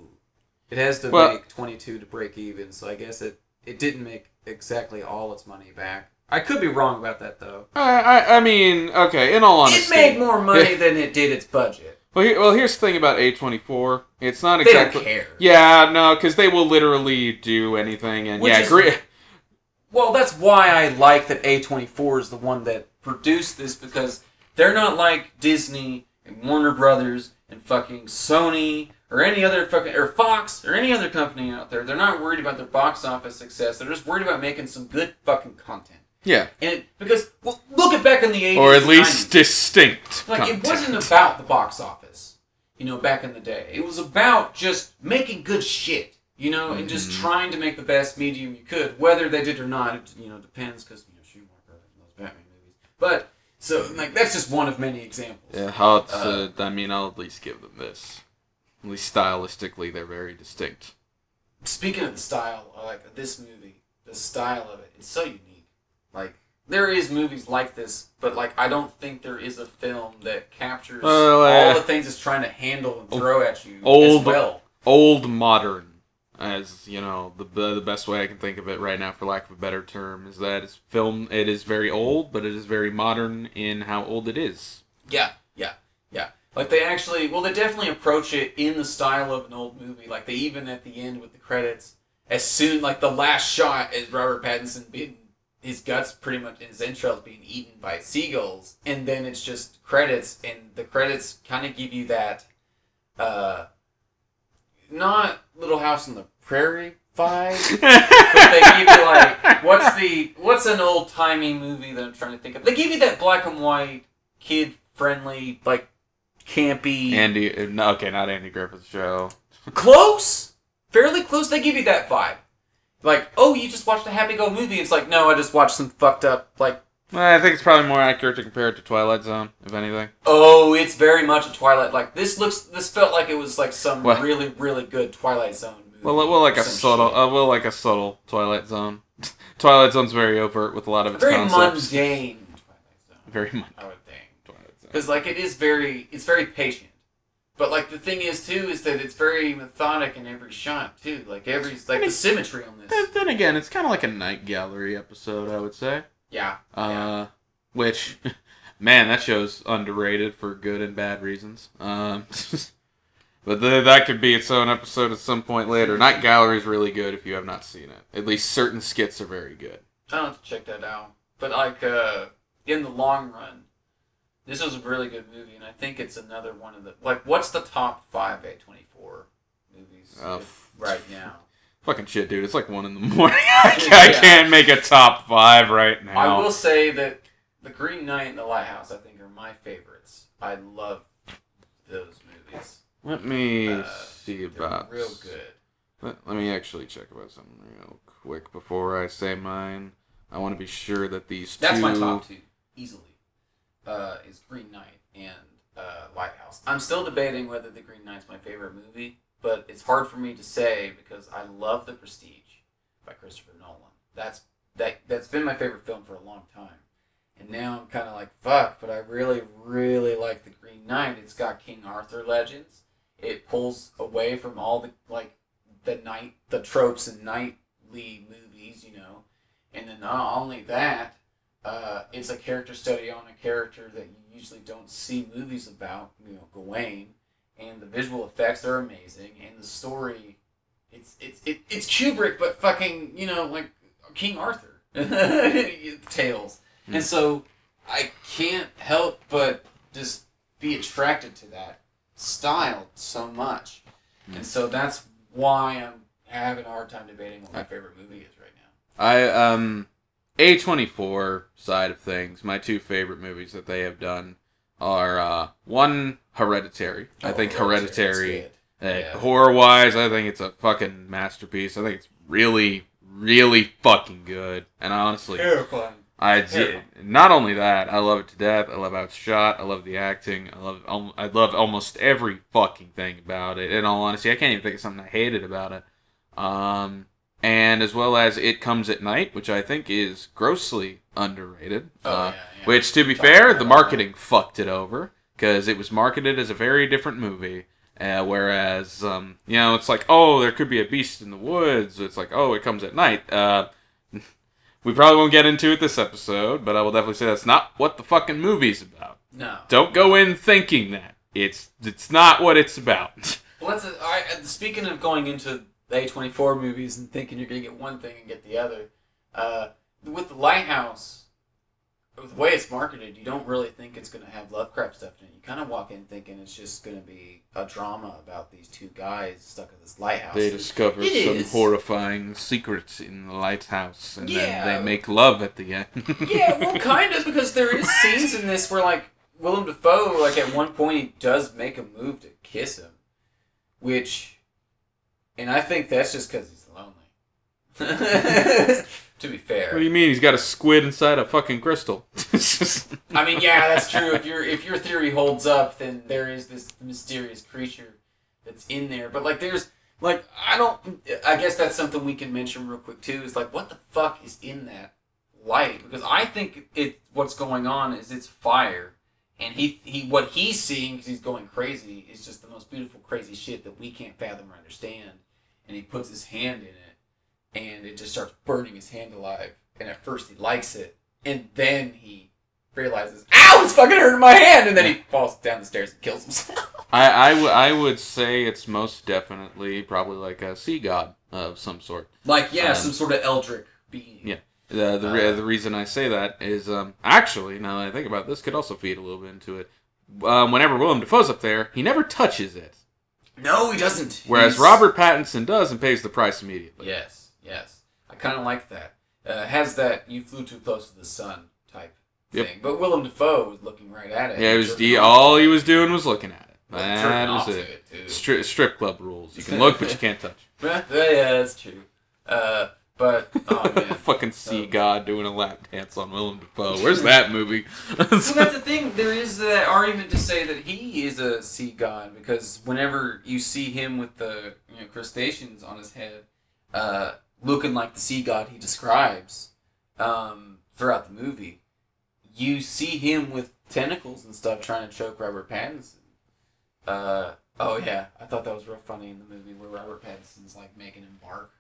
Speaker 1: it has to
Speaker 2: Well-
Speaker 1: make 22 to break even. So I guess it it didn't make exactly all its money back. I could be wrong about that though.
Speaker 2: I, I, I mean, okay. In all honesty,
Speaker 1: It made more money [LAUGHS] than it did its budget.
Speaker 2: Well, here, well, here's the thing about A24. It's not
Speaker 1: They
Speaker 2: exactly.
Speaker 1: don't care.
Speaker 2: Yeah, no, because they will literally do anything, and
Speaker 1: Which
Speaker 2: yeah,
Speaker 1: is-
Speaker 2: agree.
Speaker 1: Well, that's why I like that A24 is the one that produced this because they're not like Disney and Warner Brothers and fucking Sony or any other fucking or Fox or any other company out there. They're not worried about their box office success. They're just worried about making some good fucking content.
Speaker 2: Yeah,
Speaker 1: And it, because well, look at back in the 80s
Speaker 2: or at least
Speaker 1: 90s.
Speaker 2: distinct.
Speaker 1: like
Speaker 2: content.
Speaker 1: it wasn't about the box office, you know, back in the day. It was about just making good shit, you know, and just
Speaker 2: Mhm.
Speaker 1: trying to make the best medium you could. Whether they did or not, it, you know, depends because you know Schumacher and those Batman movies. But so like that's just one of many examples.
Speaker 2: Yeah, uh,
Speaker 1: Uh,
Speaker 2: I mean, I'll at least give them this. At least stylistically, they're very distinct.
Speaker 1: Speaking of the style, like this movie, the style of it, it's so unique. Like there is movies like this, but like I don't think there is a film that captures
Speaker 2: uh,
Speaker 1: all the things it's trying to handle and throw at you
Speaker 2: old-
Speaker 1: as well.
Speaker 2: Old modern, as you know, the the best way I can think of it right now, for lack of a better term, is that it's film. It is very old, but it is very modern in how old it is.
Speaker 1: Yeah, yeah. Like they actually, well, they definitely approach it in the style of an old movie. Like they even at the end with the credits, as soon like the last shot is Robert Pattinson being his guts pretty much his entrails being eaten by seagulls, and then it's just credits, and the credits kind of give you that, uh, not Little House on the Prairie vibe. [LAUGHS] But they give you like what's the what's an old timey movie that I'm trying to think of? They give you that black and white, kid friendly, like campy,
Speaker 2: Andy, no, okay, not Andy Griffith's show.
Speaker 1: close, fairly close. They give you that vibe. Like, oh, you just watched a happy go movie. It's like, no, I just watched some fucked up like
Speaker 2: Well, I think it's probably more accurate to compare it to Twilight Zone, if anything.
Speaker 1: Oh, it's very much a Twilight. Like this looks. This felt like it was like some
Speaker 2: Well-
Speaker 1: really, really good Twilight Zone movie.
Speaker 2: Well, well, like a subtle, uh, well, like a subtle Twilight Zone. [LAUGHS] Twilight Zone's very overt with a lot of its
Speaker 1: very
Speaker 2: concepts.
Speaker 1: mundane Twilight Zone.
Speaker 2: Very much
Speaker 1: I would think.
Speaker 2: Twilight Zone.
Speaker 1: Because like it is very, it's very patient. But like the thing is too is that it's very methodic in every shot too. Like every like
Speaker 2: mean,
Speaker 1: the symmetry on this.
Speaker 2: Then, then again, it's kind of like a night gallery episode, I would say.
Speaker 1: Yeah.
Speaker 2: Uh,
Speaker 1: yeah.
Speaker 2: which, [LAUGHS] man, that show's underrated for good and bad reasons. Um, [LAUGHS] but the, that could be its own episode at some point later. Night gallery is really good if you have not seen it. At least certain skits are very good.
Speaker 1: I'll have to check that out. But like uh, in the long run, this was a really good movie, and I think it's another one of the like. What's the top five A twenty four movies
Speaker 2: Uh,
Speaker 1: right now?
Speaker 2: Fucking shit, dude. It's like one in the [LAUGHS] morning. I can't, I can't make a top five right now.
Speaker 1: I will say that the Green Knight and the Lighthouse, I think, are my favorites. I love those movies.
Speaker 2: Let me
Speaker 1: Uh,
Speaker 2: see about.
Speaker 1: real good.
Speaker 2: Let, let me actually check about something real quick before I say mine. I want to be sure that these
Speaker 1: That's
Speaker 2: two.
Speaker 1: my top two, easily. Uh, is Green Knight and uh, Lighthouse. I'm still debating whether The Green Knight's my favorite movie, but it's hard for me to say because I love The Prestige by Christopher Nolan. That's that that's been my favorite film for a long time, and now I'm kind of like fuck. But I really, really like The Green Knight. It's got King Arthur legends. It pulls away from all the like the night the tropes and knightly movies, you know. And then not only that, uh, it's a character study on a character that you usually don't see movies about, you know, Gawain. And the visual effects are amazing, and the story, it's it's it, it's Kubrick, but fucking you know like King Arthur [LAUGHS] tales.
Speaker 2: Hmm.
Speaker 1: And so I can't help but just be attracted to that style so much,
Speaker 2: Hmm.
Speaker 1: and so that's why I'm having a hard time debating what my favorite movie is right now.
Speaker 2: I um A24 side of things, my two favorite movies that they have done are uh one Hereditary. I think Hereditary uh,
Speaker 1: Yeah.
Speaker 2: horror wise, I think it's a fucking masterpiece. I think it's really really fucking good. And I honestly
Speaker 1: Terrifying.
Speaker 2: I
Speaker 1: Terrifying.
Speaker 2: not only that, I love it to death. I love how it's shot. I love the acting. I love al- I love almost every fucking thing about it. In all honesty, I can't even think of something I hated about it. Um, and as well as it comes at night, which I think is grossly underrated.
Speaker 1: Oh,
Speaker 2: uh,
Speaker 1: yeah, yeah.
Speaker 2: Which, to be
Speaker 1: Talk
Speaker 2: fair, the
Speaker 1: that.
Speaker 2: marketing fucked it over because it was marketed as a very different movie. Uh, whereas, um, you know, it's like, oh, there could be a beast in the woods. It's like, oh, it comes at night. Uh, [LAUGHS] we probably won't get into it this episode, but I will definitely say that's not what the fucking movie's about.
Speaker 1: No.
Speaker 2: Don't go in thinking that. It's it's not what it's about. [LAUGHS]
Speaker 1: Well, that's a, all right. uh, Speaking of going into the A24 movies and thinking you're going to get one thing and get the other, uh, with the Lighthouse, with the way it's marketed, you don't really think it's going to have Lovecraft stuff in it. You kind of walk in thinking it's just going to be a drama about these two guys stuck at this lighthouse.
Speaker 2: They discover
Speaker 1: It
Speaker 2: some
Speaker 1: is.
Speaker 2: horrifying secrets in the lighthouse, and
Speaker 1: Yeah.
Speaker 2: then they make love at the end. [LAUGHS]
Speaker 1: yeah, well, kind of because there is scenes in this where like Willem Dafoe, like at one point he does make a move to kiss him, which, and I think that's just because he's lonely. [LAUGHS] to be fair,
Speaker 2: What do you mean? He's got a squid inside a fucking crystal.
Speaker 1: I mean, yeah, that's true. If your if your theory holds up, then there is this mysterious creature that's in there. But like, there's like I don't. I guess that's something we can mention real quick too. Is like, what the fuck is in that light? Because I think it what's going on is it's fire, and he he what he's seeing because he's going crazy is just the most beautiful crazy shit that we can't fathom or understand. And he puts his hand in it, and it just starts burning his hand alive. And at first he likes it, and then he realizes, "Ow, it's fucking hurting my hand!" And then he falls down the stairs and kills himself.
Speaker 2: I, I, w- I would say it's most definitely probably like a sea god of some sort.
Speaker 1: like, yeah,
Speaker 2: Um,
Speaker 1: some sort of eldritch being.
Speaker 2: Yeah. The the, re-
Speaker 1: Uh,
Speaker 2: the reason I say that is um, actually now that I think about it, this could also feed a little bit into it. Um, whenever Willem Dafoe's up there, he never touches it,
Speaker 1: No, he doesn't.
Speaker 2: whereas
Speaker 1: He's-
Speaker 2: Robert Pattinson does and pays the price immediately.
Speaker 1: Yes, yes. I kind of like that. Uh, has that "you flew too close to the sun" type
Speaker 2: Yep.
Speaker 1: thing. But Willem Dafoe was looking right at it.
Speaker 2: Yeah, it was
Speaker 1: jerking
Speaker 2: he, all he was doing was looking at it.
Speaker 1: Well,
Speaker 2: That was it.
Speaker 1: it.
Speaker 2: Stri- strip club rules. You can [LAUGHS] look, but you can't touch.
Speaker 1: yeah, [LAUGHS] yeah, that's true. Uh, but [LAUGHS] oh man, [LAUGHS]
Speaker 2: Fucking sea god doing a lap dance on Willem Dafoe. Where's that movie?
Speaker 1: well, that's [LAUGHS] the thing. There is that argument to say that he is a sea god because whenever you see him with the you know, crustaceans on his head, uh, looking like the sea god he describes um, throughout the movie, you see him with tentacles and stuff trying to choke Robert Pattinson. Uh, oh yeah, I thought that was real funny in the movie where Robert Pattinson's like making him bark.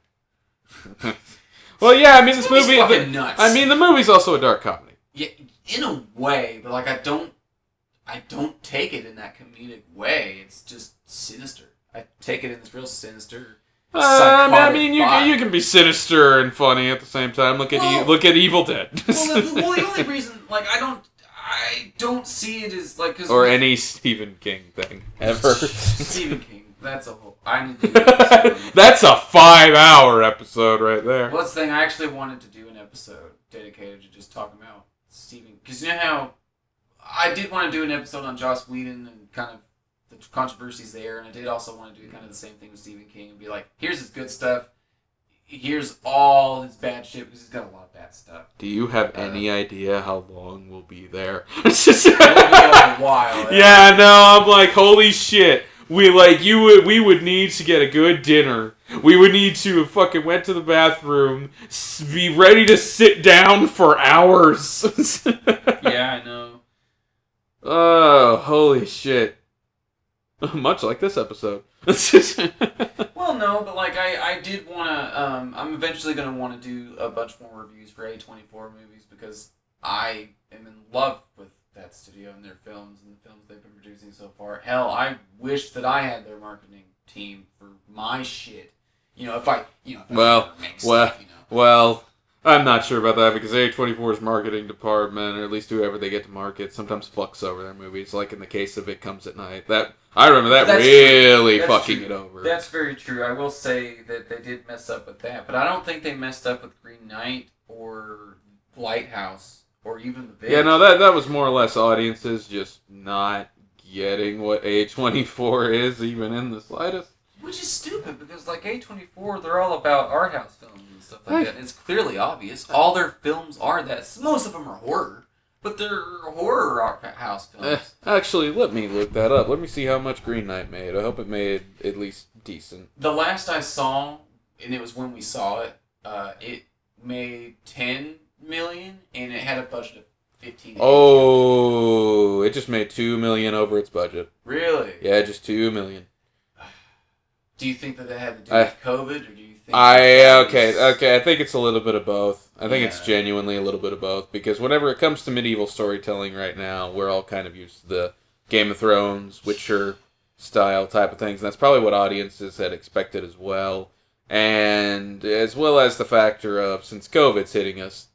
Speaker 1: [LAUGHS]
Speaker 2: well, yeah, I mean this
Speaker 1: Movie's
Speaker 2: movie. the-
Speaker 1: nuts.
Speaker 2: I mean the movie's also a dark comedy.
Speaker 1: Yeah, in a way, but like I don't, I don't take it in that comedic way. It's just sinister. I take it in this real sinister.
Speaker 2: Uh, I mean, you
Speaker 1: vibe.
Speaker 2: can, you can be sinister and funny at the same time. Look at e- look at Evil Dead,
Speaker 1: Well, the, well, the only [LAUGHS] reason, like, I don't, I don't see it as like
Speaker 2: or any Stephen King thing ever. [LAUGHS]
Speaker 1: Stephen King. That's a whole. I need to. [LAUGHS] Do an episode on it.
Speaker 2: That's a five-hour episode right there.
Speaker 1: Well, that's the thing. I actually wanted to do an episode dedicated to just talking about Stephen, because you know how I did want to do an episode on Joss Whedon and kind of the controversies there, and I did also want to do kind of the same thing with Stephen King and be like, here's his good stuff, here's all his bad shit because he's got a lot of bad stuff.
Speaker 2: Do you have
Speaker 1: Uh,
Speaker 2: any idea how long we'll be there?
Speaker 1: It'll be a [LAUGHS] while.
Speaker 2: Yeah, no, I'm like, holy shit. We like you would we would need to get a good dinner. We would need to fucking went to the bathroom, be ready to sit down for hours. [LAUGHS]
Speaker 1: Yeah, I know.
Speaker 2: Oh, holy shit. [LAUGHS] Much like this episode. [LAUGHS]
Speaker 1: Well, no, but like I, I did want to. Um, I'm eventually going to want to do a bunch more reviews for A24 movies because I am in love with that studio and their films and the films they've been producing so far. Hell, I wish that I had their marketing team for my shit. You know, if I, you know, if I
Speaker 2: Well, well,
Speaker 1: stuff, you know.
Speaker 2: well, I'm not sure about that because A24's marketing department, or at least whoever they get to market, sometimes fucks over their movies. Like in the case of It Comes at Night. That I remember that
Speaker 1: That's
Speaker 2: really. Fucking
Speaker 1: true.
Speaker 2: it over.
Speaker 1: That's very true. I will say that they did mess up with that, but I don't think they messed up with Green Knight or Lighthouse or even the Big.
Speaker 2: Yeah, no, that that was more or less audiences just not getting what A24 [LAUGHS] is, even in the slightest.
Speaker 1: Which is stupid because like A twenty four, they're all about art house films and stuff like
Speaker 2: Right.
Speaker 1: that. And it's clearly obvious. All their films are that. Most of them are horror, but they're horror art house films.
Speaker 2: Eh, actually, let me look that up. Let me see how much Green Knight made. I hope it made at least decent.
Speaker 1: The last I saw, and it was when we saw it, uh, it made ten million, and it had a budget of fifteen.
Speaker 2: Oh, it just made two million over its budget.
Speaker 1: really?
Speaker 2: Yeah, just two million. [SIGHS]
Speaker 1: Do you think that that had to do
Speaker 2: I-
Speaker 1: with COVID, or do you think?
Speaker 2: I okay,
Speaker 1: was-
Speaker 2: okay. I think it's a little bit of both. I think it's genuinely a little bit of both because whenever it comes to medieval storytelling right now, we're all kind of used to the Game of Thrones, Witcher style type of things. And that's probably what audiences had expected as well. And as well as the factor of since COVID's hitting us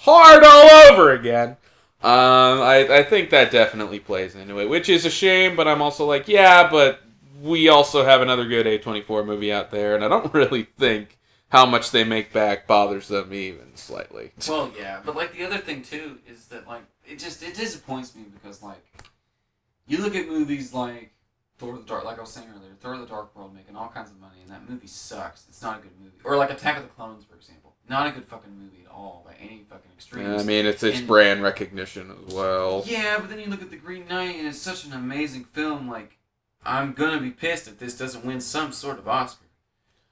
Speaker 2: hard all over again, um, I, I think that definitely plays into it, which is a shame. But I'm also like, yeah, but we also have another good A24 movie out there, and I don't [LAUGHS] really think how much they make back bothers them even slightly.
Speaker 1: Well, yeah, but like the other thing too is that like it just it disappoints me because like you look at movies like Thor: the Dark, like I was saying earlier, Thor: the Dark World making all kinds of money, and that movie sucks. It's not a good movie. Or like Attack of the Clones, for example, not a good fucking movie at all by any fucking extremes.
Speaker 2: I mean, it's it's
Speaker 1: And-
Speaker 2: brand recognition as well.
Speaker 1: Yeah, but then you look at the Green Knight, and it's such an amazing film. Like, I'm gonna be pissed if this doesn't win some sort of Oscar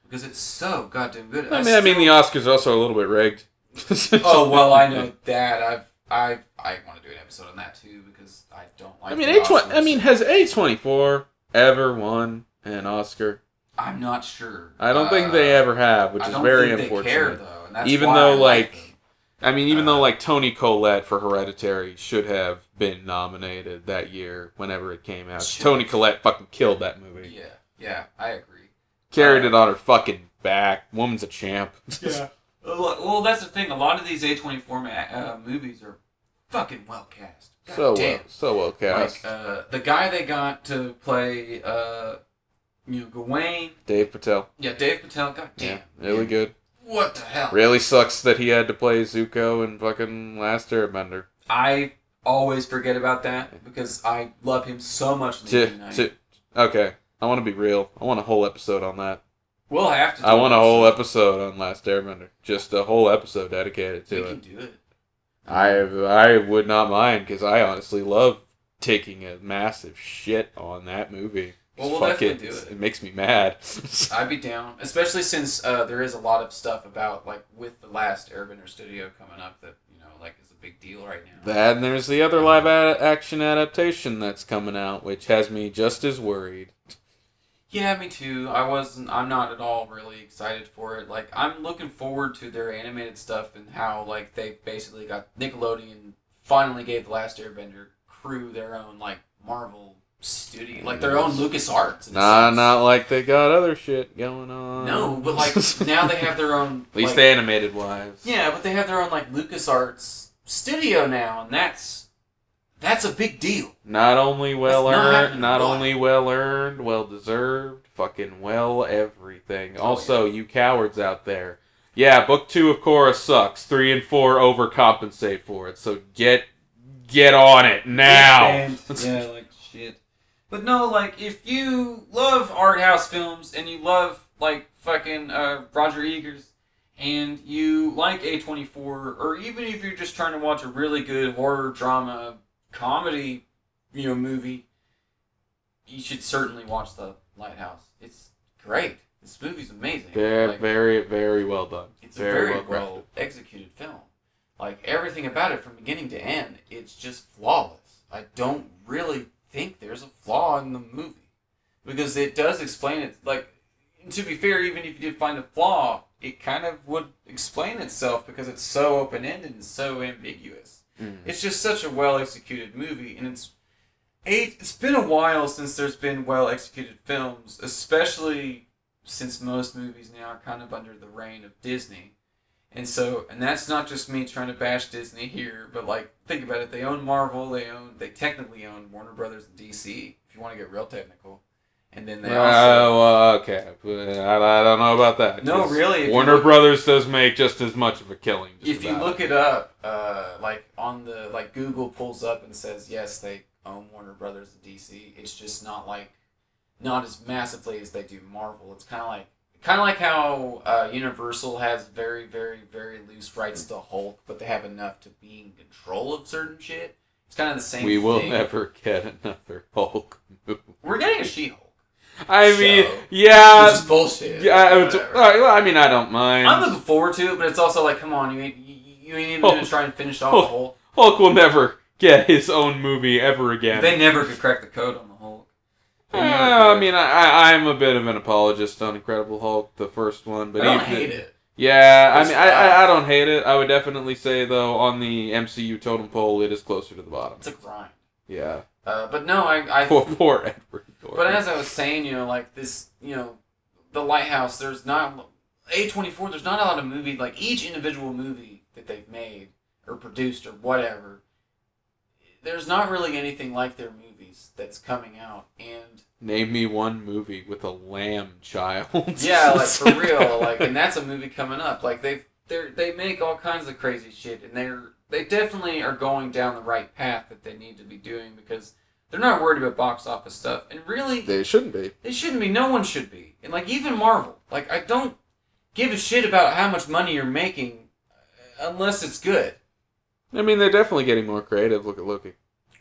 Speaker 1: because it's so goddamn good.
Speaker 2: I mean, I mean, the Oscars are also a little bit rigged. [LAUGHS]
Speaker 1: oh well, I know [LAUGHS] that. I've I I want to do an episode on that too because I don't like.
Speaker 2: I mean, A twenty. I mean, has A twenty four ever won an Oscar?
Speaker 1: I'm not sure.
Speaker 2: I don't think
Speaker 1: Uh,
Speaker 2: they ever have, which
Speaker 1: I
Speaker 2: is very
Speaker 1: think
Speaker 2: unfortunate.
Speaker 1: Care though, and that's
Speaker 2: Even
Speaker 1: why
Speaker 2: though,
Speaker 1: I
Speaker 2: like,
Speaker 1: them.
Speaker 2: I mean, even though
Speaker 1: Uh,
Speaker 2: like Toni Collette for Hereditary should have been nominated that year whenever it came out.
Speaker 1: Should.
Speaker 2: Toni Collette fucking killed that movie.
Speaker 1: yeah, yeah, I agree.
Speaker 2: Carried it on her fucking back. Woman's a champ. [LAUGHS]
Speaker 1: Well, well, that's the thing. A lot of these A24 uh, movies are fucking well cast. God
Speaker 2: so
Speaker 1: damn.
Speaker 2: well, so well cast.
Speaker 1: Like uh, the guy they got to play, uh, you know, Gawain.
Speaker 2: Dev Patel.
Speaker 1: Yeah, Dev Patel. God damn.
Speaker 2: Yeah, really good.
Speaker 1: What the hell?
Speaker 2: Really sucks that he had to play Zuko in fucking Last Airbender.
Speaker 1: I always forget about that because I love him so much.
Speaker 2: To, to, okay, I want to be real. I want a whole episode on that.
Speaker 1: We'll have to. Do
Speaker 2: I want a whole episode on Last Airbender. Just a whole episode dedicated to
Speaker 1: We
Speaker 2: to
Speaker 1: can
Speaker 2: it.
Speaker 1: do it.
Speaker 2: I I would not mind because I honestly love taking a massive shit on that movie.
Speaker 1: Well, we'll
Speaker 2: Fuck
Speaker 1: definitely
Speaker 2: it.
Speaker 1: do it.
Speaker 2: It makes me mad. [LAUGHS]
Speaker 1: I'd be down, especially since uh, there is a lot of stuff about like with the last Airbender studio coming up that you know like is a big deal right now.
Speaker 2: that and there's the other live ad- action adaptation that's coming out, which has me just as worried.
Speaker 1: Yeah, me too. I wasn't. I'm not at all really excited for it. Like I'm looking forward to their animated stuff and how like they basically got Nickelodeon finally gave the last Airbender crew their own like Marvel studio, like their own Lucas Arts.
Speaker 2: Nah, not like they got other shit going on.
Speaker 1: No, but like now they have their own. [LAUGHS]
Speaker 2: At least
Speaker 1: like,
Speaker 2: animated wise.
Speaker 1: Yeah, but they have their own like Lucas Arts studio now, and that's that's a big deal.
Speaker 2: Not only well
Speaker 1: That's
Speaker 2: earned,
Speaker 1: happening
Speaker 2: not only well earned, well deserved, fucking well everything.
Speaker 1: Oh,
Speaker 2: also, you cowards out there. Yeah, book two of Korra sucks. Three and four overcompensate for it. So get get on it now. [LAUGHS]
Speaker 1: Yeah, like shit. But no, like if you love art house films and you love like fucking uh, Roger Eggers and you like A24 or even if you're just trying to watch a really good horror drama comedy, you know, movie, you should certainly watch The Lighthouse. It's great. This movie's amazing.
Speaker 2: Very,
Speaker 1: Like,
Speaker 2: very, very well done.
Speaker 1: it's a
Speaker 2: very,
Speaker 1: very
Speaker 2: well
Speaker 1: well, executed film. Like everything about it from beginning to end, it's just flawless. I don't really think there's a flaw in the movie because it does explain it. Like to be fair, even if you did find a flaw, it kind of would explain itself because it's so open ended and so ambiguous.
Speaker 2: Mm.
Speaker 1: It's just such a well executed movie, and it's eight. It's been a while since there's been well executed films, especially since most movies now are kind of under the reign of Disney. And so, and that's not just me trying to bash Disney here, but like, think about it. They own Marvel. They own. They technically own Warner Brothers and DC. If you want to get real technical, and then they
Speaker 2: Uh,
Speaker 1: also.
Speaker 2: well, okay. I, I don't know about that.
Speaker 1: No, really,
Speaker 2: Warner
Speaker 1: look-
Speaker 2: Brothers does make just as much of a killing.
Speaker 1: if you look it up, uh, like on the like Google pulls up and says yes, they own Warner Brothers and DC. It's just not like not as massively as they do Marvel. It's kind of like kind of like how uh, Universal has very very very loose rights to Hulk, but they have enough to be in control of certain shit. It's kind of the same.
Speaker 2: we will never get another Hulk movie.
Speaker 1: We're getting a She-Hulk.
Speaker 2: I
Speaker 1: So,
Speaker 2: mean, yeah,
Speaker 1: Which is bullshit.
Speaker 2: yeah. I, would-
Speaker 1: Whatever.
Speaker 2: all right, well, I mean, I don't mind.
Speaker 1: I'm looking forward to it, but it's also like, come on, you ain't you, ain't even
Speaker 2: Hulk-
Speaker 1: gonna try and finish off
Speaker 2: Hulk-
Speaker 1: the Hulk.
Speaker 2: Hulk will never get his own movie ever again.
Speaker 1: They never could crack the code on the Hulk. They
Speaker 2: Uh, I mean, I, I, I'm a bit of an apologist on Incredible Hulk, the first one, but
Speaker 1: I don't
Speaker 2: even
Speaker 1: hate it.
Speaker 2: Yeah, I mean, I, I, I don't hate it. I would definitely say though, on the MCU totem pole, it is closer to the bottom.
Speaker 1: It's a grind.
Speaker 2: Yeah,
Speaker 1: Uh, but no, I, I
Speaker 2: poor, poor Edward.
Speaker 1: but as I was saying, you know, like this, you know, the Lighthouse. There's not A twenty four. There's not a lot of movie like each individual movie that they've made or produced or whatever. There's not really anything like their movies that's coming out, and
Speaker 2: Name me one movie with a lamb child. [LAUGHS]
Speaker 1: yeah, like for real, [LAUGHS] like, and that's a movie coming up. Like they've they they make all kinds of crazy shit, and they're they definitely are going down the right path that they need to be doing because they're not worried about box office stuff, and really
Speaker 2: they shouldn't be.
Speaker 1: they shouldn't be. No one should be, and like even Marvel, like I don't give a shit about how much money you're making uh, unless it's good.
Speaker 2: I mean, they're definitely getting more creative. Look at Loki.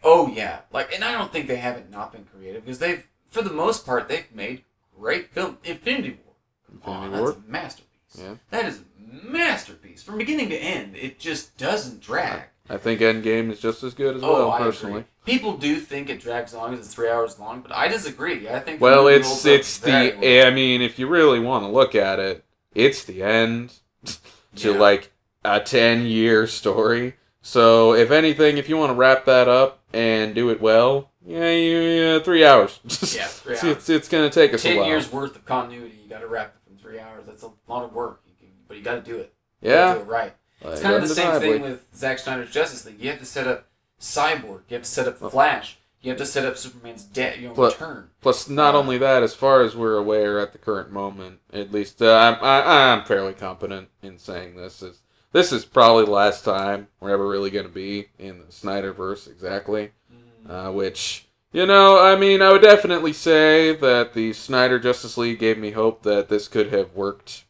Speaker 1: Oh yeah, like, and I don't think they haven't not been creative because they've, for the most part, they've made great film. Infinity War,
Speaker 2: Infinity oh, War.
Speaker 1: that's a masterpiece.
Speaker 2: Yeah.
Speaker 1: That is a masterpiece from beginning to end. It just doesn't drag.
Speaker 2: I think Endgame is just as good as
Speaker 1: oh,
Speaker 2: well,
Speaker 1: I
Speaker 2: personally.
Speaker 1: agree. People do think it drags long as it's three hours long, but I disagree. I think
Speaker 2: Well, it's it's the.
Speaker 1: well.
Speaker 2: I mean, if you really want to look at it, it's the end [LAUGHS] to
Speaker 1: Yeah.
Speaker 2: like a ten year story. So if anything, if you want to wrap that up and do it well, yeah, you, yeah three hours. [LAUGHS]
Speaker 1: Yeah, three
Speaker 2: it's,
Speaker 1: hours.
Speaker 2: It's, it's gonna take us a
Speaker 1: ten years worth of continuity. You got to wrap it in three hours. That's a lot of work. You can, but you got to do it. You
Speaker 2: Yeah,
Speaker 1: do it right.
Speaker 2: like,
Speaker 1: It's kind of the same thing with Zack Snyder's Justice League. You have to set up Cyborg. You have to set up
Speaker 2: Oh.
Speaker 1: Flash. You have to set up Superman's death. You know,
Speaker 2: But-
Speaker 1: return.
Speaker 2: Plus, not
Speaker 1: Uh,
Speaker 2: only that, as far as we're aware at the current moment, at least uh, I'm I, I'm fairly competent in saying this is this is probably the last time we're ever really going to be in the Snyderverse exactly.
Speaker 1: Mm.
Speaker 2: Uh, which You know, I mean, I would definitely say that the Snyder Justice League gave me hope that this could have worked.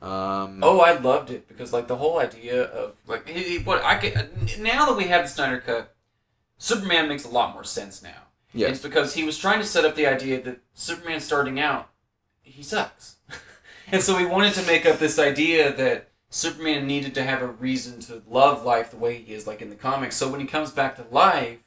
Speaker 2: Um,
Speaker 1: Oh, I loved it because like the whole idea of like what I can now that we have the Snyder cut, Superman makes a lot more sense now.
Speaker 2: yes.
Speaker 1: It's because he was trying to set up the idea that Superman starting out, he sucks. [LAUGHS] and so he wanted to make up this idea that Superman needed to have a reason to love life the way he is, like in the comics. So when he comes back to life,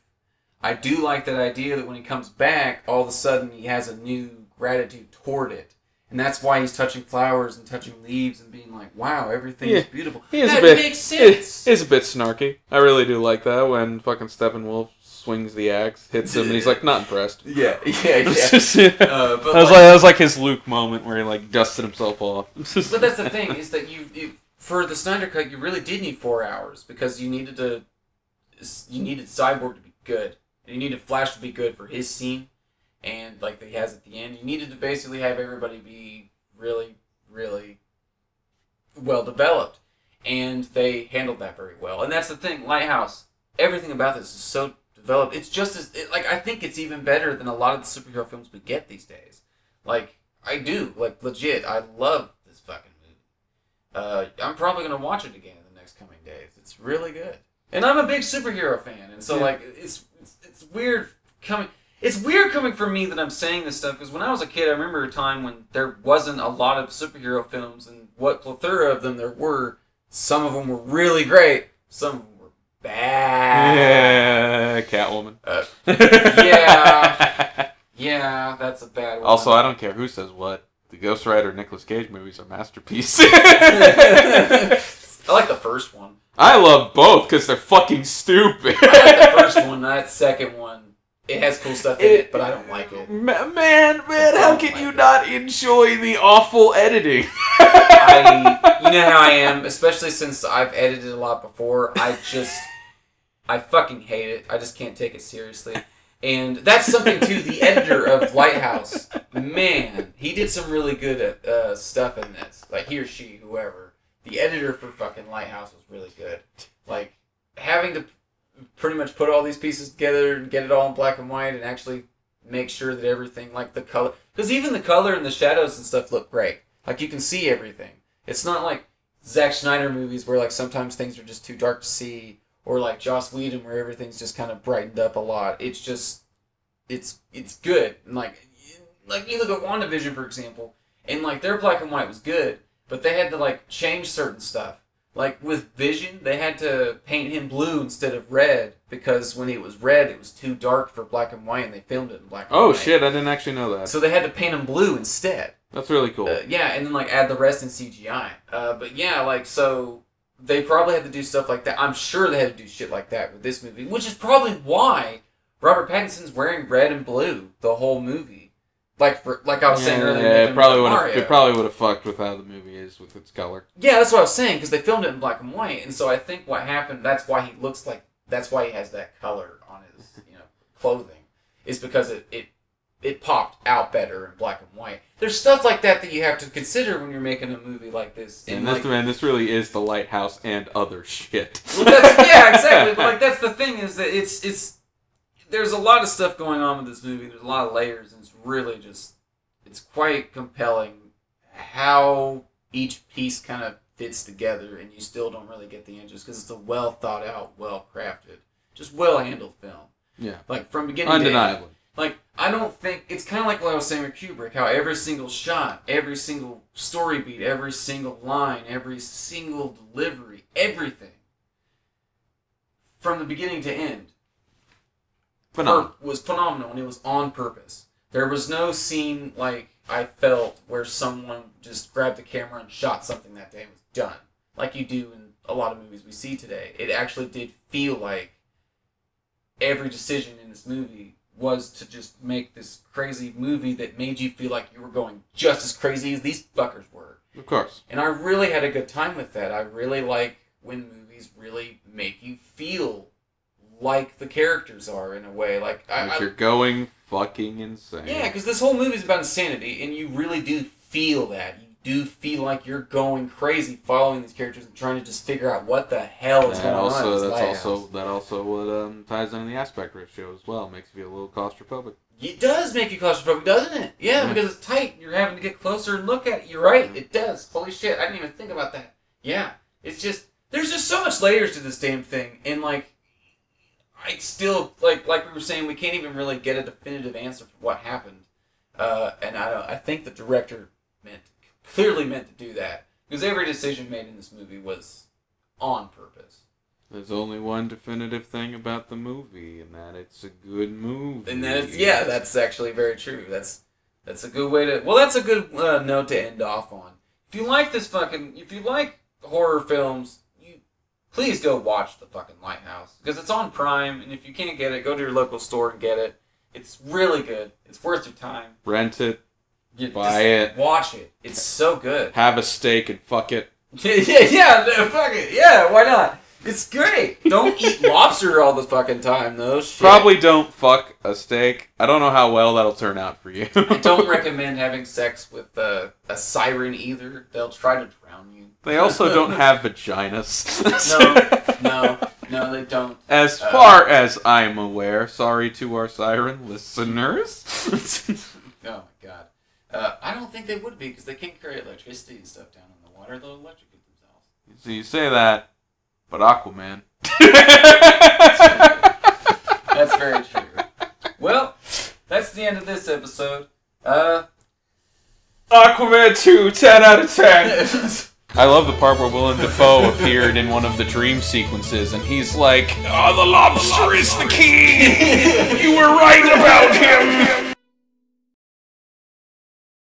Speaker 1: I do like that idea that when he comes back, all of a sudden he has a new gratitude toward it. And that's why he's touching flowers and touching leaves and being like, wow, everything is
Speaker 2: Yeah.
Speaker 1: beautiful.
Speaker 2: He is
Speaker 1: that
Speaker 2: a bit.
Speaker 1: makes sense.
Speaker 2: it's a bit snarky. I really do like that when fucking Steppenwolf swings the axe, hits him, and he's like not impressed. [LAUGHS]
Speaker 1: yeah, yeah, yeah. [LAUGHS]
Speaker 2: just- yeah.
Speaker 1: Uh, but
Speaker 2: that was like, that was like his Luke moment where he like dusted himself off. [LAUGHS]
Speaker 1: But that's the thing is that you, you for the Snyder cut you really did need four hours because you needed to you needed Cyborg to be good. And you needed Flash to be good for his scene and like that he has at the end. You needed to basically have everybody be really really well developed. And they handled that very well. And that's the thing Lighthouse everything about this is so developed. It's just as it, like I think it's even better than a lot of the superhero films we get these days. Like I do. Like legit. I love uh, I'm probably gonna watch it again in the next coming days. It's really good, and I'm a big superhero fan, and so
Speaker 2: Yeah.
Speaker 1: like it's, it's it's weird coming. It's weird coming from me that I'm saying this stuff because when I was a kid, I remember a time when there wasn't a lot of superhero films, and what plethora of them there were. Some of them were really great. Some of them were bad.
Speaker 2: yeah, Catwoman.
Speaker 1: Uh, yeah. [LAUGHS] Yeah, that's a bad one.
Speaker 2: Also, I don't care who says what. The Ghost Rider Nicolas Cage movies are masterpieces. [LAUGHS]
Speaker 1: I like the first one.
Speaker 2: I love both because they're fucking stupid.
Speaker 1: I like the first [LAUGHS] one. That second one, it has cool stuff in it, but I don't like it.
Speaker 2: Ma- Man, man, how can
Speaker 1: like
Speaker 2: you
Speaker 1: it.
Speaker 2: not enjoy the awful editing?
Speaker 1: I, you know [LAUGHS] how I am, especially since I've edited a lot before. I just, I fucking hate it. I just can't take it seriously. And that's something too. The editor of Lighthouse, man, he did some really good uh, stuff in this. Like he or she, whoever. The editor for fucking Lighthouse was really good. Like having to pretty much put all these pieces together and get it all in black and white and actually make sure that everything, like the color, because even the color and the shadows and stuff look great. Like you can see everything. It's not like Zack Snyder movies where like sometimes things are just too dark to see, or like Joss Whedon where everything's just kind of brightened up a lot. It's just, it's it's good. And like, like you look at WandaVision for example, and like their black and white was good, but they had to like change certain stuff. Like with Vision, they had to paint him blue instead of red because when it was red, it was too dark for black and white, and they filmed it in black and
Speaker 2: oh
Speaker 1: white.
Speaker 2: shit, I didn't actually know that.
Speaker 1: So they had to paint him blue instead.
Speaker 2: That's really cool.
Speaker 1: Uh, yeah, and then like add the rest in CGI. Uh, but yeah, like so they probably had to do stuff like that. I'm sure they had to do shit like that with this movie, which is probably why Robert Pattinson's wearing red and blue the whole movie. Like for, like I was saying earlier.
Speaker 2: yeah, it probably would have. It probably would have fucked with how the movie is with its color.
Speaker 1: Yeah, that's what I was saying because they filmed it in black and white, and so I think what happened. That's why he looks like. That's why he has that color on his you know clothing, is because it it it popped out better in black and white. There's stuff like that that you have to consider when you're making a movie like this.
Speaker 2: And
Speaker 1: And
Speaker 2: this
Speaker 1: like,
Speaker 2: man, this really is the lighthouse and other shit.
Speaker 1: well, yeah, exactly. [LAUGHS] But like that's the thing is that it's it's there's a lot of stuff going on with this movie. There's a lot of layers, and it's really just it's quite compelling how each piece kind of fits together, and you still don't really get the inches because it's a well thought out, well crafted, just well handled film.
Speaker 2: Yeah.
Speaker 1: Like from beginning to end.
Speaker 2: Undeniably.
Speaker 1: Like I don't think it's kind of like what I was saying with Kubrick, how every single shot, every single story beat, every single line, every single delivery, everything, from the beginning to end,
Speaker 2: Phenomenal.
Speaker 1: was phenomenal, and it was on purpose. There was no scene like I felt where someone just grabbed the camera and shot something that day and was done, like you do in a lot of movies we see today. It actually did feel like every decision in this movie was to just make this crazy movie that made you feel like you were going just as crazy as these fuckers were.
Speaker 2: Of course.
Speaker 1: And I really had a good time with that. I really like when movies really make you feel like the characters are in a way. Like I,
Speaker 2: you're going fucking insane.
Speaker 1: yeah, because this whole movie is about insanity, and you really do feel that. You do feel like you're going crazy following these characters and trying to just figure out what the hell is
Speaker 2: That
Speaker 1: going on.
Speaker 2: also
Speaker 1: this
Speaker 2: that's
Speaker 1: lighthouse.
Speaker 2: also that also what um, ties into the aspect ratio as well. Makes you feel a little claustrophobic.
Speaker 1: It does make you claustrophobic, doesn't it? Yeah,
Speaker 2: Yeah.
Speaker 1: because it's tight. You're having to get closer and look at it. You're right. It does. Holy shit! I didn't even think about that. Yeah, it's just there's just so much layers to this damn thing, and like, I still like like we were saying, we can't even really get a definitive answer for what happened. Uh, and I don't. I think the director clearly meant to do that because every decision made in this movie was on purpose.
Speaker 2: There's only one definitive thing about the movie, and that it's a good movie.
Speaker 1: And that's yeah, that's actually very true. That's that's a good way to. Well, that's a good uh, note to end off on. If you like this fucking, if you like horror films, you please go watch the fucking Lighthouse because it's on Prime. And if you can't get it, go to your local store and get it. It's really good. It's worth your time.
Speaker 2: rent it,
Speaker 1: You
Speaker 2: Buy it.
Speaker 1: Watch it. It's so good.
Speaker 2: have a steak, and fuck it. [LAUGHS]
Speaker 1: yeah, yeah, no, fuck it. Yeah, why not? It's great. Don't eat [LAUGHS] lobster all the fucking time though. Shit.
Speaker 2: Probably don't fuck a steak. I don't know how well that'll turn out for you.
Speaker 1: I don't [LAUGHS] recommend having sex with uh, a siren either. They'll try to drown you.
Speaker 2: They also don't have vaginas.
Speaker 1: No, no, No, they don't.
Speaker 2: As
Speaker 1: Uh,
Speaker 2: far as I'm aware, sorry to our siren listeners.
Speaker 1: My god. Uh, I don't think they would be because they can't carry electricity and stuff down in the water. They'll electrocute themselves.
Speaker 2: so you say that, but Aquaman.
Speaker 1: That's very true. Well, that's the end of this episode. Uh,
Speaker 2: Aquaman 2, 10 out of 10. I love the part where Willem Dafoe appeared in one of the dream sequences, and he's like, "Oh, the lobster is the key. [LAUGHS] You were right about him."